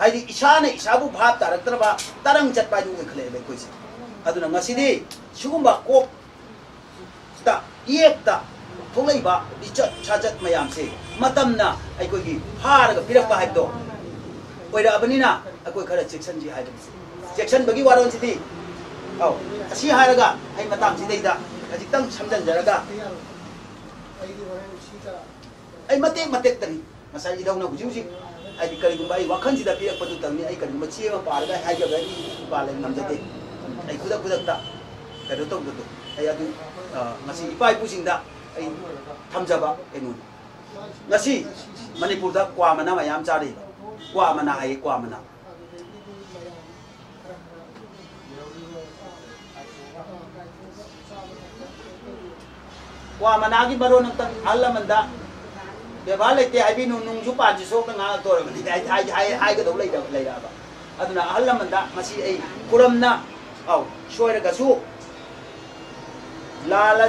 हाई इशान इसाबु भाप तारक्तरब तरंग चटपा यू खले अखोस अदुना ngasi sugumba kok ta yek ta thulai ba dichat chajat mayam se matam na ai koi gi har ga pirak pa hai do oi ra abani na akoi khara section ji hai section bagi waron si di au asi hai ga ai matam si dei da ajik tang samjan jara ga ai matek matek tani masai idau na bujiu si ꯑꯩ ꯃꯇꯥꯡꯁꯤꯗꯩꯗ ꯈꯖꯤꯛꯇꯪ ꯁꯝꯖꯤꯟꯖꯔꯒ ꯑꯩ ꯃꯇꯦꯛ ꯃꯇꯦꯛꯇꯅꯤ ꯉꯁꯥꯏ ꯏꯙꯧꯅ ꯍꯧꯖꯤꯛ ꯍꯧꯖꯤꯛ ꯍꯥꯏꯗꯤ ꯀꯔꯤꯒꯨꯝꯕ ꯑꯩ ꯋꯥꯈꯜꯁꯤꯗ ꯄꯤꯔꯛꯄꯗꯨꯇꯪꯅꯤ ꯑꯩ ꯀꯔꯤꯒꯨꯝꯕ ꯆꯦ ꯑꯃ ꯄꯥꯔꯒ ꯍꯥꯏꯖꯕ ꯑꯩ ꯄꯥꯜꯂꯦ ꯉꯝꯖꯗꯦ ꯑꯩ ꯈꯨꯗꯛ ꯈꯨꯗꯛꯇ ꯀꯩꯅꯣ ꯇꯧꯕꯗꯣ ꯑꯩ ꯑꯗꯨ ꯉꯁꯤ ꯏꯄꯥ ꯏꯄꯨꯁꯤꯡꯗ ꯑꯩ ꯊꯝꯖꯕ ꯀꯩꯅꯣꯅꯤ ꯉꯁꯤ ꯃꯅꯤꯄꯨꯔꯗ ꯀ꯭ꯋꯥ ꯃꯅꯥ ꯃꯌꯥꯝ ꯆꯥꯔꯤꯕ qua mana hay qua mana qua mana gi baro nang tan do lai da lai da ba aduna alla manda masi ai kuram na au shoi ra ga su la la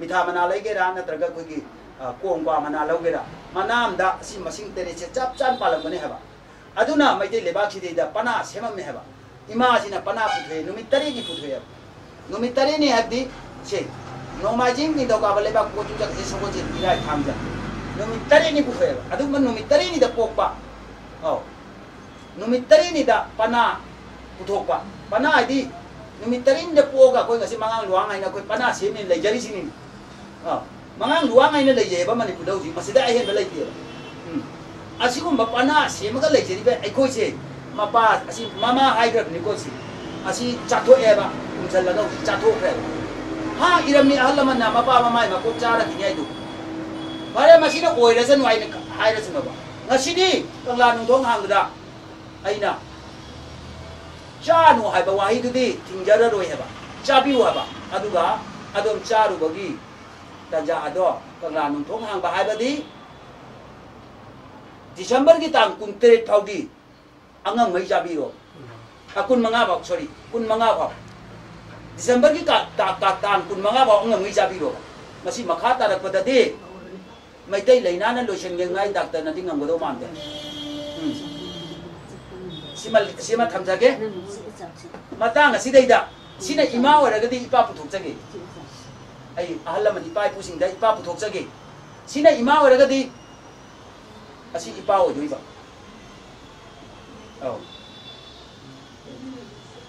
मिथा मना लेगेरा नग अखी कों मना लौगेरा मनाम तेरे से चप चान पालने मैदे लेबासीद पना सेमे इमा पना पुथे तरी की पुथे तरी है से नोमाजी कोचुचाम तरी पुथे अब पोप औ तरी पना पुथोप पना Nimitarinda po ka ko kasi mangang luangai na ko'y panasin nila jari sini. Ah, oh. Mga luwangay na layay ba mani daw si masida ay balay pira. Hmm. Asi kung mapanas, yung mga layay di ba ay ko'y si mapas, asi mama hydrab ni ko'y se. Asi chato eba, kung sa lagaw, chato krel. Ha, iram ni ahalaman na mapa mamay, makutsara kinyay do. Pare masina ko'y rasan wa'y hayrasan ba ba? Ngasini, kang lanong tong hangda. Ay aina. चानु है बा वही दुदी तिंजर रोय है बा चाबी वा बा अदुगा अदम चारु अदो है बा दिसंबर की तांग कुंतरे थौगी अंगा मई चाबी रो कुल मंगा बा सॉरी कुन मंगा बा दिसंबर की का ता ता तांग कुन मंगा बा अंगा मई चाबी रो मसी मखा लेना न लोशन गेंगाई मानते Man ipa pusing da ipa puthok jage. Sina ima wara gadi asi ipa o joiba. Oh.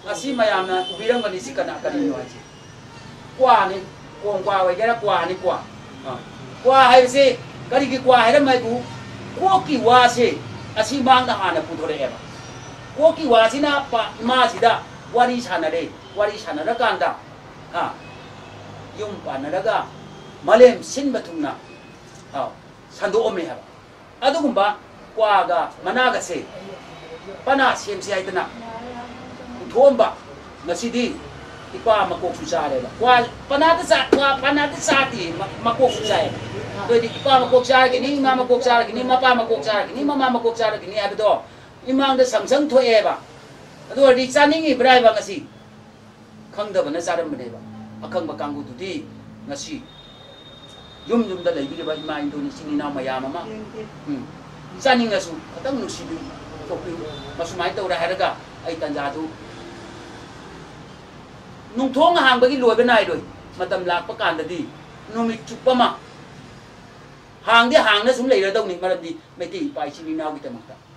asi mayamna ubirangani si kana kanino haji kwa ni kong kwa 꼬기 와지나 빠 마지다 와리 사나래 와리 사나라 간다 아 용빠나라가 말렘 신바퉁나 아 산도 오메 해봐 아두군바 꽈가 마나가세 빠나 CMC 하이드나 도움바 나시디 이과 막곡수 자래봐 과 빠나드 자과 빠나드 자디 막곡수 자래 그디 이과 막곡 자르기니 마 막곡 자르기니 마빠 막곡 자르기니 마마 막곡 자르기니 아비도 kangu du di ngasi yum yum da lai bi ba ima indo ni sini na mayam ma hm chaning ngasu atang nu sibi to pi masumai to ra haraga ai tanja du ꯅꯨꯡꯊꯣꯡ ꯍꯥꯡꯕꯒꯤ ꯂꯣꯏꯕ ꯅꯥꯏꯔꯣꯏ ꯃꯇꯝ ꯂꯥꯛꯄ ꯀꯥꯟꯗꯗꯤ ꯅꯨꯃꯤꯠ ꯆꯨꯞꯄ ꯑꯃ ꯍꯥꯡꯗꯤ ꯍꯥꯡꯅ ꯁꯨꯝ ꯂꯩꯔꯗꯧꯅꯤ ꯃꯔꯝꯗꯤ ꯃꯩꯇꯩ ꯏꯄꯥ ꯏꯆꯤꯟ ꯏꯅꯥꯎꯒꯤꯗꯃꯛꯇ ꯃꯔꯝꯗꯤ ꯆꯍꯤ ꯀꯨꯏꯅ ꯑꯩꯈꯣꯏꯒꯤ ꯃꯥꯡꯉꯨꯔꯕ ꯇꯥꯔꯨꯕ ꯃꯌꯥꯝꯗꯣ ꯇꯞ ꯇꯞꯅ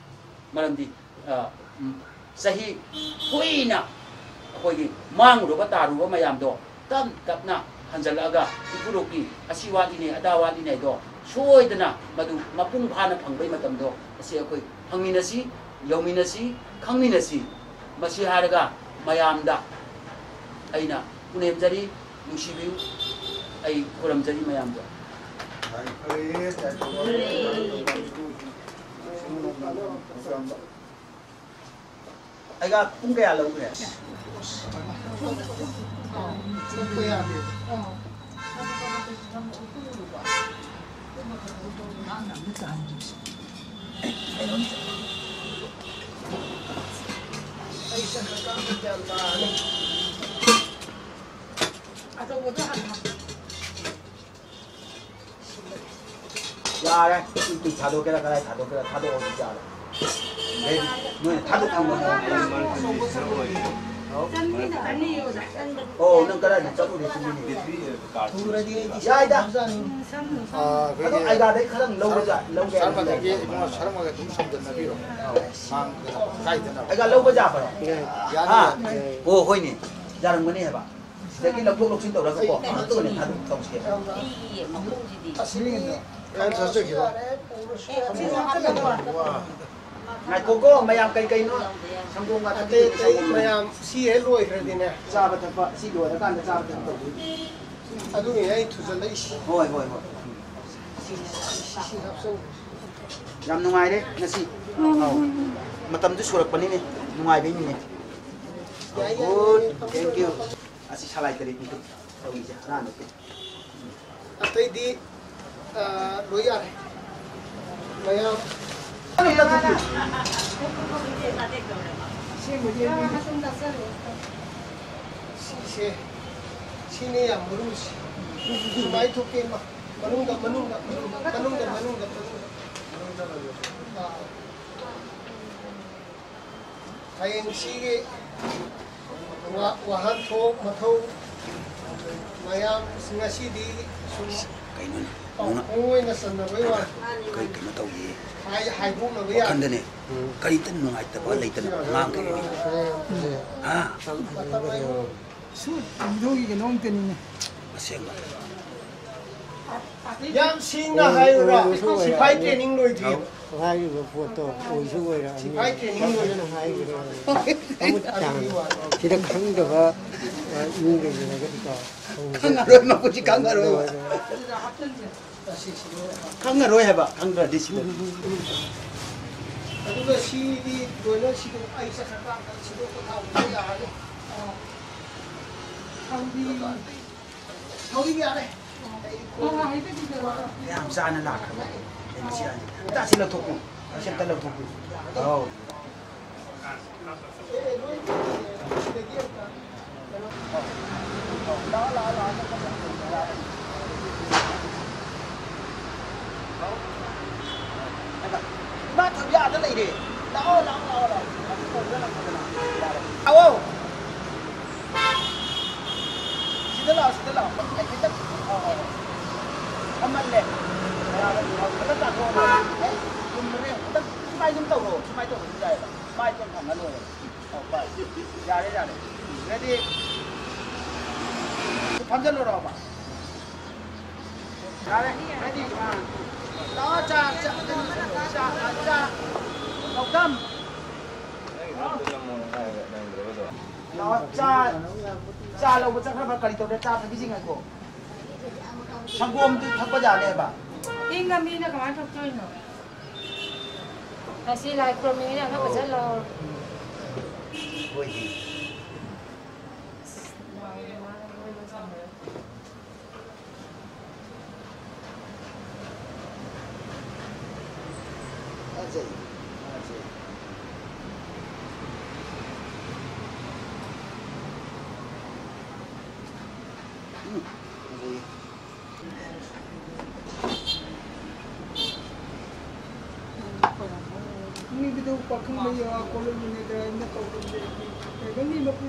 ꯍꯟꯖꯜꯂꯛꯑꯒ ꯏꯄꯨꯔꯣꯛꯀꯤ ꯑꯁꯤ ꯋꯥꯠꯂꯤꯅꯦ ꯑꯗꯥ ꯋꯥꯠꯂꯤꯅꯦ ꯍꯥꯏꯗꯣ ꯁꯣꯏꯗꯅ ꯃꯗꯨ ꯃꯄꯨꯡ ꯐꯥꯅ ꯐꯪꯕꯩ ꯃꯇꯝꯗꯣ ꯑꯁꯤ ꯑꯩꯈꯣꯏ ꯐꯪꯃꯤꯟꯅꯁꯤ ꯌꯧꯃꯤꯟꯅꯁꯤ ꯈꯪꯃꯤꯟꯅꯁꯤ ꯃꯁꯤ ꯍꯥꯏꯔꯒ ꯃꯌꯥꯝꯗ ꯑꯩꯅ ꯄꯨꯅꯦꯝꯖꯔꯤ ꯅꯨꯡꯁꯤꯕꯤꯌꯨ ꯑꯩ ꯈꯨꯔꯝꯖꯔꯤ ꯃꯌꯥꯝꯗ ꯑꯩꯒ ꯄꯨꯡ ꯀꯌꯥ ꯂꯧꯈ꯭ꯔꯦ ꯆꯠꯄ ꯌꯥꯗꯦ ꯑꯩ ꯆꯠꯈ꯭ꯔꯀꯥꯟꯗ 애가 공개하려고 그래. 어, 공개해야 돼. 어. जा रहा है तू धादो के रख रहा है धादो के धादो हो जा रहा है मैं धादो काम कर रहा हूं ओ उन्हें करा ना चलो देखो नहीं पूरा दिए या इधर 아 그래도 아이가 내 가장 러브자 러브자 사람한테 이게 뭐 사람하고 좀 섬든 나비로 상 그래서 가이드나 아이가 러브자 봐요 아오 호이니 자랑 많이 해봐 내가 이렇게 녹록신 떠올라서 뭐 하는 거는 다 동시에 이 먹고 지디 아 실례겠네 요. 와. ngày cô cô mày làm cây cây nó xong cô ngắt ꯑꯇꯩ cái ꯑꯇꯩ ꯃꯌꯥꯝ ꯁꯤ ꯍꯦꯛ ꯂꯣꯏꯈ꯭ꯔꯗꯤꯅꯦ cha bắt thằng xí đuổi nó can cha bắt thằng ꯑꯗꯨꯒꯤꯅꯦ ꯑꯩ ꯊꯨꯖꯜꯂꯛꯏꯁꯤ thôi thôi thôi ꯁꯤ ꯍꯥꯞꯆꯟ ꯌꯥꯝ ꯅꯨꯡꯉꯥꯏꯔꯦ ꯉꯁꯤ ꯑꯧ ꯃꯇꯝꯗꯨ ꯁꯨꯔꯛꯄꯅꯤꯅꯦ ꯅꯨꯡꯉꯥꯏꯕꯩꯅꯤꯅꯦ ꯌꯥꯏ ꯌꯥꯏ ꯒꯨꯗ ꯊꯦꯡꯛ ꯌꯨ ꯑꯁꯤ ꯁꯂꯥꯏ đối diện này thấy không đây là gì 시시시내야모르시마이토케마마룬다마룬다마룬다마룬다마룬다다행시게와와한토마토마야승가시디숨 ꯀꯩ ꯀꯩꯅꯣ ꯇꯧꯏ ꯍꯥꯏ ꯍꯥꯏꯗꯣꯛꯅꯕ ꯌꯥꯏ ꯋꯥꯈꯟꯗꯅꯦ ꯀꯔꯤꯇ ꯅꯨꯡꯉꯥꯏꯇꯕ ꯂꯩꯇꯅ ꯉꯥꯡꯈ꯭ꯔꯦꯅꯦ ꯍꯥ ꯁꯨ ꯇꯝꯗꯣꯒꯤ ꯀꯩꯅꯣꯝꯇꯅꯤꯅꯦ ꯑꯁꯦꯡꯕ ꯌꯥꯝ ꯁꯦꯡꯅ ꯍꯥꯏꯌꯨꯔꯥ ꯁꯤꯐꯥꯏ ꯇ꯭ꯔꯦꯅꯤꯡ ꯂꯣꯏꯗ꯭ꯔꯤꯕ ꯍꯥꯏꯔꯤꯕ ꯄꯣꯠꯇꯣ ꯑꯣꯏꯁꯨ ꯑꯣꯏꯔꯛꯑꯅꯤ ꯁꯤꯐꯥꯏ ꯇ꯭ꯔꯦꯅꯤꯡ ꯐꯖꯅ ꯂꯣꯏꯗ꯭ꯔꯤꯕ ꯍꯥꯏꯈ꯭ꯔꯦ ꯃꯃꯨꯠ ꯇꯥꯅ ꯁꯤꯗ ꯈꯪꯗꯕ ꯃꯤ ꯂꯩꯔꯒꯗꯤꯀꯣ ꯈꯪꯉꯔꯣꯏ 강가 로해 봐. 강가 디시네. 아무도 시디 돌려 시도 아이사 살까 시도 다 오야 하고. 강비 저기 아래. 야, 싸는 나가. 다시 넣고. 다시 넣고. 어. đó là là 那他压着来的，老老老了。好哦，是的了，是的了，哎，真的，哦哦，他们嘞，哎呀，他们咋说呢？哎，我们嘞，他们卖正豆腐，去卖豆腐去了，卖正汤了喽，好快，压的压的，那的，去旁边喽了吧，压的，那的，去旁边。đó trà trà trà trà ngọc tâm đó trà trà lâu bữa chắc là cari tàu trà phải biết gì ngay cô sang gom từ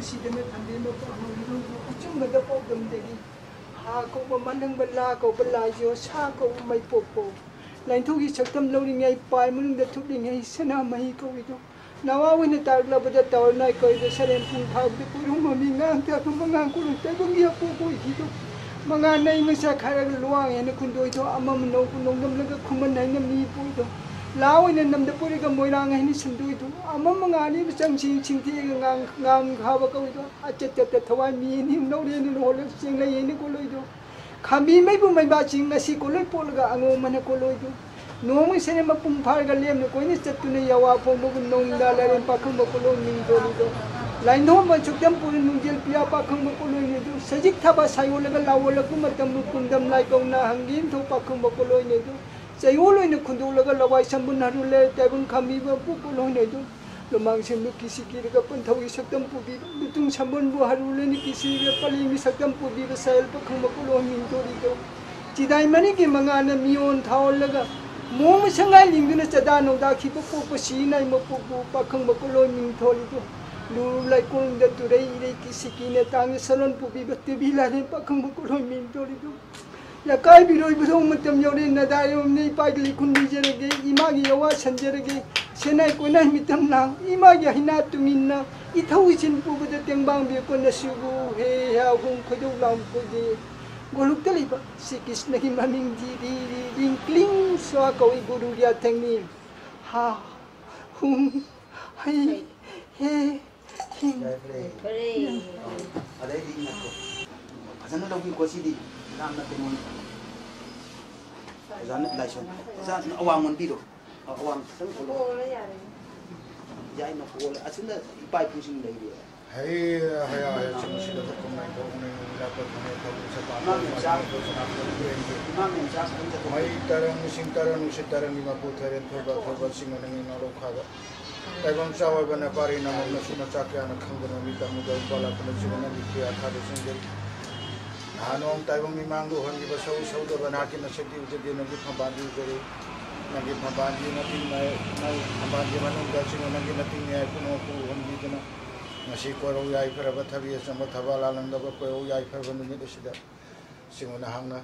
ꯀꯩꯒꯅꯤ ꯃꯄꯨꯁꯤꯗꯅ ꯊꯝꯕꯤꯕ ꯄꯥꯈꯪ ꯑꯆꯨꯝꯕꯗ ꯄꯥꯎꯗꯝꯗꯒꯤ ꯍꯥ ꯀꯧꯕ ꯃꯅꯪꯕ ꯂꯥ ꯀꯧꯕ ꯂꯥꯏꯖꯣ ꯁꯥ ꯀꯧꯕ ꯃꯩꯄꯣꯛꯄꯣ ꯂꯥꯏꯟꯊꯧꯒꯤ ꯁꯛꯇꯝ ꯂꯧꯔꯤꯉꯩ ꯄꯥꯏ ꯃꯅꯨꯡꯗ ꯊꯨꯞꯂꯤꯉꯩ ꯁꯅꯥ ꯃꯍꯤ ꯀꯧꯏꯗꯣ ꯅꯋꯥ ꯑꯣꯏꯅ ꯇꯥꯔꯛꯂꯕꯗ ꯇꯧꯔꯅꯥꯏ ꯀꯧꯏꯗꯣ ꯁꯔꯦꯟ ꯄꯨꯡ ꯐꯥꯕꯗ ꯀꯣꯏꯔꯣꯡ ꯃꯃꯤ ꯉꯥꯡ ꯇꯥꯕ ꯃꯉꯥꯡ ꯀꯣꯏꯔꯣꯡ ꯇꯥꯏꯕꯪꯒꯤ ꯑꯄꯣꯛ ꯑꯣꯏꯈꯤꯗꯣ ꯃꯉꯥ ꯅꯩ ꯃꯆꯥ ꯈꯥꯏꯔꯒ ꯂꯨꯋꯥꯡ ꯍꯦꯅ ꯈꯨꯟꯗꯣꯏꯗꯣ ꯑꯃ ꯅꯧꯕ ꯅꯣꯡꯗꯝꯂꯒ ꯈꯨꯃꯟ ꯍꯥꯏꯅ ꯃꯤ ꯄꯣꯏꯗꯣ lao ina nam de puri ka moi rang hini sindu itu amam nga ni sang sing sing ti ga nga nga nga ba ka itu a che che te thawai mi ni no ri ni no le sing le ni ko lo itu khami mai bu mai ba ching na si ko lo pol ga ango man ko lo itu no mi se ne ma pum phar ga lem ni ko ni chat tu ne yawa po mo no ng da la ren pa kham ko lo mi do ni do lai no ma chuk jam puri nu jel pia pa kham ko lo ni do sajik tha ba sai wo le ga la wo le ku ma tam nukundam lai ko na hangin tho pa kham ko lo ni do sa yolo ni kundula ka lawai sambun harule tabun kami ba pupul hone du lo mangsim lu kisi kiri ka pun thawi sakdam pubi lutung sambun bu harule ni kisi ka pali mi sakdam pubi ba sail pa khuma ko lo min tori ka chidai mani ki manga na mion thaol laga mom sangai ling na chada no da ki pa pu pa si nai ma pu pu pa khang ma ko lo min thori du lu lai kun da tu rei rei kisi ki ne tang salon pubi ba tibi la ne pa khang ma ko lo min tori du यकाई बिरोई बसो मतम योरे नदाय ओमने पागली कुंडी जरगे इमा गी यवा संजरगे सेनाय कोना मितम ना इमा गी हिना तुमिन्ना इथौ सिन पुगद तेंबांग बे कोना सुगु हे या हुं खोजो लाम खोजे गोलुक तलिप श्री कृष्ण की ममिंग जी री री रिंग क्लिंग स्वा कोई गुरु या थंगनी हा हुं हाय हे हिं 그래. 아래 이 맞고. 가자는 거기 거시디. nothing on Zan lai shon. Zan awang on biro. Awang sang kolo. Jai no kolo. Asin da ipai pusing lagi dia. Hai, hai, hai. Cuma sih dapat komen kau kau ni dapat komen kau kau sebab. Mami zak. Mami zak. Mai taran musim taran musim taran lima puluh taran terba terba sih mana ni naro khaga. एवं चावल बने पारी नमक नशुना चाके आना खंग नमी तमुदा उपाला तमुदा जीवन विक्रिया खादे संजय नानों ताइबों मिमांगो हन की बसो सौद बना के नशक्ति उसे दिन की फबादी करे नगे फबादी नती मैं मैं फबादी मनुंग दर्शन नगे नती मैं कुनो को हम भी जना नशी को रो याई फिर अब थबी है संग थबा लालन दब को ओ याई फिर बनु में दिसदा सिंगो ना हंगा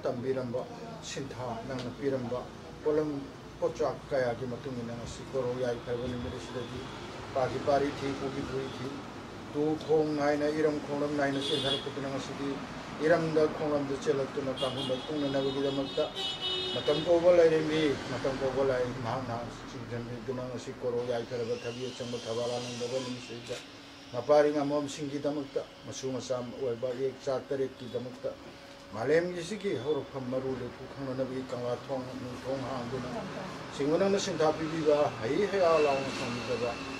तंबीरंब सिंधा नंग पीरंब पोलम पोचा कया की मतुंग नसी को रो फिर बनु में दिसदा की पाकी पारी थी पूकी पूरी थी 두 통, 나이나 이름 콩럼, 나이나 세상 코피나 마시디, 이름다 콩럼도 젤럭도나 까고 먹동나 को लेरेंगी मतम को ले महाना जनगणना से एक चा तरे की दमकत मालेम जिसी की होर फम मरु ले फु खंग न कंगा थोंग थोंग सिंगना मसिन थापी हई हया आ लाउ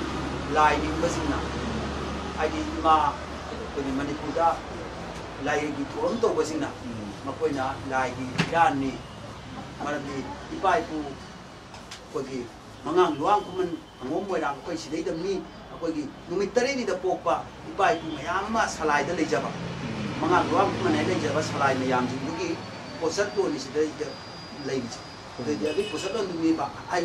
ꯅꯤꯡꯕꯁꯤꯡꯅ ꯍꯥꯏꯗꯤ ꯏꯃꯥ ꯑꯩꯈꯣꯏꯒꯤ ꯃꯅꯤꯄꯨꯔꯗ ꯂꯥꯏꯒꯤ ꯊꯧꯔꯝ ꯇꯧꯕꯁꯤꯡꯅ ꯃꯈꯣꯏꯅ ꯂꯥꯏꯒꯤ ꯏꯔꯥꯟꯅꯤ ꯃꯔꯝꯗꯤ ꯏꯄꯥ ꯏꯄꯨ ꯑꯩꯈꯣꯏꯒꯤ ꯃꯉꯥꯡ ꯂꯨꯋꯥꯡ ꯈꯨꯃꯟ ꯑꯉꯣꯝ ꯃꯣꯏꯔꯥꯡ ꯑꯩꯈꯣꯏ ꯁꯤꯗꯩꯗ ꯃꯤ ꯑꯩꯈꯣꯏꯒꯤ ꯅꯨꯃꯤꯠ ꯇꯔꯦꯠꯅꯤꯗ ꯄꯣꯛꯄ ꯏꯄꯥ ꯏꯄꯨ ꯃꯌꯥꯝ ꯑꯃ ꯁꯂꯥꯏꯗ ꯂꯩꯖꯕ ꯃꯉꯥꯡ ꯂꯨꯋꯥꯡ ꯈꯨꯃꯟ ꯍꯥꯏꯅ ꯂꯩꯖꯕ ꯁꯂꯥꯏ ꯃꯌꯥꯝꯁꯤꯡꯗꯨꯒꯤ ꯄꯣꯠꯁꯛ ꯂꯣꯟꯅꯤ ꯁꯤꯗꯩꯗ ꯂꯩꯔꯤꯁꯦ ꯑꯗꯨꯗꯤ ꯑꯗꯨꯒꯤ ꯄꯣꯠꯁꯛ ꯂꯣꯟꯗꯨꯅꯤ ꯑꯩ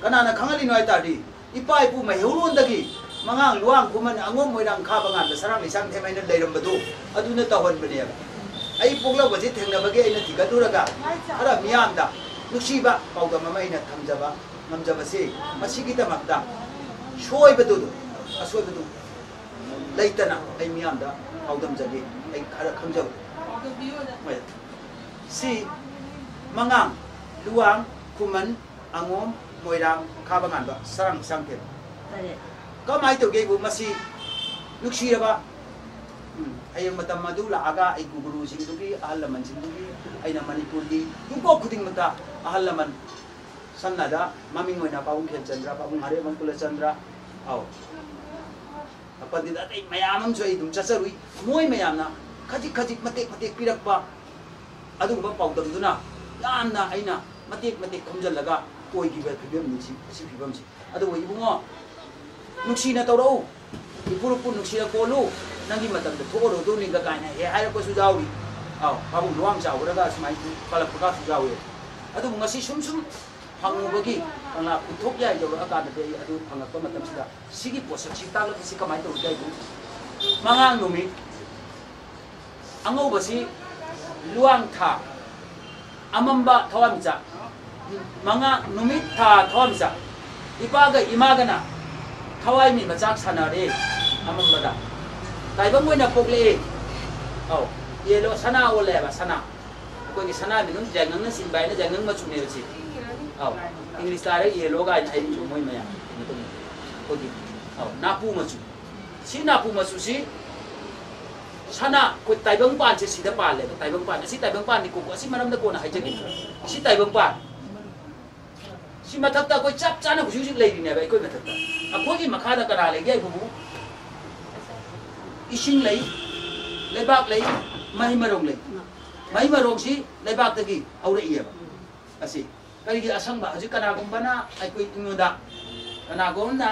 kanana kangali noi tadi ipai pu mai hurun dagi mangang luang kuman angom moirang kha bangan da sarang isang themai na leiram badu aduna ta hon bne ba ai pokla baji thengna bage aina thika duraga ara miyam da nuksiba pauga mama aina thamjaba ngamjaba se masigi ta makta shoi badu asoi badu leitana ai miyam da paudam jage ai khara khamjaba si mangang luang kuman angom Moirang खाबा गानबा सरंग संगे कमाई तौगे मसी गुरु सिंधुगी अहल लम सिंधुगी अइना मणिपुर युको खुदिंग अहल लम सन्नादा ममिंग ओइना पाउंग खेमचंद्र पाउंग हरे मन कुलचंद्र आओ अपदिदा तै मयाम हम सोई दुम चचरुई ना खजिक खजिक मतेक मतेक पिरकपा अदुम पाउदम दुना यामना खुमजल 꼬이기가 급염능시 시비범시 아더고 이봉어 능시나 떠로 이부르뿐 능시나 꼬로 난기 맞다는데 토고로 도니까 가냐 예 알고 수자우리. 아우 바보 로왕 자우라가 스마이 발라프가 수자우에 아도 뭔가 시 숨숨 방법이 하나 부탁이야. 이거 아까한테 아주 방학과 맞담시다. 시기 보석 식당을 시가 많이 또 우리가 이거? 망한 놈이. 앙어버시 루앙타. 아만바 더와미자. manga numit ta thom sa ipa ga ima ga na kawai mi ma chak sanari amambada tai ba moi na pok le au ye lo sana o le ba sana ko ni sana mi nung jangang na sin bai na jangang ma chune chi au english la re ye lo ga thai chu moi ma ya ko gi au na pu ma chu si na pu ma chu si sana ko tai bang ban chi si da pa le tai bang ban si tai bang ban ni ko ko si manam da ko na hai jagi si tai bang ban ꯁꯤ ꯃꯊꯛꯇ ꯑꯩꯈꯣꯏ ꯆꯞ ꯆꯥꯅ ꯍꯧꯖꯤꯛ ꯍꯧꯖꯤꯛ ꯂꯩꯔꯤꯅꯦꯕ ꯑꯩꯈꯣꯏ ꯃꯊꯛꯇ ꯑꯩꯈꯣꯏꯒꯤ ꯃꯈꯥꯗ ꯀꯅꯥ ꯂꯩꯒꯦ ꯍꯥꯏꯕꯕꯨ ꯏꯁꯤꯡ ꯂꯩ ꯂꯩꯕꯥꯛ ꯂꯩ ꯃꯍꯩ ꯃꯔꯣꯡ ꯂꯩ ꯃꯍꯩ ꯃꯔꯣꯡꯁꯤ ꯂꯩꯕꯥꯛꯇꯒꯤ ꯍꯧꯔꯛꯏꯑꯕ ꯑꯁꯤ ꯀꯔꯤꯒꯤ ꯑꯁꯪꯕ ꯍꯧꯖꯤꯛ ꯀꯅꯥꯒꯨꯝꯕꯅ ꯑꯩꯈꯣꯏ ꯑꯩꯉꯣꯟꯗ ꯀꯅꯥꯒꯨꯝꯕꯅ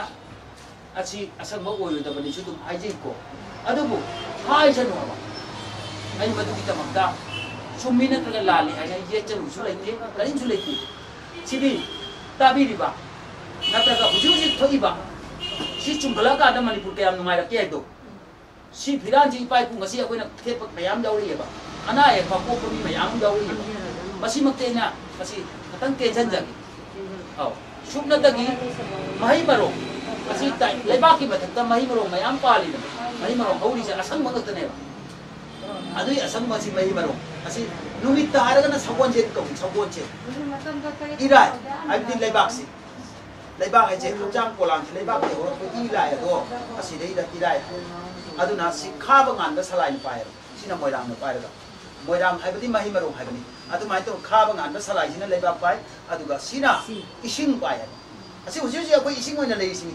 ꯑꯁꯤ ꯑꯁꯪꯕ ꯑꯣꯏꯔꯣꯏꯗꯕꯅꯤꯁꯨ ꯑꯗꯨꯝ ꯍꯥꯏꯖꯩꯀꯣ ꯑꯗꯨꯕꯨ ꯍꯥꯏꯁꯅꯨꯕ ꯑꯩ ꯃꯗꯨꯒꯤꯗꯃꯛꯇ ꯆꯨꯝꯃꯤ ꯅꯠꯇ꯭ꯔꯒ ꯂꯥꯜꯂꯤ ꯍꯥꯏꯅ ꯌꯦꯠꯆꯔꯨꯕꯁꯨ ꯂꯩꯇꯦ ꯀꯔꯤꯝꯁꯨ ꯂꯩꯇꯦ ꯁꯤꯗꯤ tabiri ba nataga ujuji thoi ba si chungla ka adam manipur ke am numai rakya do si phiran ji pai kung asi akoi na khe pak mayam dawri ba ana e pa ko ko mi mayam dawri ba masi makte na masi katang ke jan jagi aw shubna tagi mahi baro masi tai leba ki mathakta mahi baro mayam pali na mahi baro hauri sa asang mangatne ba Ano yung asam masih may maro? Kasi lumita haraga na sa kwanjen ko, sa kwanjen. Ira, ay din laybak si. Laybak ay jen, kujang ko lang, laybak ay orang ko ilay ako. Kasi day da ilay. Ano na, si kabangan na salay na pair. Sina mo lang na pair ka. Mo lang ay ba di mahi maro ay ba ni. Ato may to kabangan na salay sina laybak pay. Ato ga sina ising pay. Kasi usuyo siya ko ising mo na lay ising.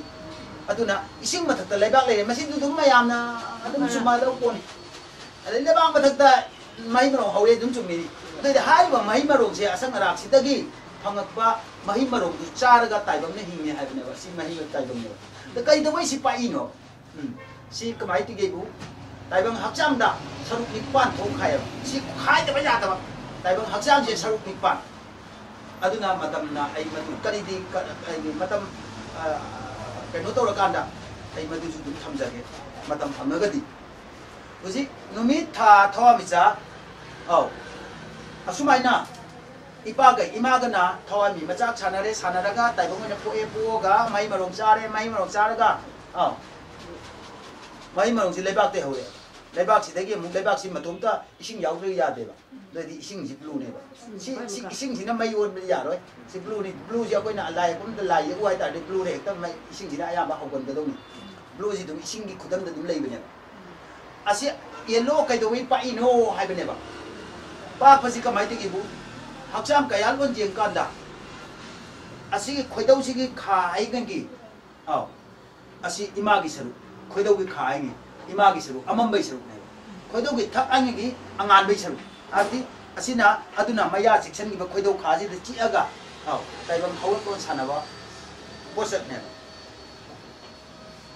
Ato na, ising matatalaybak lay. Masin dudong mayam na. Ato mo sumalaw po ni. ꯂꯩꯕꯥꯛ ꯃꯊꯛꯇ ꯃꯍꯩ ꯃꯔꯣꯡ ꯍꯧꯋꯦ ꯑꯗꯨꯝ ꯆꯨꯝꯃꯤꯅꯤ ꯑꯗꯨꯏꯗꯤ ꯍꯥꯏꯔꯤꯕ ꯃꯍꯩ ꯃꯔꯣꯡꯁꯦ ꯑꯁꯪ ꯑꯔꯥꯛꯁꯤꯗꯒꯤ ꯐꯪꯉꯛꯄ ꯃꯍꯩ ꯃꯔꯣꯡꯗꯨ ꯆꯥꯔꯒ ꯇꯥꯏꯕꯪꯅ ꯍꯤꯡꯉꯦ ꯍꯥꯏꯕꯅꯦꯕ ꯁꯤ ꯃꯍꯩ ꯇꯥꯏꯕꯪꯅꯦꯕ ꯑꯗ ꯀꯩꯗꯧꯕꯩ ꯁꯤ ꯄꯥꯛꯏꯅꯣ ꯎꯝ ꯁꯤ ꯀꯃꯥꯏꯅ ꯇꯧꯒꯦꯕꯨ ꯇꯥꯏꯕꯪ ꯍꯛꯆꯥꯡꯗ ꯁꯔꯨꯛ ꯅꯤꯄꯥꯟ ꯊꯣꯛꯈꯥꯏꯌꯦꯕ ꯁꯤ ꯈꯥꯏꯗꯕ ꯌꯥꯗꯕ ꯇꯥꯏꯕꯪ ꯍꯛꯆꯥꯡꯁꯦ ꯁꯔꯨꯛ ꯅꯤꯄꯥꯟ ꯑꯗꯨꯅ ꯃꯇꯝꯅ ꯑꯩ ꯃꯗꯨ ꯀꯔꯤꯗꯤ ꯑꯩꯒꯤꯃꯇꯝ ꯀꯩꯅꯣ ꯇꯧꯔꯀꯥꯟda ꯑꯩ ꯃꯗꯨꯁꯨ ꯑꯗꯨꯝ ꯊꯝꯖꯒꯦ ꯃꯇꯝ ꯐꯪꯉꯒꯗꯤ Uzi, numi tha thawa à, số mấy na, iba cái, ima cái na thawa mi macha chanare sanaraga tai bong na poe poga mai marong chare mai marong charaga, oh, mai marong si lấy te hore, lebak cái lấy mung lebak mà matum ta sinh yau tu ya deba, doi di ising si blue ne ba, si sinh sinh si na mai yon beli ya roi, si blue ni blue si aku nào lại cũng na lai aku ai tại di blue ne, ta mai ising si na ayam ba hokon ke tu ni, blue si tu ising di kudam tu lấy bây giờ. asi yellow kai do wei pa ino hai bene ba pa pa si ka mai te ki bu hak sam ka yan lon jeng kan da asi ki khoi dau si ki kha ai gan gi aw asi ima gi saru khoi dau gi kha ai ni ima gi saru amam bai saru ne khoi dau gi thak ang gi angan bai saru ati asi na aduna maya section gi ba khoi dau kha ji de chi aga aw kai bang khawat kon sana ba posat ne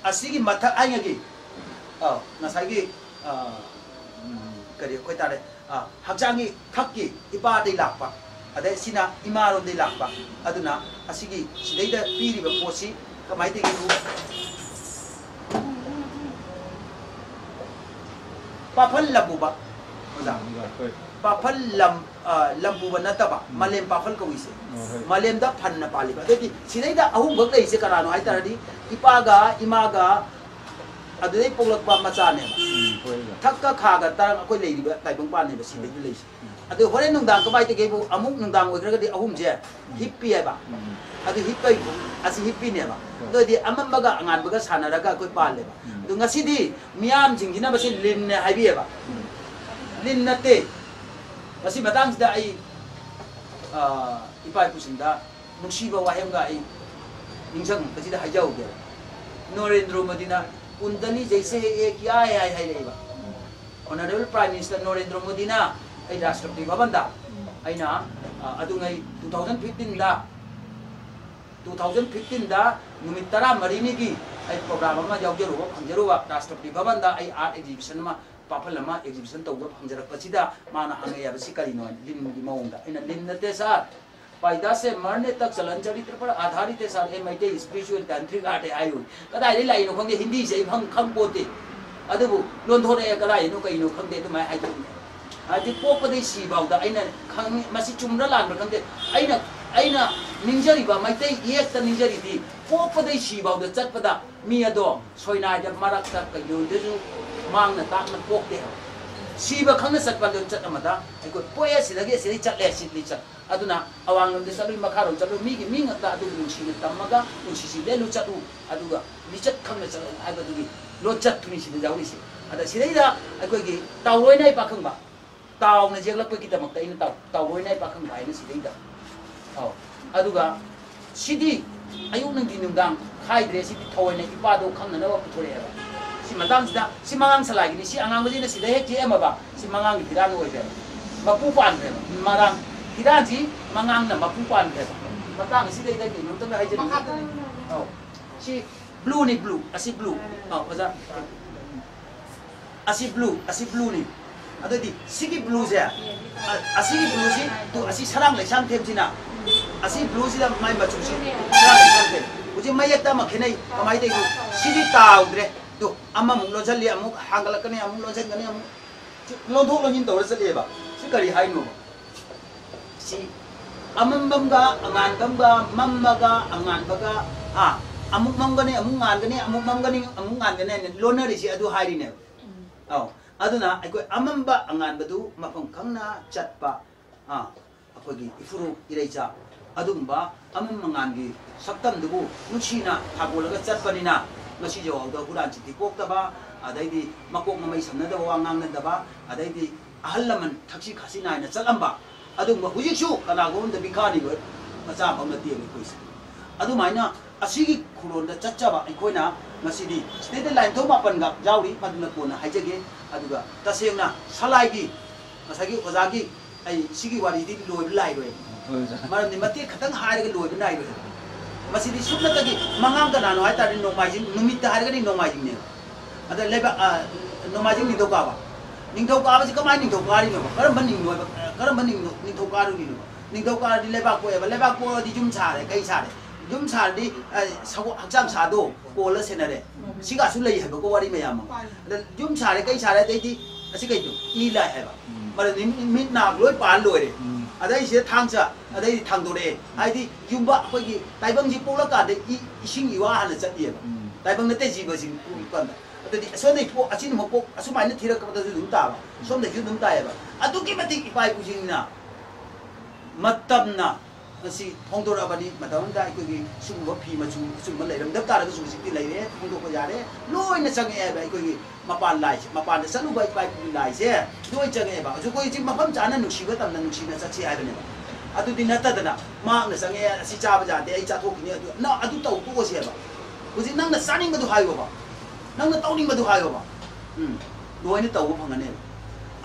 asi gi mathak ai gi ꯑꯥꯎ ꯉꯁꯥꯏꯒꯤ ꯀꯔꯤ ꯑꯩꯈꯣꯏ ꯇꯥꯔꯦ ꯍꯛꯆꯥꯡꯒꯤ ꯊꯛꯀꯤ ꯏꯄꯥꯗꯩ ꯂꯥꯛꯄ ꯑꯗꯩ ꯁꯤꯅ ꯏꯃꯥꯔꯣꯝꯗꯩ ꯂꯥꯛꯄ ꯑꯗꯨꯅ ꯑꯁꯤꯒꯤ ꯁꯤꯗꯩꯗ ꯄꯤꯔꯤꯕ ꯄꯣꯠꯁꯤ ꯀꯃꯥꯏꯅ ꯇꯧꯒꯦꯕꯨ ꯄꯥꯐꯜ ꯂꯝꯕꯨꯕ ꯑꯣꯖꯥ adunai polakpa machane thakka khaga tar koi lei ba tai bang pan ne ba si de lei adu hore nung dang ka bai te ge bu amuk nung dang oi ga de ahum je hippi ai ba adu hippai asi hippi ne ba do di amam ba ga angan ba ga sana ra ga koi pa le ba adu ngasi di miam jing jina ba si lin ne hai bi ba lin na te ba si matang da ai ipai pusin da nung shi ba wa hem ga ai ning sang ba si da hai jau ge Narendra na कुंडली जैसे एक क्या है है है honourable prime minister Narendra Modi ना आई राष्ट्रपति भवन दा अना अदुंगै 2015 दा 2015 दा नुमित तरा मरीनी की आई प्रोग्राम अमा यावजरुवा फंजरुवा राष्ट्रपति भवन दा आई आर्ट एग्जिबिशन मा पापल अमा एग्जिबिशन तौबा फंजरपसिदा माना हंगे याबसि करिनो लिन मौंदा इन लिन नते सा पैदा से मरने तक चलन चरित्र पर आधारित है सर। ए मैटे स्पिरिचुअल तांत्रिक आर्ट है आयु कदाई लाइनो खंगे हिंदी से भंग खंग पोते। अदबु लोन थोरे कदाई नो कइनो खंगे तो मैं हाइजो आदि पोपदे सी बाउदा अइना खंग, मसि चुमरा लान खंगे अइना अइना निंजरिबा मैटे एक त निंजरिदि पोपदे सी बाउदा चटपदा मी अदो सोइना जब मरक तक कयोदजु मांगना ताकना पोकते ꯁꯤꯕ aduna awang lam de salu makaro chalu mi gi minga ta adu mun shi ta maga un chi shi de lu cha du adu ga mi chat kham na cha aga du gi lo chat tu ni shi da wi si ada shi dai da ai ko gi taw roi nai pakhang ba tau na je lak ko ki ta mak ta in tau tau roi nai pa khang gang kha idu na si di taw nai ipa do kham na na wa thore ya ba shi ma da 어 아두가 시디 아유는 기능당 카이드레 시디 토원에 이빠도 칸나는 거 토래야 시마당지다 시망앙 살아기니 시 안앙거지는 시대 해지 에마바 시망앙이 디라는 거이베 마부반 되는 마랑 ꯍꯤꯗꯥꯛꯁꯤ ꯃꯉꯥꯡꯅ ꯃꯄꯨ ꯄꯥꯟꯈ꯭ꯔꯦꯕ ꯃꯇꯥꯡ ꯑꯁꯤꯗꯩꯗ ꯀꯩꯅꯣꯝꯇꯪꯒ ꯍꯥꯏꯖꯅꯤꯡꯉꯤ ꯑꯧ ꯁꯤ ꯕ꯭ꯂꯨꯅꯤ blue ꯑꯁꯤ blue ꯑꯧ ꯑꯣꯖꯥ ꯑꯁꯤ blue ꯑꯁꯤ ꯕ꯭ꯂꯨꯅꯤ ꯑꯗꯨꯗꯤ ꯁꯤꯒꯤ ꯕ꯭ꯂꯨꯁꯦ ꯑꯁꯤꯒꯤ ꯕ꯭ꯂꯨꯁꯤ ꯇꯨ ꯑꯁꯤ ꯁꯔꯥꯡ ꯂꯩꯁꯥꯡꯊꯦꯝꯁꯤꯅ ꯑꯁꯤ ꯕ꯭ꯂꯨꯁꯤꯗ ꯃꯥꯏ ꯃꯆꯨꯁꯤ ꯁꯔꯥꯡ ꯂꯩꯁꯥꯡꯊꯦꯝ ꯍꯧꯖꯤꯛ ꯃꯌꯦꯛꯇ ꯑꯃ ꯈꯦꯠꯅꯩ ꯀꯃꯥꯏꯅ ꯇꯧꯏ ꯁꯤꯗꯤ ꯇꯥꯎꯗ꯭ꯔꯦ ꯇꯨ ꯑꯃꯃꯨꯛ ꯂꯣꯟꯁꯤꯜꯂꯤ ꯑꯃꯨꯛ ꯍꯥꯡꯒꯠꯂꯛꯀꯅꯤ ꯑꯃꯨꯛ ꯂꯣꯟꯁꯤꯟꯒꯅꯤ ꯑꯃꯨꯛ ꯂꯣꯟꯊꯣꯛ ꯂꯣꯟꯁꯤꯟ ꯇꯧꯔ ꯆꯠꯂꯤꯕ ꯁꯤ ꯀꯔꯤ ꯍꯥꯏꯅꯣꯕ si amambam ga angan bam ga mamma ga angan ba ga a amuk mam ga ne amuk ngan ga ne amuk mam ga ne amuk ngan ga ne loner si adu hari ne aw aduna ai ko amamba angan ba du mafam kangna chatpa a akogi ifuru iraicha adumba amam ngan gi saktam dugu nuchina thagolaga chatpanina ngasi jo awda huran chi dikok ta ba adaidi makok mamai samna da wa ngang na da ba adaidi ahalaman thakshi khasi na na chalamba ꯑꯗꯨꯒꯨꯝꯕ ꯍꯧꯖꯤꯛꯁꯨ ꯀꯅꯥꯒꯨꯝꯕꯗ ꯕꯤꯈꯥꯔꯤꯕ ꯃꯆꯥ ꯐꯥꯎ ꯅꯠꯇꯦꯕ ꯑꯩꯈꯣꯏꯁꯦ ꯑꯗꯨꯃꯥꯏꯅ ꯑꯁꯤꯒꯤ ꯈꯨꯔꯣꯟꯗ ꯆꯠꯆꯕ ꯑꯩꯈꯣꯏꯅ ꯉꯁꯤꯗꯤ ꯁꯤꯗꯩꯗ ꯂꯥꯏꯟꯊꯧ ꯃꯥꯄꯟꯒ ꯌꯥꯎꯔꯤ ꯃꯗꯨꯅ ꯀꯣꯟꯅ ꯍꯥꯏꯖꯒꯦ ꯑꯗꯨꯒ ꯇꯁꯦꯡꯅ ꯁꯂꯥꯏꯒꯤ ꯉꯁꯥꯏꯒꯤ ꯑꯣꯖꯥꯒꯤ ꯑꯩ ꯁꯤꯒꯤ ꯋꯥꯔꯤꯗꯤ ꯂꯣꯏꯕ ꯂꯥꯏꯔꯣꯏ ꯃꯔꯝꯗꯤ ꯃꯇꯦꯛ ꯈꯛꯇꯪ ꯍꯥꯏꯔꯒ ꯂꯣꯏꯕ ꯅꯥꯏꯔꯣꯏ ꯃꯁꯤꯗꯤ ꯁꯨꯞꯅꯇꯒꯤ ꯃꯉꯥꯡ ꯀꯅꯥꯅꯣ ꯍꯥꯏꯇꯥꯔꯗꯤ ꯅꯣꯡꯃꯥꯏꯖꯤꯡ ꯅꯨꯃꯤꯠꯇ ꯍꯥꯏꯔꯒꯗꯤ ꯅꯣꯡꯃꯥꯏꯖꯤꯡꯅꯦꯕ ꯑꯗ ꯂꯩꯕꯥꯛ ꯅꯣꯡꯃꯥꯏꯖꯤꯡ ꯅꯤꯡꯊꯧꯀꯥꯕ ꯅꯤꯡꯊꯧꯀꯥꯕꯁꯤ ꯀꯃꯥꯏꯅ ꯅꯤꯡꯊꯧꯀꯥꯔꯤꯅꯣꯕ ꯀꯔꯝꯕ ꯅꯤꯡꯊꯧ ꯀꯔꯝꯕ ꯅꯤꯡꯊꯧꯀꯥꯔꯨꯔꯤꯅꯣꯕ ꯅꯤꯡꯊꯧꯀꯥꯔꯗꯤ ꯂꯩꯕꯥꯛ ꯄꯣꯛꯑꯦꯕ ꯂꯩꯕꯥꯛ ꯄꯣꯛꯑꯗꯤ ꯌꯨꯝ ꯁꯥꯔꯦ ꯀꯩ ꯁꯥꯔꯦ ꯌꯨꯝ ꯁꯥꯔꯗꯤ ꯍꯛꯆꯥꯡ ꯁꯥꯗꯣ ꯀꯣꯜꯂ ꯁꯦꯟꯅꯔꯦ ꯁꯤꯒꯁꯨ ꯂꯩ ꯍꯥꯏꯕꯀꯣ ꯋꯥꯔꯤ ꯃꯌꯥꯝ ꯑꯃ ꯑꯗ ꯌꯨꯝ ꯁꯥꯔꯦ ꯀꯩ ꯁꯥꯔꯦ ꯑꯗꯩꯗꯤ ꯑꯁꯤ ꯀꯩꯅꯣ ꯏ ꯂꯥꯏ ꯍꯥꯏꯕ ꯃꯔꯝꯗꯤ ꯃꯤꯠ ꯅꯥ ꯂꯣꯏ ꯄꯥꯜ ꯂꯣꯏꯔꯦ ꯑꯗꯩꯁꯤꯗ ꯊꯥꯡꯆ ꯑꯗꯩꯗꯤ ꯊꯥꯡꯗꯣꯔꯛꯑꯦ ꯍꯥꯏꯗꯤ ꯌꯨꯝꯕ ꯑꯩꯈꯣꯏꯒꯤ ꯇꯥꯏꯕꯪꯁꯤ ꯄꯣꯛꯂꯀꯥꯟꯗ ꯏꯁꯤꯡ ꯏꯋꯥ ꯍꯥꯟꯅ ꯆꯠꯂꯤꯑꯕ ꯇꯥꯏꯕꯪ ꯅꯠꯇꯦ ꯖꯤꯕꯁꯤꯡ ꯄꯣꯛꯂꯀꯥꯟꯗ ꯑꯗꯨꯗꯤ ꯑꯁꯣꯝꯗꯒꯤ ꯄꯣꯛ ꯑꯁꯤꯅ ꯄꯣꯛ ꯑꯁꯨꯃꯥꯏꯅ ꯊꯤꯔꯛꯄꯗꯁꯨ ꯑꯗꯨꯝ ꯇꯥꯕ ꯁꯣꯝꯗꯒꯤꯁꯨ ꯑꯗꯨꯝ ꯇꯥꯏꯑꯕ ꯑꯗꯨꯛꯀꯤ ꯃꯇꯤꯛ ꯏꯄꯥ ꯏꯄꯨꯁꯤꯡꯅ ꯃꯇꯝꯅ ꯉꯁꯤ ꯐꯣꯡꯗꯣꯔꯛꯑꯕꯅꯤ ꯃꯇꯝ ꯑꯃꯗ ꯑꯩꯈꯣꯏꯒꯤ ꯁꯤꯒꯨꯝꯕ ꯐꯤ ꯃꯆꯨ ꯑꯆꯨꯝꯕ ꯂꯩꯔꯝꯗꯕ ꯇꯥꯔꯒꯁꯨ ꯍꯧꯖꯤꯛꯇꯤ ꯂꯩꯔꯦ ꯐꯣꯡꯗꯣꯛꯄ ꯌꯥꯔꯦ ꯂꯣꯏꯅ ꯆꯪꯉꯛꯑꯦꯕ ꯑꯩꯈꯣꯏꯒꯤ ꯃꯄꯥꯟ ꯂꯥꯏꯁꯦ ꯃꯄꯥꯟꯗ ꯆꯠꯂꯨꯕ ꯏꯄꯥ ꯏꯄꯨꯒꯤ ꯂꯥꯏꯁꯦ ꯂꯣꯏ ꯆꯪꯉꯛꯑꯦꯕ ꯍꯧꯖꯤꯛ ꯑꯩꯈꯣꯏ ꯍꯧꯖꯤꯛ ꯃꯐꯝ ꯆꯥꯅ ꯅꯨꯡꯁꯤꯕ ꯇꯝꯅ ꯅꯨꯡꯁꯤꯅ ꯆꯠꯁꯤ ꯍꯥꯏꯕꯅꯦꯕ ꯑꯗꯨꯗꯤ ꯅꯠꯇꯗꯅ ꯃꯍꯥꯛꯅ ꯆꯪꯉꯛꯑꯦ ꯑꯁꯤ ꯆꯥꯕ ꯌꯥꯗꯦ ꯑꯩ ꯆꯥꯊꯣꯛꯈꯤꯅꯤ ꯑꯗꯨ ꯅꯪ ꯑꯗꯨ ꯇꯧ ꯇꯣꯛꯑꯁꯦꯕ ꯍꯧꯖꯤꯛ ꯅꯪꯅ ꯆꯥꯅꯤꯡꯕꯗꯨ ꯍꯥꯏꯌꯣꯕ ꯅꯪꯅ ꯇꯧꯅꯤꯡꯕꯗꯨ ꯍꯥꯏꯌꯣꯕ ꯎꯝ ꯂꯣꯏꯅ ꯇꯧꯕ ꯐꯪꯒꯅꯦꯕ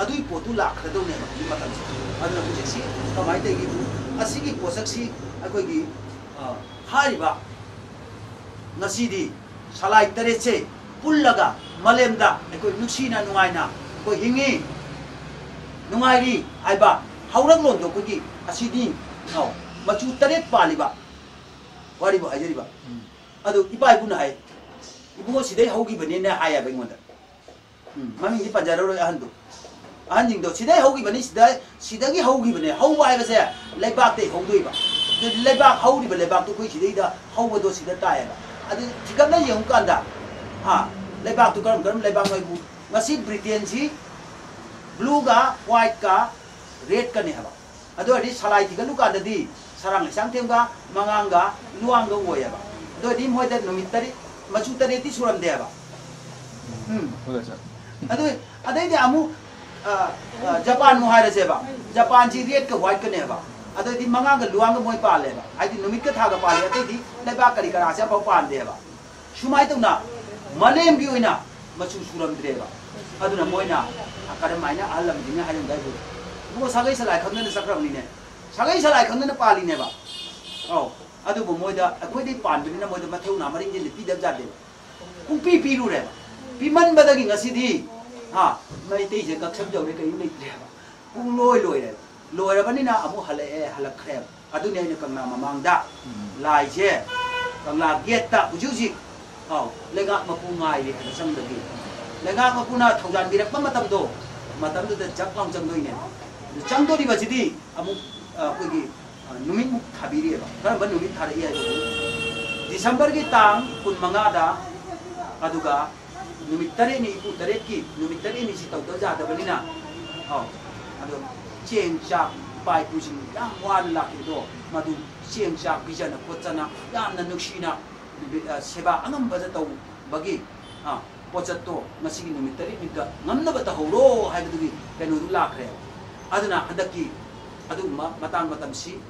ꯑꯗꯨꯒꯤ ꯄꯣꯠꯇꯨ ꯂꯥꯛꯀꯗꯧꯅꯦꯕ ꯍꯧꯖꯤꯛ ꯃꯇꯝꯁꯤ ꯑꯗꯨꯅ ꯍꯧꯖꯤꯛꯁꯤ ꯀꯃꯥꯏꯅ ꯇꯧꯒꯦꯕꯨ ꯑꯁꯤꯒꯤ ꯄꯣꯠꯁꯛꯁꯤ ꯑꯩꯈꯣꯏꯒꯤ ꯍꯥꯏꯔꯤꯕ ꯉꯁꯤꯗꯤ ꯁꯂꯥꯏ ꯇꯔꯦꯠꯁꯦ ꯄꯨꯜꯂꯒ ꯃꯥꯂꯦꯝꯗ ꯑꯩꯈꯣꯏ ꯅꯨꯡꯁꯤꯅ ꯅꯨꯡꯉꯥꯏꯅ ꯑꯩꯈꯣꯏ ꯍꯤꯡꯉꯤ ꯅꯨꯡꯉꯥꯏꯔꯤ ꯍꯥꯏꯕ ꯍꯧꯔꯛꯂꯣꯟꯗꯣ ꯑꯩꯈꯣꯏꯒꯤ ꯑꯁꯤꯗꯤ ꯃꯆꯨ ꯇꯔꯦꯠ ꯄꯥꯜꯂꯤꯕ ꯋꯥꯔꯤꯕꯨ ꯍꯥꯏꯖꯔꯤꯕ ꯑꯗꯨ ꯏꯄꯥ ꯏꯄꯨꯅ ꯍꯥꯏ 이거 시대 허기버니 내 하야 백문다. 마음이 빠져러로 한도. 한징도 시대 허기버니 시대 시대기 허기버니 허와 해버세 레박대 허도이바. 레박 허리버 레박도 그 시대이다 허버도 시대 따야가. 아주 지금나 영간다. 아 레박도 그럼 그럼 레박 말고 ngasi Britain si blue ga white ga red ka ni haba. Ado adi salai tiga luka dadi sarang sang tem ga mangang ga luang ga wo ya ba. Ado adi moi da numit tari machu tari ti suram de ba. Hmm. ꯑꯗꯨ ꯑꯗꯩꯗꯤ ꯑꯃꯨꯛ ꯖꯄꯥꯟ ꯃꯨꯛ ꯍꯥꯏꯔꯁꯦꯕ ꯖꯄꯥꯟꯁꯤ ꯔꯦꯠꯀ ꯋꯥꯏꯠꯀꯅꯦꯕ ꯑꯗꯩꯗꯤ ꯃꯉꯥꯒ ꯂꯨꯋꯥꯡꯒ ꯃꯣꯏ ꯄꯥꯜꯂꯦꯕ ꯍꯥꯏꯗꯤ ꯅꯨꯃꯤꯠꯀ ꯊꯥꯒ ꯄꯥꯜꯂꯦ ꯑꯇꯩꯗꯤ ꯂꯩꯕꯥꯛ ꯀꯔꯤ ꯀꯔꯥꯁꯦ ꯑꯐꯥꯎ ꯄꯥꯟꯗꯦꯕ ꯁꯨꯃꯥꯏꯅ ꯇꯧꯅ ꯃꯥꯂꯦꯝꯒꯤ ꯑꯣꯏꯅ ꯃꯆꯨ ꯁꯨꯔꯝꯗ꯭ꯔꯦꯕ ꯑꯗꯨꯅ ꯃꯣꯏꯅ ꯀꯔꯝꯍꯥꯏꯅ ꯑꯍꯜ ꯂꯃꯟꯁꯤꯡꯅ ꯍꯥꯏꯔꯝꯗꯥꯏꯕꯨ ꯏꯕꯨꯡ ꯁꯥꯒꯩ ꯁꯂꯥꯏ ꯈꯪꯗꯅ ꯆꯠꯈ꯭ꯔꯕꯅꯤꯅꯦ ꯁꯥꯒꯩ ꯁꯂꯥꯏ ꯈꯪꯗꯅ ꯄꯥꯜꯂꯤꯅꯦꯕ ꯑꯧ ꯑꯗꯨꯕꯨ ꯃꯣꯏꯗ ꯑꯩꯈꯣꯏꯗꯩ ꯄꯥꯟꯕꯅꯤꯅ ꯃꯣꯏꯗ ꯃꯊꯧꯅꯥ ꯃꯔꯤꯡꯁꯤꯡꯗꯤ ꯄꯤꯗꯕ ꯌꯥꯗꯦꯕ ꯄꯨꯡꯄꯤ ꯄꯤꯔꯨꯔꯦꯕ ꯄꯤꯃꯟꯕꯗꯒꯤ ꯉꯁꯤꯗꯤ ꯍꯥ ꯃꯩꯇꯩꯁꯦ ꯀꯛꯁꯝꯖꯧꯔꯦ ꯀꯔꯤꯝ ꯂꯩꯇ꯭ꯔꯦꯕ ꯄꯨꯡ ꯂꯣꯏ ꯂꯣꯏꯔꯦꯕ ꯂꯣꯏꯔꯕꯅꯤꯅ ꯑꯃꯨꯛ ꯍꯜꯂꯛꯑꯦ ꯍꯜꯂꯛꯈ꯭ꯔꯦꯕ ꯑꯗꯨꯅꯤ ꯑꯩꯅ ꯀꯪꯂꯥ ꯃꯃꯥꯡꯗ ꯂꯥꯏꯁꯦ ꯀꯪꯂꯥ ꯒꯦꯠꯇ ꯍꯧꯖꯤꯛ ꯍꯧꯖꯤꯛ ꯑꯥꯎ ꯂꯩꯉꯥꯛ ꯃꯄꯨ ꯉꯥꯏꯔꯤ ꯍꯥꯏꯕ ꯆꯪꯗꯒꯤ ꯂꯩꯉꯥꯛ ꯃꯄꯨꯅ ꯊꯧꯖꯥꯟꯕꯤꯔꯛꯄ ꯃꯇꯝꯗꯣ ꯃꯇꯝꯗꯨꯗ ꯖꯛ ꯂꯥꯎ ꯆꯪꯗꯣꯏꯅꯦ ꯆꯪꯗꯣꯔꯤꯕꯁꯤꯗꯤ ꯑꯃꯨꯛ ꯑꯩꯈꯣꯏꯒꯤ ꯅꯨꯃꯤꯠꯃꯨꯛ ꯊꯥꯕꯤꯔꯤꯑꯕ ꯀꯔꯝꯕ ꯅꯨꯃꯤꯠ ꯊꯥꯔꯛꯏ ꯍꯥꯏꯕꯗꯨ ꯗꯤꯁꯦꯝꯕꯔꯒꯤ ꯇꯥꯡ ꯀꯨꯟ ꯃꯉꯥꯗ ꯑꯗꯨꯒ ꯅꯨꯃꯤꯠ ꯇꯔꯦꯠꯅꯤ ꯏꯄꯨ ꯇꯔꯦꯠꯀꯤ ꯅꯨꯃꯤꯠ ꯇꯔꯦꯠꯅꯤꯁꯤ ꯇꯧꯗꯕ ꯌꯥꯗꯕꯅꯤꯅ ꯑꯧ ꯑꯗꯣ ꯆꯦꯡ ꯆꯥꯛ ꯏꯄꯥ ꯏꯄꯨꯁꯤꯡ ꯌꯥꯝ ꯋꯥꯅ ꯂꯥꯛꯈꯤꯕꯗꯣ ꯃꯗꯨ ꯆꯦꯡ ꯆꯥꯛ ꯄꯤꯖꯅ ꯈꯣꯠꯆꯅ ꯌꯥꯝꯅ ꯅꯨꯡꯁꯤꯅ ꯁꯦꯕꯥ ꯑꯉꯝꯕꯗ ꯇꯧꯕꯒꯤ ꯄꯣꯠꯆꯠꯇꯣ ꯉꯁꯤꯒꯤ ꯅꯨꯃꯤꯠ ꯇꯔꯦꯠꯅꯤꯒ ꯉꯝꯅꯕ ꯇꯧꯍꯧꯔꯣ ꯍꯥꯏꯕꯗꯨꯒꯤ ꯀꯩꯅꯣꯗꯨ ꯂꯥꯛꯈ꯭ꯔꯦꯕ ꯑꯗꯨꯅ ꯍꯟꯗꯛꯀꯤ ꯑꯗꯨꯒꯨꯝꯕ ꯃꯇꯥꯡ ꯃꯇꯝꯁꯤ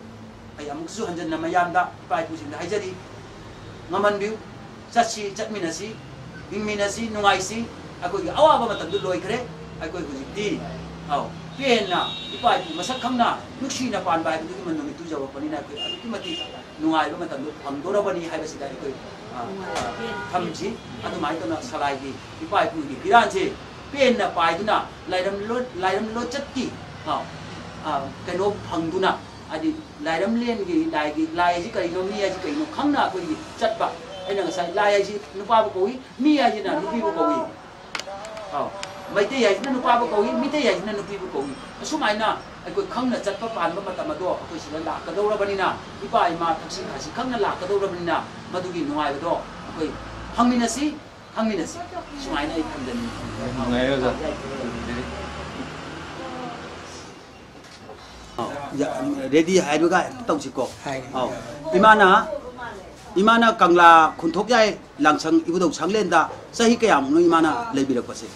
ꯑꯩ ꯑꯃꯨꯛꯁꯨ ꯍꯟꯖꯟꯅ ꯃꯌꯥꯝꯗ ꯏꯄꯥ ꯏꯄꯨꯁꯤꯡꯗ ꯍꯥꯏꯖꯔꯤ ꯉꯝꯍꯟꯕꯤꯌꯨ ꯆꯠꯁꯤ ꯆꯠꯃꯤꯟꯅꯁꯤ ꯍꯤꯡꯃꯤꯟꯅꯁꯤ ꯅꯨꯡꯉꯥꯏꯁꯤ ꯑꯩꯈꯣꯏꯒꯤ ꯑꯋꯥꯕ ꯃꯇꯝꯗꯨ ꯂꯣꯏꯈ꯭ꯔꯦ ꯑꯩꯈꯣꯏ ꯍꯧꯖꯤꯛꯇꯤ ꯑꯧ ꯄꯦꯟꯅ ꯏꯄꯥ ꯏꯄꯨ ꯃꯁꯛ ꯈꯪꯅ ꯅꯨꯡꯁꯤꯅ ꯄꯥꯟꯕ ꯍꯥꯏꯕꯗꯨꯒꯤ ꯅꯨꯃꯤꯠꯇꯨ ꯌꯧꯔꯛꯄꯅꯤꯅ ꯑꯩꯈꯣꯏ ꯑꯗꯨꯛꯀꯤ ꯃꯇꯤꯛ ꯅꯨꯡꯉꯥꯏꯕ ꯃꯇꯝꯗꯨ ꯐꯪꯗꯣꯔꯕꯅꯤ ꯍꯥꯏꯕꯁꯤꯗ ꯑꯩꯈꯣꯏ ꯊꯝꯁꯤ ꯑꯗꯨꯃꯥꯏꯅ ꯇꯧꯅ ꯁꯂꯥꯏꯒꯤ ꯏꯄꯥ ꯏꯄꯨꯒꯤ ꯐꯤꯔꯥꯟꯁꯦ ꯄꯦꯟꯅ ꯄꯥꯏꯗꯨꯅ ꯂꯥꯏꯔꯝ ꯂꯥꯏꯔꯝ ꯂꯣꯆꯠꯀꯤ ꯀꯩꯅꯣ ꯐꯪꯗꯨꯅ adi lai ram len gi lai gi lai ji kai no mi ji kai no khang na ko gi chat ba. Ai na sai lai ji nu pa ko gi mi ji na nu bi ko gi. Aw mai te yai na nu pa ko gi mi te yai na nu bi ko gi. Su mai na ai ko khang na chat pa pan ba ma ta ma do ko si la ka do ra ba ni na. I pa ai ma thak si kha si khang na la ka do ra ba ni na. Ma du gi no ai do. Ko hang mi na si hang mi na si. Su mai na ai khang da ni. Ngai ra ready hai bega tau chi ko au imana imana kangla khun thok yai lang chang ibu dau chang len da sahi ka yam no imana le bi ra ko se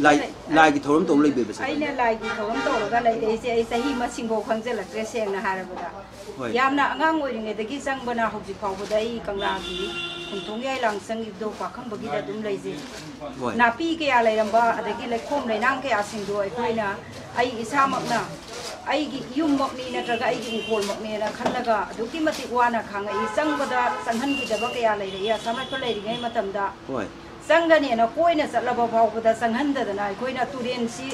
lai lai ki thorum to lai bebe sa aina lai ki thorum to ga lai dei se ai sahi ma singbo khang je la tre seng na har ba da yamna angang oi nge de gi sang bana hok ji khong ba dai kang la gì kun thong cái lang sang gi do pa không ba gi da dum lai je na pi cái ya lai làm ba da gi lai khom lai nang cái a sinh do ai koi na ai isa mak na ai cái yum mak ni na tra cái ai gi khol mak ni là khan la cái du ki ma ti wa na khang ai sang ba da san han gi da ba ke ya lai ya samai ko lai ngai ma tam da ꯆꯪꯒꯅꯦꯅ ꯀꯣꯏꯅ ꯆꯠꯂꯕ ꯐꯥꯎꯕꯗ ꯆꯪꯍꯟꯗꯗꯅ ꯑꯩꯈꯣꯏꯅ ꯇꯨꯔꯦꯟꯁꯤ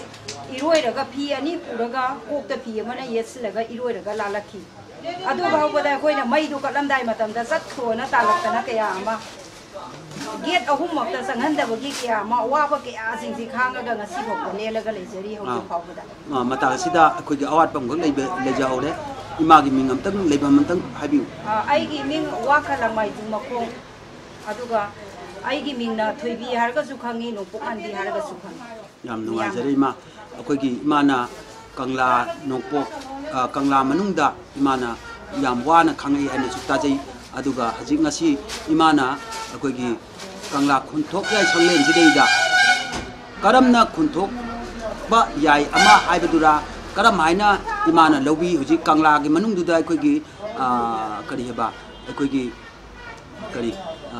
ꯏꯔꯣꯏꯔꯒ ꯐꯤ ꯑꯅꯤ ꯄꯨꯔꯒ ꯀꯣꯛꯇ ꯐꯤ ꯑꯃꯅ ꯌꯦꯠꯁꯤꯜꯂꯒ ꯏꯔꯣꯏꯔꯒ ꯂꯥꯜꯂꯛꯈꯤ ꯑꯗꯨ ꯐꯥꯎꯕꯗ ꯑꯩꯈꯣꯏꯅ ꯃꯩꯗꯨ ꯀꯠꯂꯝꯗꯥꯏ ꯃꯇꯝꯗ ꯆꯠꯈ꯭ꯔꯣꯅ ꯇꯥꯜꯂꯛꯇꯅ ꯀꯌా ꯑꯃ ꯒꯦꯠ ꯑꯍꯨꯝꯃꯛꯇ ꯆꯪꯍꯟꯗꯕꯒꯤ ꯀꯌꯥ ꯑꯃ ꯑꯋꯥꯕ ꯀꯌꯥꯁꯤꯡꯁꯤ ꯈꯥꯡꯉꯒ ꯉꯁꯤ ꯐꯥꯎꯕ ꯂꯦꯜꯂꯒ ꯂꯩꯖꯔꯤ ꯍꯧꯖꯤꯛ ꯐꯥꯎꯕꯗ ꯃꯇꯥ ꯑꯁꯤꯗ ꯑꯩꯈꯣꯏꯒꯤ ꯑꯋꯥꯠꯄ ꯑꯃꯈꯛ ꯂꯩꯕ ꯂꯩꯖꯍꯧꯔꯦ ꯏꯃꯥꯒꯤ ꯃꯤꯡ ꯑꯝꯇꯪ ꯂꯩꯐꯝ ꯑꯝꯇꯪ ꯍꯥꯏꯕꯤꯌꯨ ꯑꯥ, ꯑꯩꯒꯤ ꯃꯤꯡ ꯋꯥꯈ ꯂꯪꯃꯥꯏꯖꯨ ꯃꯈꯣꯡ ꯑꯗꯨꯒ ꯑꯩꯒꯤ ꯃꯤꯡꯅ ꯊꯣꯏꯕꯤ ꯍꯥꯏꯔꯒꯁꯨ ꯈꯪꯉꯤ ꯅꯣꯡꯄꯣꯛ ꯃꯥꯟꯕꯤ ꯍꯥꯏꯔꯒꯁꯨ ꯈꯪꯉꯤ ꯌꯥꯝ ꯅꯨꯡꯉꯥꯏꯖꯔꯦ ꯏꯃꯥ ꯑꯩꯈꯣꯏꯒꯤ ꯏꯃꯥꯅ ꯀꯪꯂꯥ ꯅꯣꯡꯄꯣꯛ ꯑ, ꯀꯪꯂꯥ ꯃꯅꯨꯡꯗ ꯏꯃꯥꯅ ꯌꯥꯝ ꯋꯥꯅ ꯈꯪꯉꯛꯏ ꯍꯥꯏꯅꯁꯨ ꯇꯥꯖꯩ ꯑꯗꯨꯒ ꯍꯧꯖꯤꯛ ꯉꯁꯤ ꯏꯃꯥꯅ ꯑꯩꯈꯣꯏꯒꯤ ꯀꯪꯂꯥ ꯈꯨꯟꯊꯣꯛ ꯌꯥꯏ ꯁꯪꯂꯦꯟꯁꯤꯗꯩꯗ ꯀꯔꯝꯅ ꯈꯨꯟꯊꯣꯛꯄ ꯌꯥꯏ ꯑꯃ ꯍꯥꯏꯕꯗꯨꯔ ꯀꯔꯝ ꯍꯥꯏꯅ ꯏꯃꯥꯅ ꯂꯧꯕꯤ ꯍꯧꯖꯤꯛ ꯀꯪꯂꯥꯒꯤ ꯃꯅꯨꯡꯗꯨꯗ ꯑꯩꯈꯣꯏꯒꯤ ꯑ, ꯀꯔꯤ ꯍꯥꯏꯕ ꯑꯩꯈꯣꯏꯒꯤ ꯀꯔꯤ ꯑ,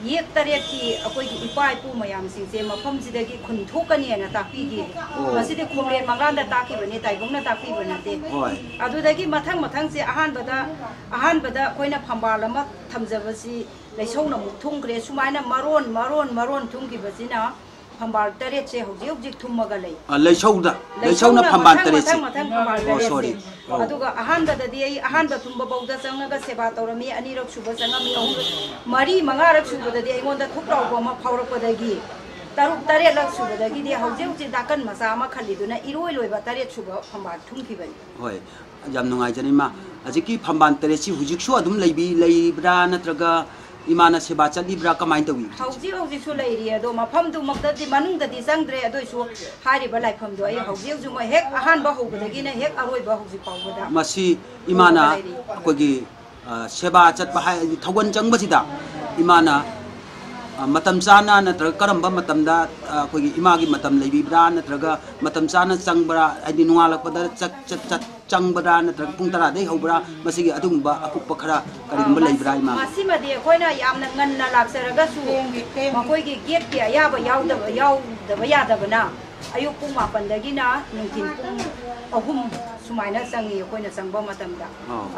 ꯌꯦꯛ ꯇꯔꯦꯠꯀꯤ ꯑꯩꯈꯣꯏꯒꯤ ꯏꯄꯥ ꯏꯄꯨ ꯃꯌꯥꯝꯁꯤꯡꯁꯦ ꯃꯐꯝꯁꯤꯗꯒꯤ ꯈꯨꯟ ꯊꯣꯛꯀꯅꯤꯅ ꯇꯥꯛꯄꯤꯈꯤ ꯑꯣ. ꯃꯁꯤꯗꯤ ꯈꯣꯝꯂꯦꯟ ꯃꯉꯥꯟꯗ ꯇꯥꯛꯈꯤꯕꯅꯤ ꯇꯥꯏꯕꯪꯅ ꯇꯥꯛꯄꯤꯕ ꯅꯠꯇꯦ ꯍꯣꯏ ꯑꯗꯨꯗꯒꯤ ꯃꯊꯪ ꯃꯊꯪꯁꯦ ꯑꯍꯥꯟꯕꯗ ꯑꯍꯥꯟꯕꯗ ꯑꯩꯈꯣꯏꯅ ꯐꯝꯕꯥꯜ ꯑꯃ ꯊꯝꯖꯕꯁꯤ ꯂꯩꯁꯧꯅ ꯑꯃꯨꯛ ꯊꯨꯡꯈ꯭ꯔꯦ ꯁꯨꯃꯥꯏꯅ ꯃꯔꯣꯟ ꯃꯔꯣꯟ ꯃꯔꯣꯟ ꯊꯨꯡꯈꯤꯕꯁꯤꯅ फंबाल तरे से हजे हजे थुम गई लेसौदा लेसौना फंबाल तरे से मथन फंबाल तरे सॉरी अदुगा अहांदा सेवा तौरमी अनिरक सुब संगमी मरी मंगारक सुब ददी आई गोंदा थुकराव बमा फौरक तरे लग दाकन मसा मा खली दुना इरोय लोयबा तरे सुब फंबाल की बई होय जाम नुंगाई जनी मा अजिकी इमाना सेवा चलीब्रा कमाई तवी हौजी हौजी सु लेरी अदो मफम दु दि मनुंग द दि अदो सु फम दो हौजी जु म हेक बहु हेक अरोय बहु पाउ बदा मसी इमाना कोगी सेवा चत बहाय थगन चंग बसिदा इमाना मतम चाना नत्र करम बम इमा गी नत्र ग मतम चाना चंग बरा चंगबरा नत्र पुंग तरा दे होबरा मसी के अदुम बा अकु पखरा करिम बले बरा इमा मसी म दे कोइ ना याम न ngन ना लाग सर ग सु मकोइ के गेट के या ब याउ द याउ द ब या द बना अयु पुंग मापन दगी ना नुंगिन पुंग अहुम सुमाइना संगी कोइ ना संगबा मतम दा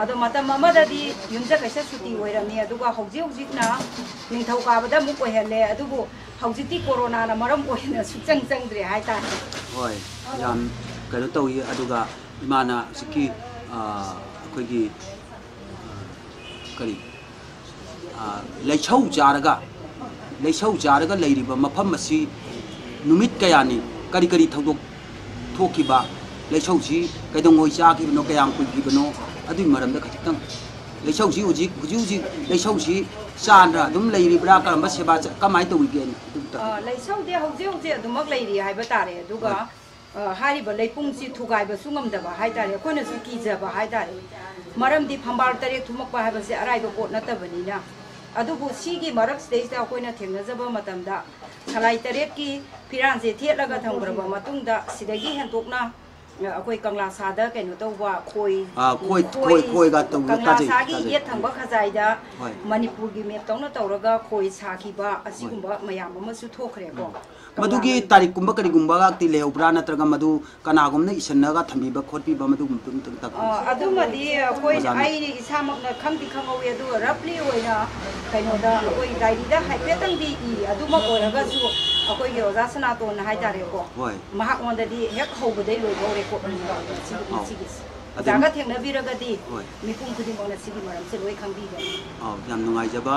अदो मतम मम द दि युम ज कैसे छुटी होइरमि अदुगा हौजि हौजि ना निथौ का ब द मु कोइ हेले अदुगु हौजि ति कोरोना ना मरम कोइ ना सुचंग चंग द्रे हाइ ता होय याम करो तौ अदुगा ꯏꯃꯥꯅ ꯍꯧꯖꯤꯛꯀꯤ ꯑ, ꯑꯩꯈꯣꯏꯒꯤ ꯑ, ꯀꯔꯤ ꯑ, ꯂꯩꯁꯧ ꯆꯥꯔꯒ ꯂꯩꯁꯧ ꯆꯥꯔꯒ ꯂꯩꯔꯤꯕ ꯃꯐꯝ ꯑꯁꯤ ꯅꯨꯃꯤꯠ ꯀꯌꯥꯅꯤ ꯀꯔꯤ ꯀꯔꯤ ꯊꯧꯗꯣꯛ ꯊꯣꯛꯈꯤꯕ ꯂꯩꯁꯧꯁꯤ ꯀꯩꯗꯧꯉꯩ ꯆꯥꯈꯤꯕꯅꯣ ꯀꯌꯥꯝ ꯀꯨꯏꯈꯤꯕꯅꯣ ꯑꯗꯨꯒꯤ ꯃꯔꯝꯗ ꯈꯖꯤꯛꯇꯪ ꯂꯩꯁꯧꯁꯤ ꯍꯧꯖꯤꯛ ꯍꯧꯖꯤꯛ ꯍꯧꯖꯤꯛ ꯂꯩꯁꯧꯁꯤ ꯆꯥꯟꯗ꯭ꯔ ꯑꯗꯨꯝ ꯂꯩꯔꯤꯕ꯭ꯔꯥ ꯀꯔꯝꯕ ꯁꯦꯕꯥ ꯆ- ꯀꯃꯥꯏꯅ ꯇꯧꯔꯤꯒꯦ ꯑꯗꯨꯝꯇ ꯑ, ꯂꯩꯁꯧꯗꯤ ꯍꯧꯖꯤꯛ ꯍꯧꯖꯤꯛ ꯑꯗꯨꯃꯛ ꯂꯩꯔꯤ ꯍꯥꯏꯕ ꯇꯥꯔꯦ ꯑꯗꯨꯒ ꯑ, ꯍꯥꯏꯔꯤꯕ ꯂꯩꯄꯨꯡꯁꯤ ꯊꯨꯒꯥꯏꯕꯁꯨ ꯉꯝꯗꯕ ꯍꯥꯏꯇꯥꯔꯦ ꯑꯩꯈꯣꯏꯅꯁꯨ ꯀꯤꯖꯕ ꯍꯥꯏꯇꯥꯔꯦ ꯃꯔꯝꯗꯤ ꯐꯝꯕꯥꯜ ꯇꯔꯦꯠ ꯊꯨꯝꯃꯛꯄ ꯍꯥꯏꯕꯁꯦ ꯑꯔꯥꯏꯕ ꯄꯣꯠ ꯅꯠꯇꯕꯅꯤꯅ ꯑꯗꯨꯕꯨ ꯁꯤꯒꯤ ꯃꯔꯛꯁꯤꯗꯩꯁꯤꯗ ꯑꯩꯈꯣꯏꯅ ꯊꯦꯡꯅꯖꯕ ꯃꯇꯝꯗ ꯁꯂꯥꯏ ꯇꯔꯦꯠꯀꯤ ꯐꯤꯔꯥꯟꯁꯦ ꯊꯦꯠꯂꯒ ꯊꯝꯈ꯭ꯔꯕ ꯃꯇꯨꯡꯗ ꯁꯤꯗꯒꯤ ꯍꯦꯟꯇꯣꯛꯅ ꯑ, ꯑꯩꯈꯣꯏ ꯀꯪꯂꯥ ꯁꯥꯗ ꯀꯩꯅꯣ ꯇꯧꯕ ꯈꯣꯏ ꯑꯥ, ꯈꯣꯏ- ꯈꯣꯏ- ꯈꯣꯏꯒ ꯇꯧꯕ ꯀꯪꯂꯥ ꯇꯥꯖꯩ, ꯁꯥꯒꯤ ꯇꯥꯖꯩ. ꯌꯦꯠ ꯊꯪꯕ ꯈꯖꯥꯏꯗ ꯍꯣꯏ. ꯃꯅꯤꯄꯨꯔꯒꯤ ꯃꯦꯞ ꯇꯧꯅ ꯇꯧꯔꯒ ꯈꯣꯏ ꯁꯥꯈꯤꯕ ꯑꯁꯤꯒꯨꯝꯕ ꯃꯌꯥꯝ ꯑꯃꯁꯨ ꯊꯣꯛꯈ꯭ꯔꯦꯀꯣ ꯃꯗꯨꯒꯤ ꯇꯥꯔꯤꯛꯀꯨꯝꯕ ꯀꯔꯤꯒꯨꯝꯕ ꯒꯥꯛꯇꯤ ꯂꯩꯍꯧꯕ꯭ꯔꯥ ꯅꯠꯇ꯭ꯔꯒ ꯃꯗꯨ ꯀꯅꯥꯒꯨꯝꯕꯅ ꯏꯁꯟꯅꯒ ꯊꯝꯕꯤꯕ ꯈꯣꯠꯄꯤꯕ ꯃꯗꯨ ꯑꯃꯇꯪ ꯇꯥꯛꯄꯤꯌꯨ ꯑꯗꯨꯃꯗꯤ ꯑꯩꯈꯣꯏ ꯑꯣꯖꯥꯅ. ꯑꯩ ꯏꯁꯥꯃꯛꯅ ꯈꯪꯗꯤ ꯈꯪꯍꯧꯋꯤ ꯑꯗꯨꯒ ꯔꯐꯂꯤ ꯑꯣꯏꯅ ꯀꯩꯅꯣꯗ ꯑꯩꯈꯣꯏ ꯗꯥꯏꯔꯤꯗ ꯍꯥꯏꯐꯦꯠꯇꯪꯗꯤ ꯏ ꯑꯗꯨꯃꯛ ꯑꯣꯏꯔꯒꯁꯨ ꯑꯩꯈꯣꯏꯒꯤ ꯑꯣꯖꯥ ꯁꯅꯥꯇꯣꯟ ꯍꯥꯏꯇꯥꯔꯦꯀꯣ ꯍꯣꯏ ꯃꯍꯥꯛꯉꯣꯟꯗꯗꯤ ꯍꯦꯛ ꯍꯧꯕꯗꯩ ꯂꯣꯏꯐꯥꯎ ꯔꯦꯀꯣꯔꯠ ꯑꯣꯏꯅ ꯇꯧꯋꯦ ꯁꯤꯒꯤ ꯑꯧ. ꯁꯤꯒꯤꯁꯦ ꯑꯗꯨ- ꯑꯣꯖꯥꯒ ꯊꯦꯡꯅꯕꯤꯔꯒꯗꯤ ꯍꯣꯏ. ꯃꯤꯄꯨꯝ ꯈꯨꯗꯤꯡꯃꯛꯅ ꯁꯤꯒꯤ ꯃꯔꯝꯁꯦ ꯂꯣꯏ ꯈꯪꯕꯤꯒꯅꯤ ꯑꯥꯎ ꯌꯥꯝ ꯅꯨꯡꯉꯥꯏꯖꯕ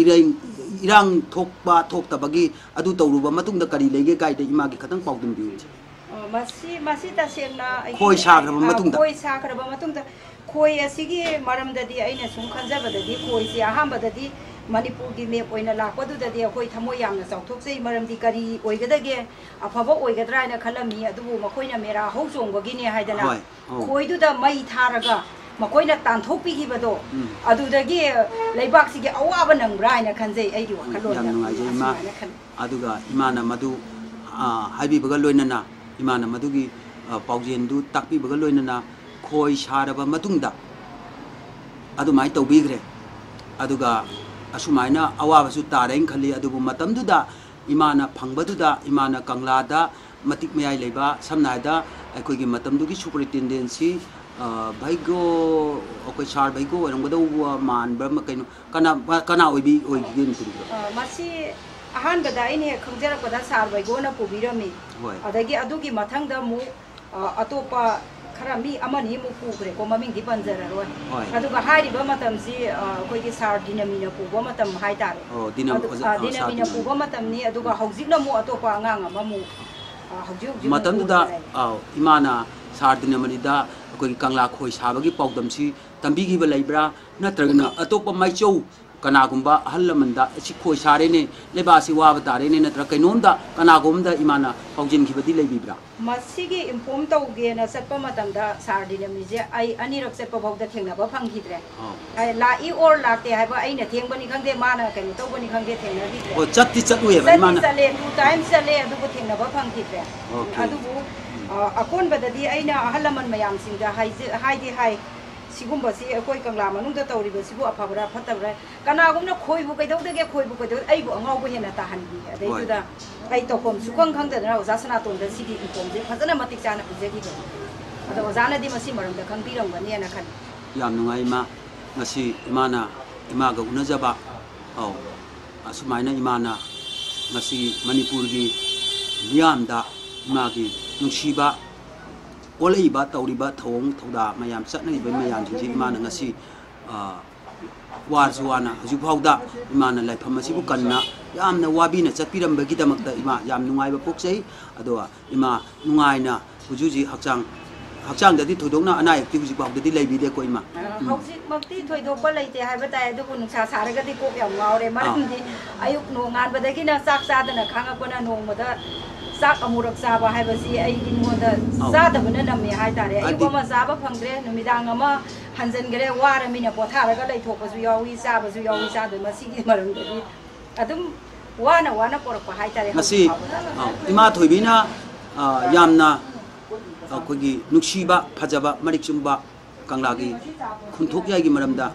ꯏꯔꯩ ꯏꯔꯥꯡ ꯊꯣꯛꯄ ꯊꯣꯛꯇꯕꯒꯤ ꯑꯗꯨ ꯇꯧꯔꯨꯕ ꯃꯇꯨꯡꯗ ꯀꯔꯤ ꯂꯩꯒꯦ ꯀꯥꯏꯗ ꯏꯃꯥꯒꯤ ꯈꯇꯪ ꯄꯥꯎꯗꯝꯕꯤꯌꯨ ꯑ, ꯃꯁꯤ ꯃꯁꯤ ꯇꯁꯦꯡꯅ ꯑꯩꯈꯣꯏ- ꯈꯣꯏ ꯁꯥꯈ꯭ꯔꯕ ꯑ, ꯃꯇꯨꯡꯗ. ꯈꯣꯏ ꯁꯥꯈ꯭ꯔꯕ ꯃꯇꯨꯡꯗ ꯈꯣꯏ ꯑꯁꯤꯒꯤ ꯃꯔꯝꯗꯗꯤ ꯑꯩꯅ ꯁꯨꯝ ꯈꯟꯖꯕꯗꯗꯤ ꯈꯣꯏꯁꯦ ꯑꯍꯥꯟꯕꯗꯗꯤ ꯃꯅꯤꯄꯨꯔꯒꯤ ꯃꯦꯞ ꯑꯣꯏꯅ ꯂꯥꯛꯄꯗꯨꯗꯗꯤ ꯑꯩꯈꯣꯏ ꯊꯃꯣꯏ ꯌꯥꯝꯅ ꯆꯥꯎꯊꯣꯛꯆꯩ ꯃꯔꯝꯗꯤ ꯀꯔꯤ ꯑꯣꯏꯒꯗꯒꯦ ꯑꯐꯕ ꯑꯣꯏꯒꯗ꯭ꯔꯥ ꯍꯥꯏꯅ ꯈꯜꯂꯝꯃꯤ ꯑꯗꯨꯕꯨ ꯃꯈꯣꯏꯅ ꯃꯦꯔꯥ ꯍꯧ ꯆꯣꯡꯕꯒꯤꯅꯦ ꯍꯥꯏꯗꯅ ꯍꯣꯏ, ꯑꯧ. ꯈꯣꯏꯗꯨꯗ ꯃꯩ ꯊꯥꯔꯒ ꯃꯈꯣꯏꯅ ꯇꯥꯟꯊꯣꯛꯄꯤꯈꯤꯕꯗꯣ ꯑꯗꯨꯗꯒꯤ ꯂꯩꯕꯥꯛꯁꯤꯒꯤ ꯑꯋꯥꯕ ꯅꯪꯕ꯭ꯔꯥ ꯍꯥꯏꯅ ꯈꯟꯖꯩ ꯑꯩꯒꯤ ꯋꯥꯈꯜꯂꯣꯟꯗ ꯌꯥꯝ ꯅꯨꯡꯉꯥꯏꯖꯩ ꯏꯃꯥ ꯑꯗꯨꯒ ꯏꯃꯥꯅ ꯃꯗꯨ ꯍꯥꯏꯕꯤꯕꯒ ꯂꯣꯏꯅꯅ ꯏꯃꯥꯅ ꯃꯗꯨꯒꯤ ꯄꯥꯎꯖꯦꯟꯗꯨ ꯇꯥꯛꯄꯤꯕꯒ ꯂꯣꯏꯅꯅ ꯈꯣꯏ ꯁꯥꯔꯕ ꯃꯇꯨꯡꯗ ꯑꯗꯨꯃꯥꯏꯅ ꯇꯧꯕꯤꯈ꯭ꯔꯦ ꯑꯗꯨꯒ ꯑꯁꯨꯃꯥꯏꯅ ꯑꯋꯥꯕꯁꯨ ꯇꯥꯔꯦꯅ ꯈꯜꯂꯤ ꯑꯗꯨꯕꯨ ꯃꯇꯝꯗꯨꯗ ꯏꯃꯥꯅ ꯐꯪꯕꯗꯨꯗ ꯏꯃꯥꯅ ꯀꯪꯂꯥꯗ ꯃꯇꯤꯛ ꯃꯌꯥꯏ ꯂꯩꯕ ꯁꯝꯅ ꯍꯥꯏꯔꯕꯗ ꯑꯩꯈꯣꯏꯒꯤ ꯃꯇꯝꯗꯨꯒꯤ ꯁꯨꯄꯔꯤꯟꯇꯦꯟꯗꯦꯟꯁꯤ ꯚꯩꯒꯣ ꯑꯩꯈꯣꯏ ꯁꯥꯔ ꯚꯩꯒꯣ ꯑꯣꯏꯔꯝꯒꯗꯧꯕ ꯃꯥꯟꯕ ꯑꯃ ꯀꯩꯅꯣ ꯀꯅꯥ ꯀꯅꯥ ꯑꯣꯏꯕꯤ ꯑꯣꯏꯈꯤꯒꯦ ꯃꯇꯝꯗꯨꯗ ꯑ, ꯃꯁꯤ ꯑꯍꯥꯟꯕꯗ ꯑꯩꯅ ꯍꯦꯛ ꯈꯪꯖꯔꯛꯄꯗ ꯁꯥꯔ ꯕꯩꯒꯣꯅ ꯄꯨꯕꯤꯔꯝꯃꯤ ꯍꯣꯏ ꯑꯗꯒꯤ ꯑꯗꯨꯒꯤ ꯃꯊꯪꯗ ꯑꯃꯨꯛ ꯑ, ꯑꯇꯣꯞꯄ ꯈꯔ ꯃꯤ ꯑꯃꯅꯤ ꯑꯃꯨꯛ ꯄꯨꯈ꯭ꯔꯦꯀꯣ ꯃꯃꯤꯡꯗꯤ ꯄꯟꯖꯔꯔꯣꯏ ꯍꯣꯏ. ꯑꯗꯨꯒ ꯍꯥꯏꯔꯤꯕ ꯃꯇꯝꯁꯤ ꯑ, ꯑꯩꯈꯣꯏꯒꯤ ꯁꯥꯔ ꯗꯤꯅꯃꯤꯅ ꯄꯨꯕ ꯃꯇꯝ ꯍꯥꯏꯇꯥꯔꯦ ꯑꯣ, ꯗꯤꯅꯝ- ꯑꯗꯨ- ꯑꯣꯖꯥ- ꯑ, ꯑ, ꯗꯤꯅꯃꯤꯅ ꯁꯥꯔ ꯄꯨꯕ ꯃꯇꯝꯅꯤ ꯑꯗꯨꯒ ꯍꯧꯖꯤꯛꯅ ꯑꯃꯨꯛ ꯑꯇꯣꯞꯄ ꯑꯉꯥꯡ ꯑꯃ ꯑꯃꯨꯛ ꯑ, ꯍꯧꯖꯤꯛ ꯍꯧꯖꯤꯛ ꯑꯃꯨꯛ ꯃꯇꯝꯗꯨꯗ ꯄꯨꯔꯒ ꯂꯩ. ꯑꯥꯎ, ꯏꯃꯥꯅ ꯁꯥꯔ ꯗꯤꯅꯃꯅꯤꯗ ꯑꯩꯈꯣꯏꯒꯤ ꯀꯪꯂꯥ ꯈꯣꯏ ꯁꯥꯕꯒꯤ ꯄꯥꯎꯗꯝꯁꯤ ꯇꯝꯕꯤꯈꯤꯕ ꯂꯩꯕ꯭ꯔꯥ? ꯅꯠꯇ꯭ꯔꯒꯅ अतोप माइचौ अहल लमन असी खोई सारे ने लेबासी वाब तारे ने नत्र कम दा कनागुम दा इमाना की खिबदी लेबिब्रा तौगे न सतप मतम दा सारदिने थेब आई अनिरक लाते हैं थेबनी खादे थेंगबनि खंगदे माना कनि टू टाइम चलिए अदु ब ꯑꯀꯣꯟꯕꯗꯗꯤ ꯑꯩꯅ ꯑꯍꯜ ꯂꯃꯟ ꯃꯌꯥꯝꯁꯤꯡꯗ ꯍꯥꯏꯖ- ꯍꯥꯏꯗꯤ ꯍꯥꯏ ꯁꯤꯒꯨꯝꯕꯁꯤ ꯑꯩꯈꯣꯏ ꯀꯪꯂꯥ ꯃꯅꯨꯡꯗ ꯇꯧꯔꯤꯕꯁꯤꯕꯨ ꯑꯐꯕ꯭ꯔꯥ ꯐꯠꯇꯕ꯭ꯔꯥ ꯀꯅꯥꯒꯨꯝꯕꯅ ꯈꯣꯏꯕꯨ ꯀꯩꯗꯧꯗꯒꯦ ꯈꯣꯏꯕꯨ ꯀꯩꯗꯧ ꯑꯩꯕꯨ ꯑꯉꯥꯎꯕ ꯍꯦꯟꯅ ꯇꯥꯍꯟꯕꯤ ꯑꯗꯩꯗꯨꯗ ꯑꯩ ꯇꯧꯐꯝ ꯁꯨꯈꯪ ꯈꯪꯗꯗꯅ ꯑꯣꯖꯥ ꯁꯅꯥꯇꯣꯟꯗ ꯁꯤꯒꯤ ꯏꯟꯐꯣꯝꯁꯦ ꯐꯖꯅ ꯃꯇꯤꯛ ꯆꯥꯅ ꯄꯤꯖꯈꯤꯕꯅꯤ ꯑꯗꯣ ꯑꯣꯖꯥꯅꯗꯤ ꯃꯁꯤ ꯃꯔꯝꯗ ꯈꯪꯕꯤꯔꯝꯒꯅꯤꯅ ꯈꯜꯂꯤ ꯌꯥꯝ ꯅꯨꯡꯉꯥꯏ ꯏꯃꯥ ꯉꯁꯤ ꯏꯃꯥꯅ ꯏꯃꯥꯒ ꯎꯅꯖꯕ ꯑꯧ ꯑꯁꯨꯃꯥꯏꯅ ꯏꯃꯥꯅ ꯉꯁꯤ ꯃꯅꯤꯄꯨꯔꯒꯤ ꯃꯤꯌꯥꯝꯗ ꯏꯃꯥꯒꯤ nusiba olaiba tauriba thong thoda mayam chatnai be mayam jin jin man ngasi war zuana ju phauda iman lai pham si bu kanna yamna wabi na chatpiram ba gidamak da ima yam nungai ba poksei ado ima nungai na huju ji hakchang hakchang da di thodok na anai ti huji bang da di lai bi de ko ima hakji bang ti thodok ba lai te hai ba tai du kun sa sa ra ga di ko yam ngau re ma di ayuk no ngan ba da gi na sak sa da na khang ko na nong ma da ꯆꯥꯛ ꯑꯃꯨꯔꯛ ꯆꯥꯕ ꯍꯥꯏꯕꯁꯤ ꯑꯩꯉꯣꯟꯗ ꯑꯧ. ꯆꯥꯗꯕꯅ ꯅꯝꯃꯦ ꯍꯥꯏꯇꯥꯔꯦ ꯑꯌꯨꯛ ꯑꯗꯤ- ꯑꯃ ꯆꯥꯕ ꯐꯪꯗ꯭ꯔꯦ ꯅꯨꯃꯤꯗꯥꯡ ꯑꯃ ꯍꯟꯖꯤꯟꯈ꯭ꯔꯦ ꯋꯥꯔꯃꯤꯅ ꯄꯣꯊꯥꯔꯒ ꯂꯩꯊꯣꯛꯄꯁꯨ ꯌꯥꯎꯏ ꯆꯥꯕꯁꯨ ꯌꯥꯎꯏ ꯆꯥꯗꯕ ꯃꯁꯤꯒꯤ ꯃꯔꯝꯗꯗꯤ ꯑꯗꯨꯝ ꯋꯥꯅ ꯋꯥꯅ ꯄꯣꯔꯛꯄ ꯍꯥꯏꯇꯥꯔꯦ ꯉꯁꯤ ꯍꯧꯖꯤꯛ ꯐꯥꯎꯕꯗ. ꯑꯥ, ꯏꯃꯥ ꯊꯣꯏꯕꯤꯅ ꯑꯥ, ꯌꯥꯝꯅ ꯑꯩꯈꯣꯏꯒꯤ ꯅꯨꯡꯁꯤꯕ ꯐꯖꯕ ꯃꯔꯤꯛ ꯆꯨꯝꯕ ꯀꯪꯂꯥꯒꯤ ꯈꯨꯟꯊꯣꯛꯌꯥꯏꯒꯤ ꯃꯔꯝꯗ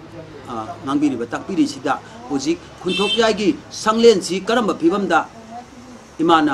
ꯑꯥ, ꯉꯥꯡꯕꯤꯔꯤꯕ ꯇꯥꯛꯄꯤꯔꯤꯁꯤꯗ ꯍꯧꯖꯤꯛ ꯈꯨꯟꯊꯣꯛꯌꯥꯏꯒꯤ ꯁꯪꯂꯦꯟꯁꯤ ꯀꯔꯝꯕ ꯐꯤꯕꯝꯗ ꯏꯃꯥꯅ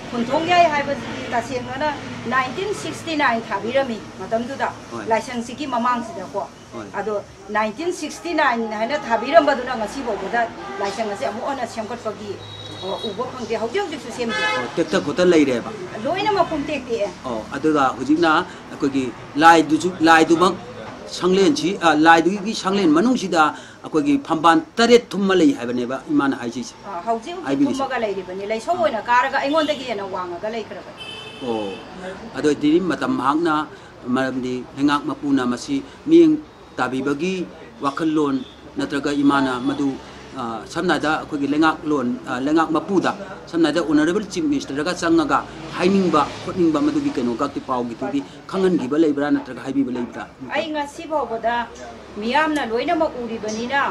군통계의 할아버지 다시 하나 1969 था 비름이 맞음도다. 라이선스기 마망스다고 아도 1969 하나 था 비름 바도나 같이 보다 라이선스 아무 어느 생각거기 어, 우버 펑데 하우정직수 셈데 택터 고터 레이레바 로이나 마품 택데 어 아도다 호직나 어, 거기 라이두주 라이두막 상련지 아 라이두기 상련 만웅시다. ꯑꯩꯈꯣꯏꯒꯤ ꯐꯝꯕꯥꯜ ꯇꯔꯦꯠ ꯊꯨꯝꯃ ꯂꯩ ꯍꯥꯏꯕꯅꯦꯕ ꯏꯃꯥꯅ ꯍꯥꯏꯖꯩꯁꯦ ꯍꯧꯖꯤꯛ ꯍꯧꯖꯤꯛ ꯍꯥꯏꯕꯤꯔꯤꯁꯦ. ꯊꯨꯝꯃꯒ ꯂꯩꯔꯤꯕꯅꯤ ꯂꯩꯁꯧ ꯑꯣꯏꯅ ꯀꯥꯔꯒ ꯑꯩꯉꯣꯟꯗꯒꯤ ꯍꯦꯟꯅ ꯋꯥꯡꯉꯒ ꯂꯩꯈ꯭ꯔꯕꯅꯤ ꯑꯣ ꯑꯗꯨ ꯑꯣꯏꯗꯤ ꯃꯇꯝ ꯃꯍꯥꯛꯅ ꯃꯔꯝꯗꯤ ꯂꯩꯉꯥꯛ ꯃꯄꯨꯅ ꯃꯁꯤ ꯃꯤꯠꯌꯦꯡ ꯇꯥꯕꯤꯕꯒꯤ ꯋꯥꯈꯜꯂꯣꯟ ꯅꯠꯇ꯭ꯔꯒ ꯏꯃꯥꯅ ꯃꯗꯨ samnada akhoi lengak lon lengak mapuda samnada honorable chief minister ga sanga ga haining ba khotning ba madu gi keno ga ti pau gi tu bi khangan gi ba lei bra na tra ga haibi ba lei bra ai nga si bo boda miyam na loina ma uri bani na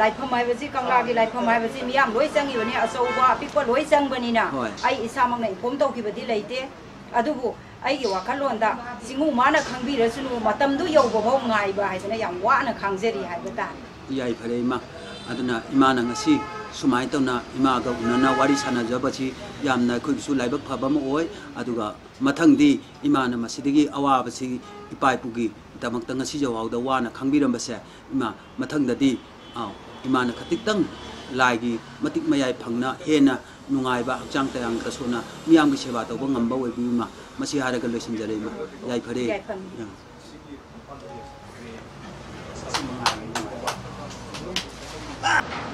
lai phom mai basi kangla gi lai phom mai basi miyam loi sang gi bani asau ba pi ko loi sang bani na ai isa mang nai phom tau gi ba di lei te adubu ai gi wa khalon da singu ma na khang bi ra sunu matam du yau bo bo ngai ba hai na yang wa na khang je ri hai ba ta yai phare ma aduna imana ngasi sumai tawna ima ga unana wari sana jaba chi yamna khoi su laibak phaba ma oi aduga mathang di imana masidigi awa ba si ipai pugi tamak tang ngasi jawau da wana khangbiram ba se ima mathang da di aw imana khatik tang lai gi matik mayai phangna hena nungai ba chang ta yang ka sona miyam gi seba taw ba ngamba wei bi ma masi hara ga loisin jale ma yai phare yai phang Ah!